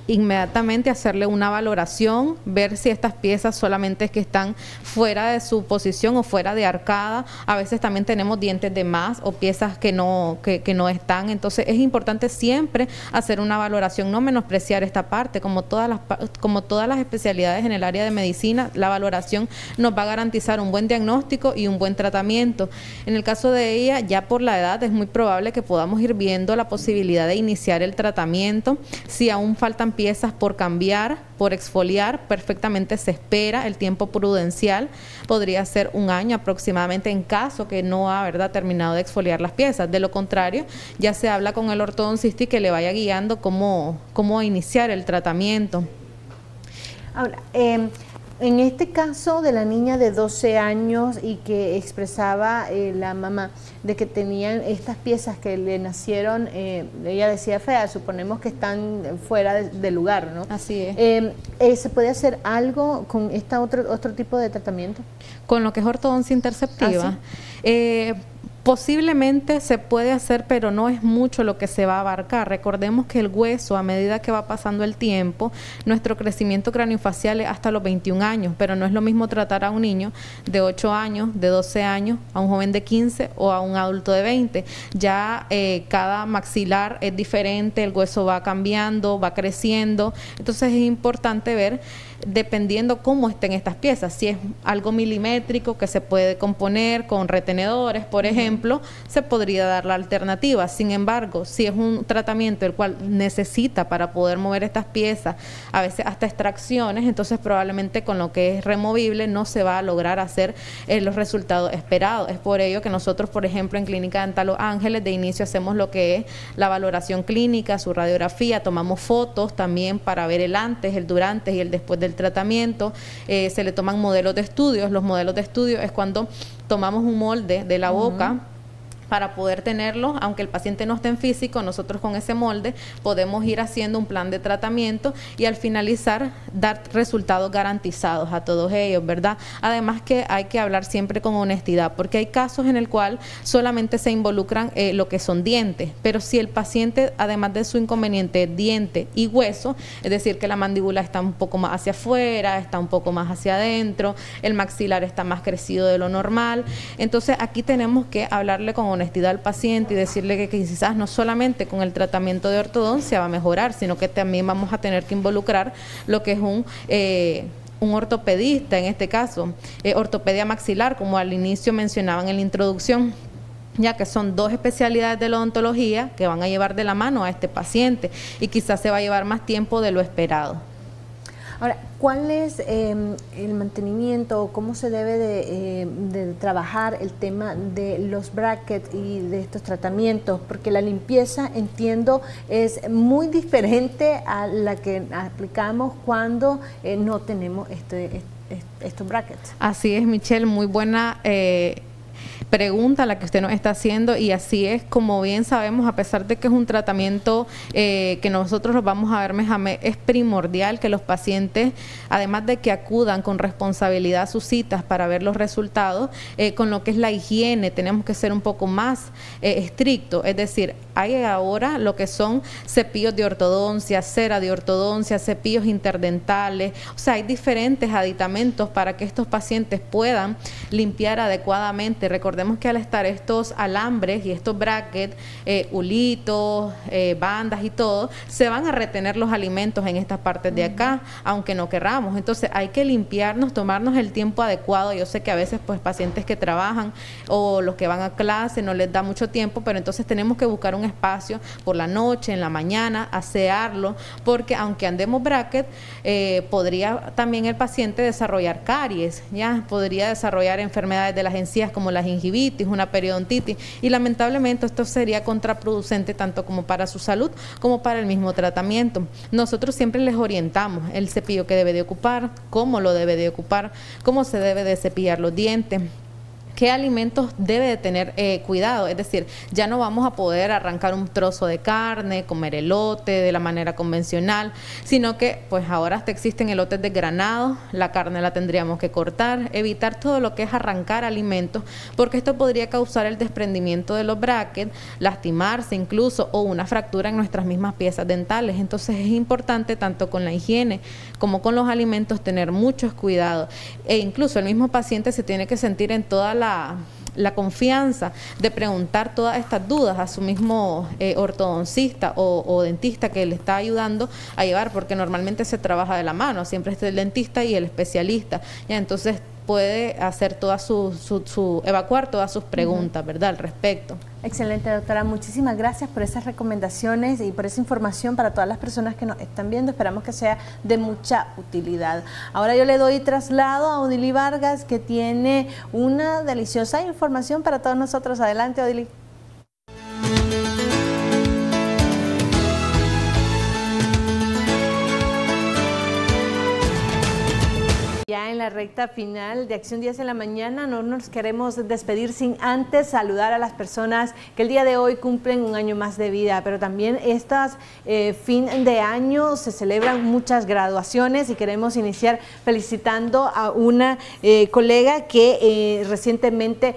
inmediatamente hacerle una valoración, ver si estas piezas solamente es que están fuera de su posición o fuera de arcada. A veces también tenemos dientes de más o piezas que no, que, que no están. Entonces es importante siempre hacer una valoración, no menospreciar esta parte. Como todas, las, como todas las especialidades en el área de medicina, la valoración nos va a garantizar un buen diagnóstico y un buen tratamiento. En el caso de ella, ya por la edad, es muy probable que podamos ir viendo la posibilidad de iniciar el tratamiento. Si aún faltan piezas por cambiar, por exfoliar, perfectamente se espera el tiempo prudencial, podría ser un año aproximadamente en caso que no ha ¿verdad? terminado de exfoliar las piezas. De lo contrario, ya se habla con el ortodoncista y que le vaya guiando cómo, cómo iniciar el tratamiento. Ahora, eh, en este caso de la niña de 12 años y que expresaba eh, la mamá de que tenían estas piezas que le nacieron, eh, ella decía fea, suponemos que están fuera de, lugar, ¿no? Así es. Eh, eh, ¿Se puede hacer algo con esta otro, otro tipo de tratamiento? Con lo que es ortodoncia interceptiva. ¿Ah, Posiblemente se puede hacer, pero no es mucho lo que se va a abarcar. Recordemos que el hueso, a medida que va pasando el tiempo, nuestro crecimiento craniofacial es hasta los 21 años, pero no es lo mismo tratar a un niño de 8 años, de 12 años, a un joven de 15 o a un adulto de 20. Ya eh, cada maxilar es diferente, el hueso va cambiando, va creciendo. Entonces es importante ver dependiendo cómo estén estas piezas. Si es algo milimétrico que se puede componer con retenedores, por ejemplo, se podría dar la alternativa. Sin embargo, si es un tratamiento el cual necesita para poder mover estas piezas, a veces hasta extracciones, entonces probablemente con lo que es removible no se va a lograr hacer eh, los resultados esperados. Es por ello que nosotros, por ejemplo, en Clínica Dental Los Ángeles, de inicio hacemos lo que es la valoración clínica, su radiografía, tomamos fotos también para ver el antes, el durante y el después del tratamiento, eh, se le toman modelos de estudios. Los modelos de estudio es cuando tomamos un molde de la boca para poder tenerlo, aunque el paciente no esté en físico, nosotros con ese molde podemos ir haciendo un plan de tratamiento y al finalizar dar resultados garantizados a todos ellos, ¿verdad? Además que hay que hablar siempre con honestidad, porque hay casos en el cual solamente se involucran eh, lo que son dientes, pero si el paciente, además de su inconveniente, diente y hueso, es decir, que la mandíbula está un poco más hacia afuera, está un poco más hacia adentro, el maxilar está más crecido de lo normal, entonces aquí tenemos que hablarle con honestidad honestidad al paciente y decirle que, quizás no solamente con el tratamiento de ortodoncia va a mejorar, sino que también vamos a tener que involucrar lo que es un... Eh, un ortopedista en este caso, eh, ortopedia maxilar, como al inicio mencionaban en la introducción, ya que son dos especialidades de la odontología que van a llevar de la mano a este paciente y quizás se va a llevar más tiempo de lo esperado. Ahora, ¿cuál es em, el mantenimiento o cómo se debe de, em, de, trabajar el tema de los brackets y de estos tratamientos? Porque la limpieza, entiendo, es muy diferente a la que aplicamos cuando eh, no tenemos este, estos brackets. Así es, Michelle, muy buena. Pregunta la que usted nos está haciendo y así es, como bien sabemos, a pesar de que es un tratamiento eh, que nosotros lo vamos a ver es primordial que los pacientes, además de que acudan con responsabilidad a sus citas para ver los resultados, eh, con lo que es la higiene, tenemos que ser un poco más eh, estrictos, es decir, hay ahora lo que son cepillos de ortodoncia, cera de ortodoncia, cepillos interdentales, o sea, hay diferentes aditamentos para que estos pacientes puedan limpiar adecuadamente. Recordemos que al estar estos alambres y estos brackets, eh, ulitos, eh, bandas y todo, se van a retener los alimentos en estas partes de acá, aunque no querramos. Entonces hay que limpiarnos, tomarnos el tiempo adecuado. Yo sé que a veces pues pacientes que trabajan o los que van a clase no les da mucho tiempo, pero entonces tenemos que buscar un espacio por la noche, en la mañana, asearlo, porque aunque andemos bracket, eh, podría también el paciente desarrollar caries, ya podría desarrollar enfermedades de las encías como la gingivitis, una periodontitis, y lamentablemente esto sería contraproducente tanto como para su salud como para el mismo tratamiento. Nosotros siempre les orientamos el cepillo que debe de ocupar, cómo lo debe de ocupar, cómo se debe de cepillar los dientes qué alimentos debe de tener eh, cuidado. Es decir, ya no vamos a poder arrancar un trozo de carne, comer elote de la manera convencional, sino que pues ahora hasta existen elotes desgranados, la carne la tendríamos que cortar, evitar todo lo que es arrancar alimentos, porque esto podría causar el desprendimiento de los brackets, lastimarse incluso o una fractura en nuestras mismas piezas dentales. Entonces es importante tanto con la higiene como con los alimentos tener muchos cuidados e incluso el mismo paciente se tiene que sentir en toda la la, confianza de preguntar todas estas dudas a su mismo eh, ortodoncista o, dentista que le está ayudando a llevar, porque normalmente se trabaja de la mano, siempre es el dentista y el especialista. ¿ya? Entonces puede hacer toda su, su, evacuar todas sus preguntas, ¿verdad? Al respecto. Excelente, doctora. Muchísimas gracias por esas recomendaciones y por esa información para todas las personas que nos están viendo. Esperamos que sea de mucha utilidad. Ahora yo le doy traslado a Odili Vargas, que tiene una deliciosa información para todos nosotros. Adelante, Odili. Ya en la recta final de Acción 10 en la mañana no nos queremos despedir sin antes saludar a las personas que el día de hoy cumplen un año más de vida, pero también estas eh, fin de año se celebran muchas graduaciones y queremos iniciar felicitando a una eh, colega que eh, recientemente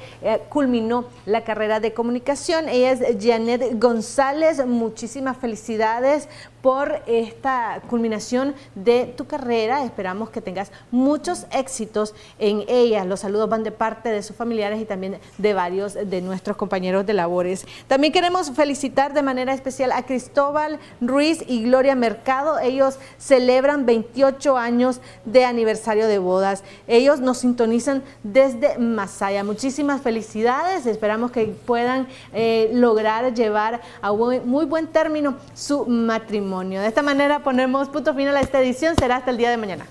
culminó la carrera de comunicación. Ella es Janet González. Muchísimas felicidades por esta culminación de tu carrera. Esperamos que tengas muchos éxitos en ella. Los saludos van de parte de sus familiares y también de varios de nuestros compañeros de labores. También queremos felicitar de manera especial a Cristóbal Ruiz y Gloria Mercado. Ellos celebran 28 años de aniversario de bodas. Ellos nos sintonizan desde Masaya. Muchísimas felicidades. Esperamos que puedan eh, lograr llevar a muy buen término su De esta manera ponemos punto final a esta edición. Será hasta el día de mañana.